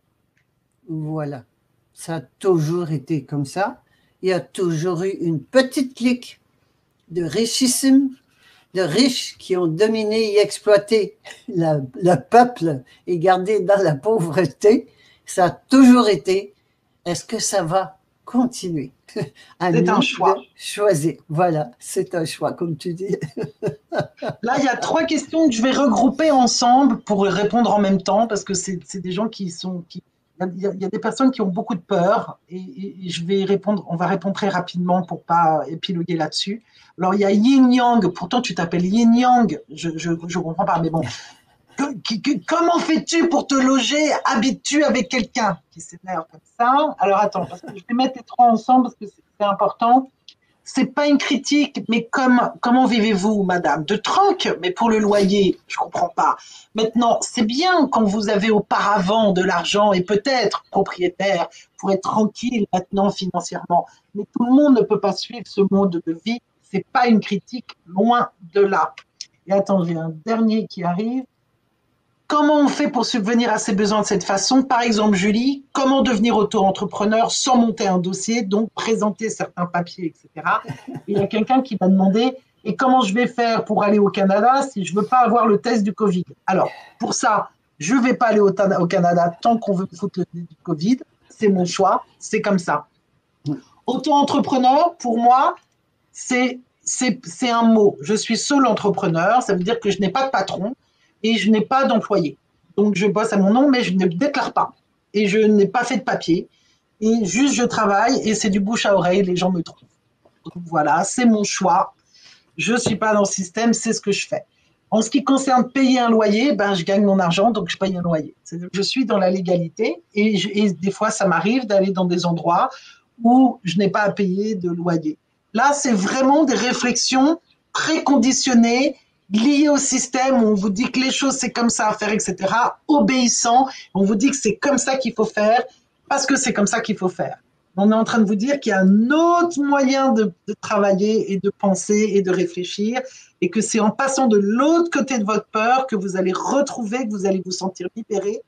Voilà. Ça a toujours été comme ça. Il y a toujours eu une petite clique de richissimes, de riches qui ont dominé et exploité le peuple et gardé dans la pauvreté. Ça a toujours été. Est-ce que ça va continuer? [laughs] C'est un choix. Choisir. Voilà, c'est un choix, comme tu dis. [laughs] Là, il y a trois questions que je vais regrouper ensemble pour répondre en même temps parce que c'est des gens qui sont. Qui... Il, y a, des personnes qui ont beaucoup de peur et, je vais répondre, on va répondre très rapidement pour pas épiloguer là-dessus. Alors, il y a Yin Yang, pourtant tu t'appelles Yin Yang, je, je, je comprends pas, mais bon, comment fais-tu pour te loger? Habites-tu avec quelqu'un? Qui s'énerve comme ça Alors attends, je vais mettre les trois ensemble parce que c'est important. C'est pas une critique, mais comme, comment vivez-vous, madame? De troc, mais pour le loyer, je comprends pas. Maintenant, c'est bien quand vous avez auparavant de l'argent et peut-être propriétaire pour être tranquille maintenant financièrement. Mais tout le monde ne peut pas suivre ce mode de vie. C'est pas une critique, loin de là. Et attends, j'ai un dernier qui arrive. Comment on fait pour subvenir à ses besoins de cette façon? Par exemple, Julie, comment devenir auto-entrepreneur sans monter un dossier, donc présenter certains papiers, etc. il y a quelqu'un qui m'a demandé et comment je vais faire pour aller au Canada si je ne veux pas avoir le test du Covid? Alors, pour ça, je ne vais pas aller au, Canada tant qu'on veut foutre le test du Covid. C'est mon choix, c'est comme ça. Auto-entrepreneur, pour moi, c'est un mot. Je suis seul entrepreneur, ça veut dire que je n'ai pas de patron et je n'ai pas d'employé. Donc je bosse à mon nom, mais je ne déclare pas. Et je n'ai pas fait de papier. Et juste je travaille et c'est du bouche à oreille, les gens me trouvent. Donc voilà, c'est mon choix. Je ne suis pas dans le système, c'est ce que je fais. En ce qui concerne payer un loyer, ben, je gagne mon argent, donc je paye un loyer. Je suis dans la légalité et, et des fois, ça m'arrive d'aller dans des endroits où je n'ai pas à payer de loyer. Là, c'est vraiment des réflexions préconditionnées lié au système, où on vous dit que les choses c'est comme ça à faire, etc., obéissant, on vous dit que c'est comme ça qu'il faut faire, parce que c'est comme ça qu'il faut faire. On est en train de vous dire qu'il y a un autre moyen de, travailler et de penser et de réfléchir, et que c'est en passant de l'autre côté de votre peur que vous allez retrouver, que vous allez vous sentir libéré.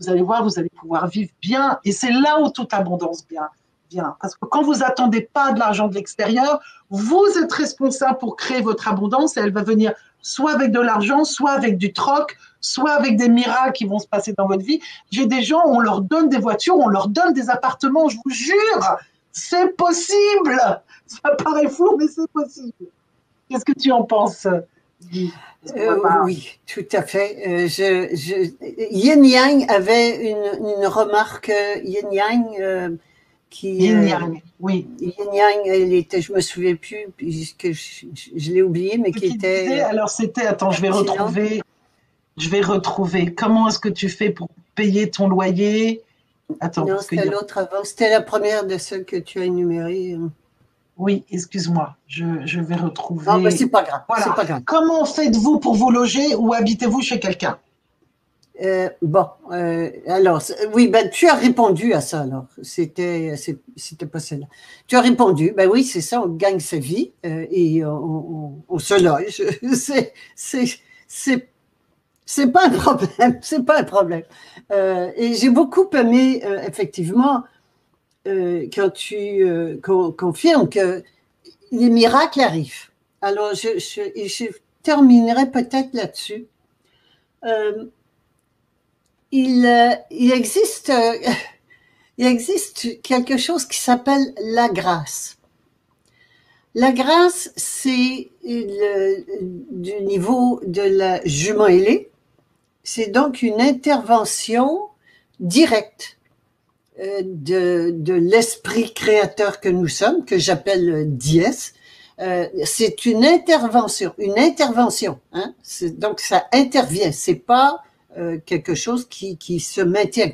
Vous allez voir, vous allez pouvoir vivre bien, et c'est là où toute abondance vient. Parce que quand vous attendez pas de l'argent de l'extérieur, vous êtes responsable pour créer votre abondance et elle va venir soit avec de l'argent, soit avec du troc, soit avec des miracles qui vont se passer dans votre vie. J'ai des gens, on leur donne des voitures, on leur donne des appartements, je vous jure, c'est possible. Ça paraît fou, mais c'est possible. Qu'est-ce que tu en penses euh, oui, tout à fait. Euh, Yin Yang avait une, remarque. Euh, Yin Yang qui Yin Yang, oui. Yin Yang, il était, je me souviens plus, puisque je, je, l'ai oublié, mais qui, était. alors c'était, attends, je vais retrouver, je vais retrouver. Comment est-ce que tu fais pour payer ton loyer? Attends. Non, c'était l'autre avant. C'était la première de celles que tu as énumérées. Oui, excuse-moi, je, je, vais retrouver. Non, mais c'est pas grave. Voilà. Pas grave. Comment faites-vous pour vous loger ou habitez-vous chez quelqu'un? Euh, bon, euh, alors, oui, ben, tu as répondu à ça, alors. C'était, c'était pas celle-là. Tu as répondu, ben oui, c'est ça, on gagne sa vie euh, et on, se loge. [laughs] c'est, pas un problème, [laughs] c'est pas un problème. Et j'ai beaucoup aimé, effectivement, quand tu confirmes que les miracles arrivent. Alors, je, je terminerai peut-être là-dessus il, euh, il existe, euh, [laughs] il existe quelque chose qui s'appelle la grâce. La grâce, c'est du niveau de la jument ailée. C'est donc une intervention directe euh, de, de l'esprit créateur que nous sommes, que j'appelle diès. c'est une intervention, une intervention. Hein? Donc ça intervient. C'est pas euh, quelque chose qui, qui se maintient.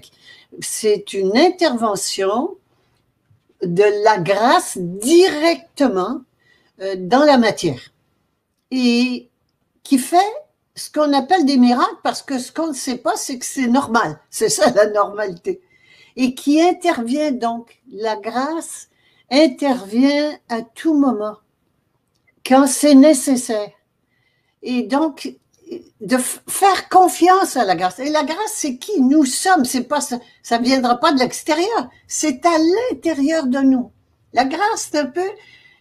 C'est une intervention de la grâce directement euh, dans la matière et qui fait ce qu'on appelle des miracles parce que ce qu'on ne sait pas, c'est que c'est normal. C'est ça la normalité. Et qui intervient donc, la grâce intervient à tout moment quand c'est nécessaire. Et donc, de faire confiance à la grâce. Et la grâce, c'est qui nous sommes. C'est pas ça, ça viendra pas de l'extérieur. C'est à l'intérieur de nous. La grâce, c'est un peu,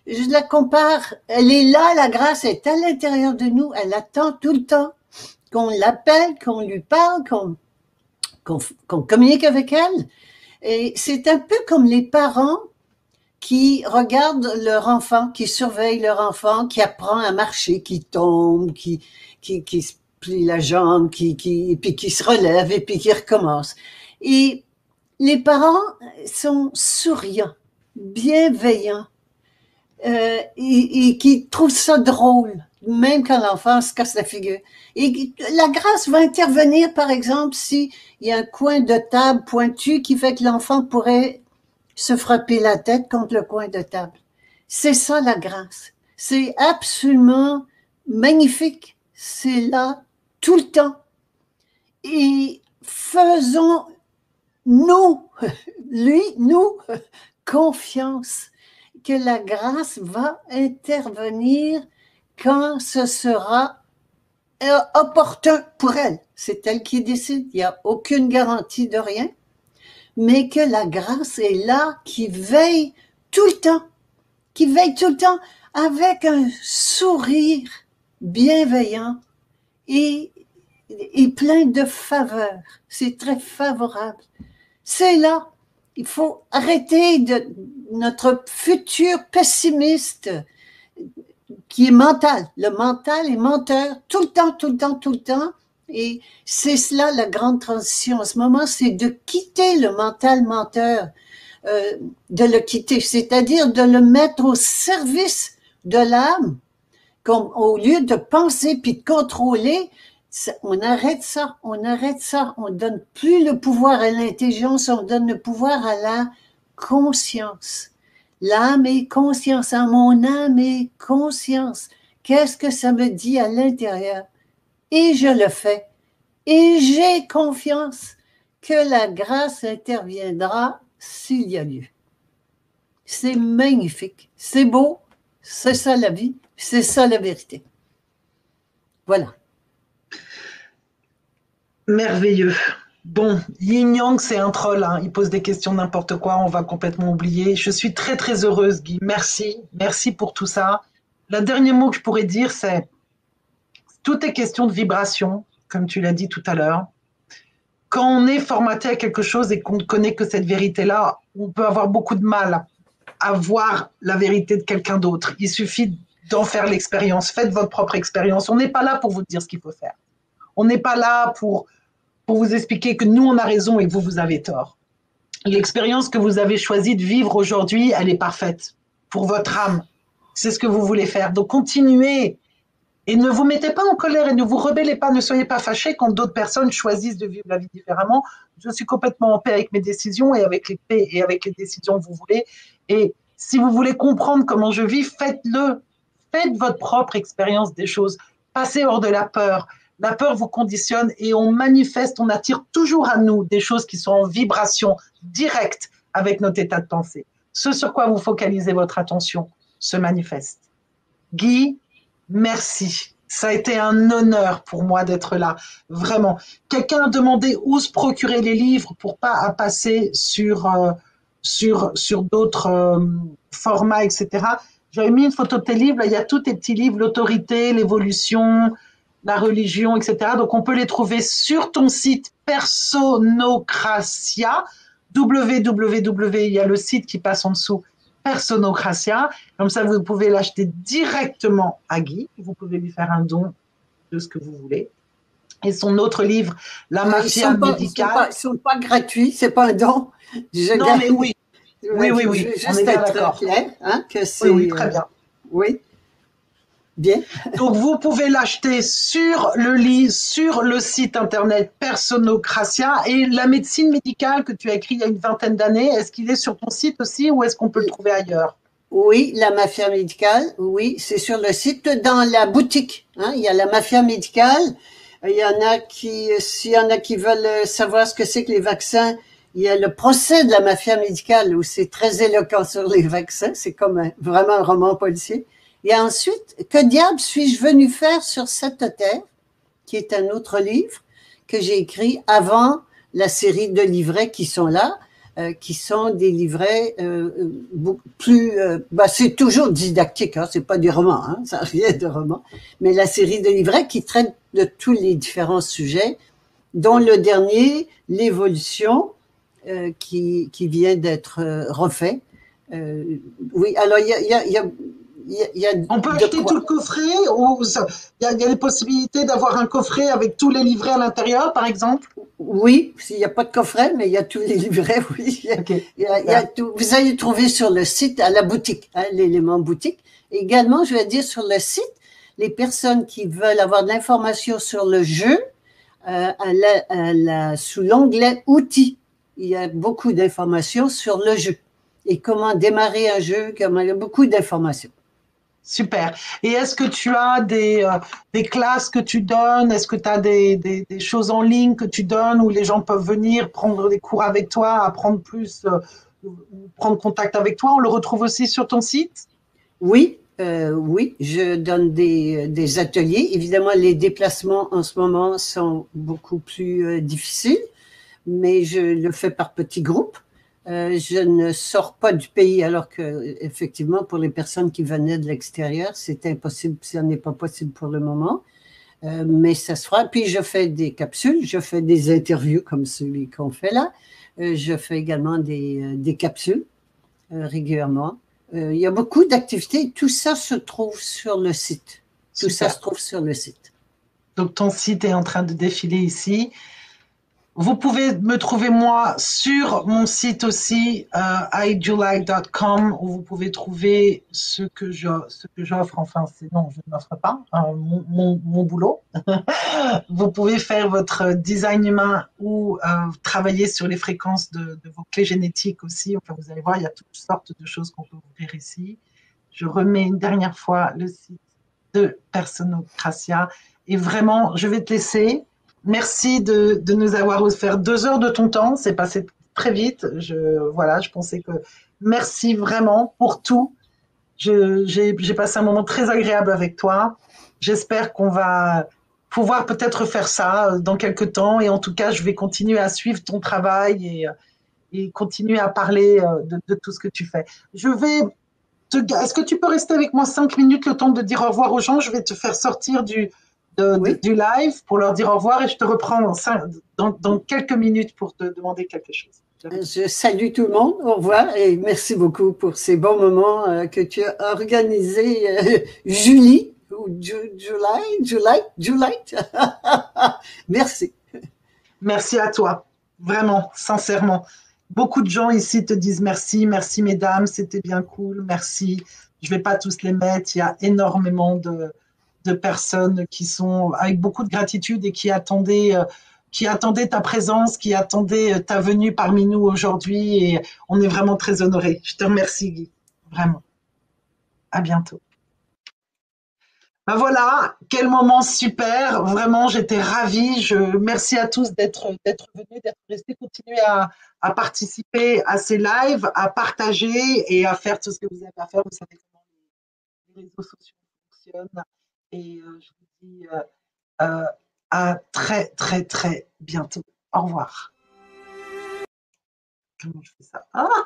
je la compare. Elle est là, la grâce est à l'intérieur de nous. Elle attend tout le temps qu'on l'appelle, qu'on lui parle, qu'on qu'on communique avec elle. Et c'est un peu comme les parents qui regardent leur enfant, qui surveillent leur enfant, qui apprend à marcher, qui tombe, qui, qui, qui se plie la jambe, qui, qui, puis qui se relève et puis qui recommence. Et les parents sont souriants, bienveillants, euh, et, et, qui trouvent ça drôle, même quand l'enfant se casse la figure. Et la grâce va intervenir, par exemple, s'il y a un coin de table pointu qui fait que l'enfant pourrait se frapper la tête contre le coin de table. C'est ça la grâce. C'est absolument magnifique c'est là tout le temps. Et faisons nous, [laughs] lui, nous, [laughs] confiance que la grâce va intervenir quand ce sera euh, opportun pour elle. C'est elle qui décide. Il n'y a aucune garantie de rien. Mais que la grâce est là, qui veille tout le temps, qui veille tout le temps avec un sourire bienveillant et, plein de faveurs. C'est très favorable. C'est là. Il faut arrêter de notre futur pessimiste qui est mental. Le mental est menteur tout le temps, tout le temps, tout le temps. Et c'est cela la grande transition en ce moment, c'est de quitter le mental menteur, euh, de le quitter, c'est-à-dire de le mettre au service de l'âme au lieu de penser puis de contrôler, on arrête ça, on arrête ça, on donne plus le pouvoir à l'intelligence, on donne le pouvoir à la conscience. L'âme est conscience, hein, mon âme est conscience. Qu'est-ce que ça me dit à l'intérieur? Et je le fais. Et j'ai confiance que la grâce interviendra s'il y a lieu. C'est magnifique, c'est beau, c'est ça la vie. C'est ça la vérité. Voilà. Merveilleux. Bon, Yin Yang, c'est un troll. Hein. Il pose des questions n'importe quoi. On va complètement oublier. Je suis très, très heureuse, Guy. Merci. Merci pour tout ça. Le dernier mot que je pourrais dire, c'est tout est question de vibration, comme tu l'as dit tout à l'heure. Quand on est formaté à quelque chose et qu'on ne connaît que cette vérité-là, on peut avoir beaucoup de mal à voir la vérité de quelqu'un d'autre. Il suffit d'en faire l'expérience. Faites votre propre expérience. On n'est pas là pour vous dire ce qu'il faut faire. On n'est pas là pour, pour vous expliquer que nous, on a raison et vous, vous avez tort. L'expérience que vous avez choisi de vivre aujourd'hui, elle est parfaite pour votre âme. C'est ce que vous voulez faire. Donc continuez et ne vous mettez pas en colère et ne vous rebellez pas, ne soyez pas fâchés quand d'autres personnes choisissent de vivre la vie différemment. Je suis complètement en paix avec mes décisions et avec les paix et avec les décisions que vous voulez. Et Si vous voulez comprendre comment je vis, faites-le. Faites votre propre expérience des choses. Passez hors de la peur. La peur vous conditionne et on manifeste, on attire toujours à nous des choses qui sont en vibration directe avec notre état de pensée. Ce sur quoi vous focalisez votre attention se manifeste. Guy, merci. Ça a été un honneur pour moi d'être là, vraiment. Quelqu'un a demandé où se procurer les livres pour pas passer sur euh, sur sur d'autres euh, formats, etc. J'avais mis une photo de tes livres. Il y a tous tes petits livres, l'autorité, l'évolution, la religion, etc. Donc, on peut les trouver sur ton site Personocratia, www. Il y a le site qui passe en dessous, Personocratia. Comme ça, vous pouvez l'acheter directement à Guy. Vous pouvez lui faire un don de ce que vous voulez. Et son autre livre, La mafia médicale. ils ne sont, pas gratuits, c'est pas un don. non, mais oui. Oui, oui, oui. Juste on est d'accord. Hein, oui, oui, très bien. Oui. Bien. Donc vous pouvez l'acheter sur le lit, sur le site internet Personocratia et la médecine médicale que tu as écrit il y a une vingtaine d'années, est-ce qu'il est sur ton site aussi ou est-ce qu'on peut le trouver ailleurs? Oui, la mafia médicale, oui, c'est sur le site dans la boutique. Hein, il y a la mafia médicale. Il y en a qui, s'il y en a qui veulent savoir ce que c'est que les vaccins, il y a le procès de la mafia médicale où c'est très éloquent sur les vaccins. C'est comme vraiment un roman policier. Et ensuite, que diable suis-je venu faire sur cette terre, qui est un autre livre que j'ai écrit avant la série de livrets qui sont là, euh, qui sont des livrets euh, beaucoup plus. Euh, bah, c'est toujours didactique, hein, c'est pas des romans, hein, ça [laughs] rien de roman, mais la série de livrets qui traite de tous les différents sujets, dont le dernier, l'évolution, euh, qui, qui vient d'être refait. oui, alors il y a on peut acheter tout le coffret ou il y, a, des possibilités d'avoir un coffret avec tous les livrets à l'intérieur, par exemple? Oui, s'il n'y a pas de coffret, mais il y a tous les livrets, [laughs] oui. vous allez trouver sur le site, à la boutique, hein, l'élément boutique. Également, je vais dire sur le site, les personnes qui veulent avoir de l'information sur le jeu, euh, sous l'onglet outils, il y a beaucoup d'informations sur le jeu et comment démarrer un jeu, il y a beaucoup d'informations. Super. Et est-ce que tu as des, euh, des classes que tu donnes? Est-ce que tu as des, des, choses en ligne que tu donnes où les gens peuvent venir prendre des cours avec toi, apprendre plus, euh, prendre contact avec toi? On le retrouve aussi sur ton site? Oui, euh, oui, je donne des, des, ateliers. Évidemment, les déplacements en ce moment sont beaucoup plus difficiles, mais je le fais par petits groupes. Euh, je ne sors pas du pays alors que, effectivement, pour les personnes qui venaient de l'extérieur, c'est impossible, ça n'est pas possible pour le moment. Euh, mais ça se fera. Puis je fais des capsules, je fais des interviews comme celui qu'on fait là. Euh, je fais également des, des capsules régulièrement. il y a beaucoup d'activités. Tout ça se trouve sur le site. Tout ça se trouve sur le site. Donc ton site est en train de défiler ici. Vous pouvez me trouver moi sur mon site aussi, euh, où vous pouvez trouver ce que j'offre. Enfin, non, je n'offre pas euh, mon, mon, boulot. [laughs] vous pouvez faire votre design humain ou euh, travailler sur les fréquences de, de, vos clés génétiques aussi. Enfin, vous allez voir, il y a toutes sortes de choses qu'on peut ouvrir ici. Je remets une dernière fois le site de Personocratia et vraiment, je vais te laisser Merci de, nous avoir offert deux heures de ton temps. C'est passé très vite. Je, voilà, je pensais que merci vraiment pour tout. J'ai passé un moment très agréable avec toi. J'espère qu'on va pouvoir peut-être faire ça dans quelques temps. Et en tout cas, je vais continuer à suivre ton travail et, et continuer à parler euh, de, de, tout ce que tu fais. Je vais. Est-ce que tu peux rester avec moi cinq minutes le temps de dire au revoir aux gens? Je vais te faire sortir du, du live pour leur dire au revoir et je te reprends dans, dans, quelques minutes pour te demander quelque chose. Je salue tout le monde, au revoir et merci beaucoup pour ces bons moments euh, que tu as organisés, euh, [laughs] Julie, ou Julie, Julie, Julie. [laughs] merci. Merci à toi, vraiment, sincèrement. Beaucoup de gens ici te disent merci, merci mesdames, c'était bien cool, merci. Je vais pas tous les mettre, il y a énormément de, de personnes qui sont avec beaucoup de gratitude et qui attendaient, euh, qui attendaient ta présence, qui attendaient euh, ta venue parmi nous aujourd'hui. Et on est vraiment très honorés. Je te remercie, Guy. Vraiment. À bientôt. Ben voilà, quel moment super. Vraiment, j'étais ravie. Je, merci à tous d'être, venus, d'être restés, continuer à, à, participer à ces lives, à partager et à faire tout ce que vous avez à faire. Vous savez comment les réseaux sociaux fonctionnent. Et euh, je vous dis euh, euh, à très, très, très bientôt. Au revoir. Comment je fais ça? Ah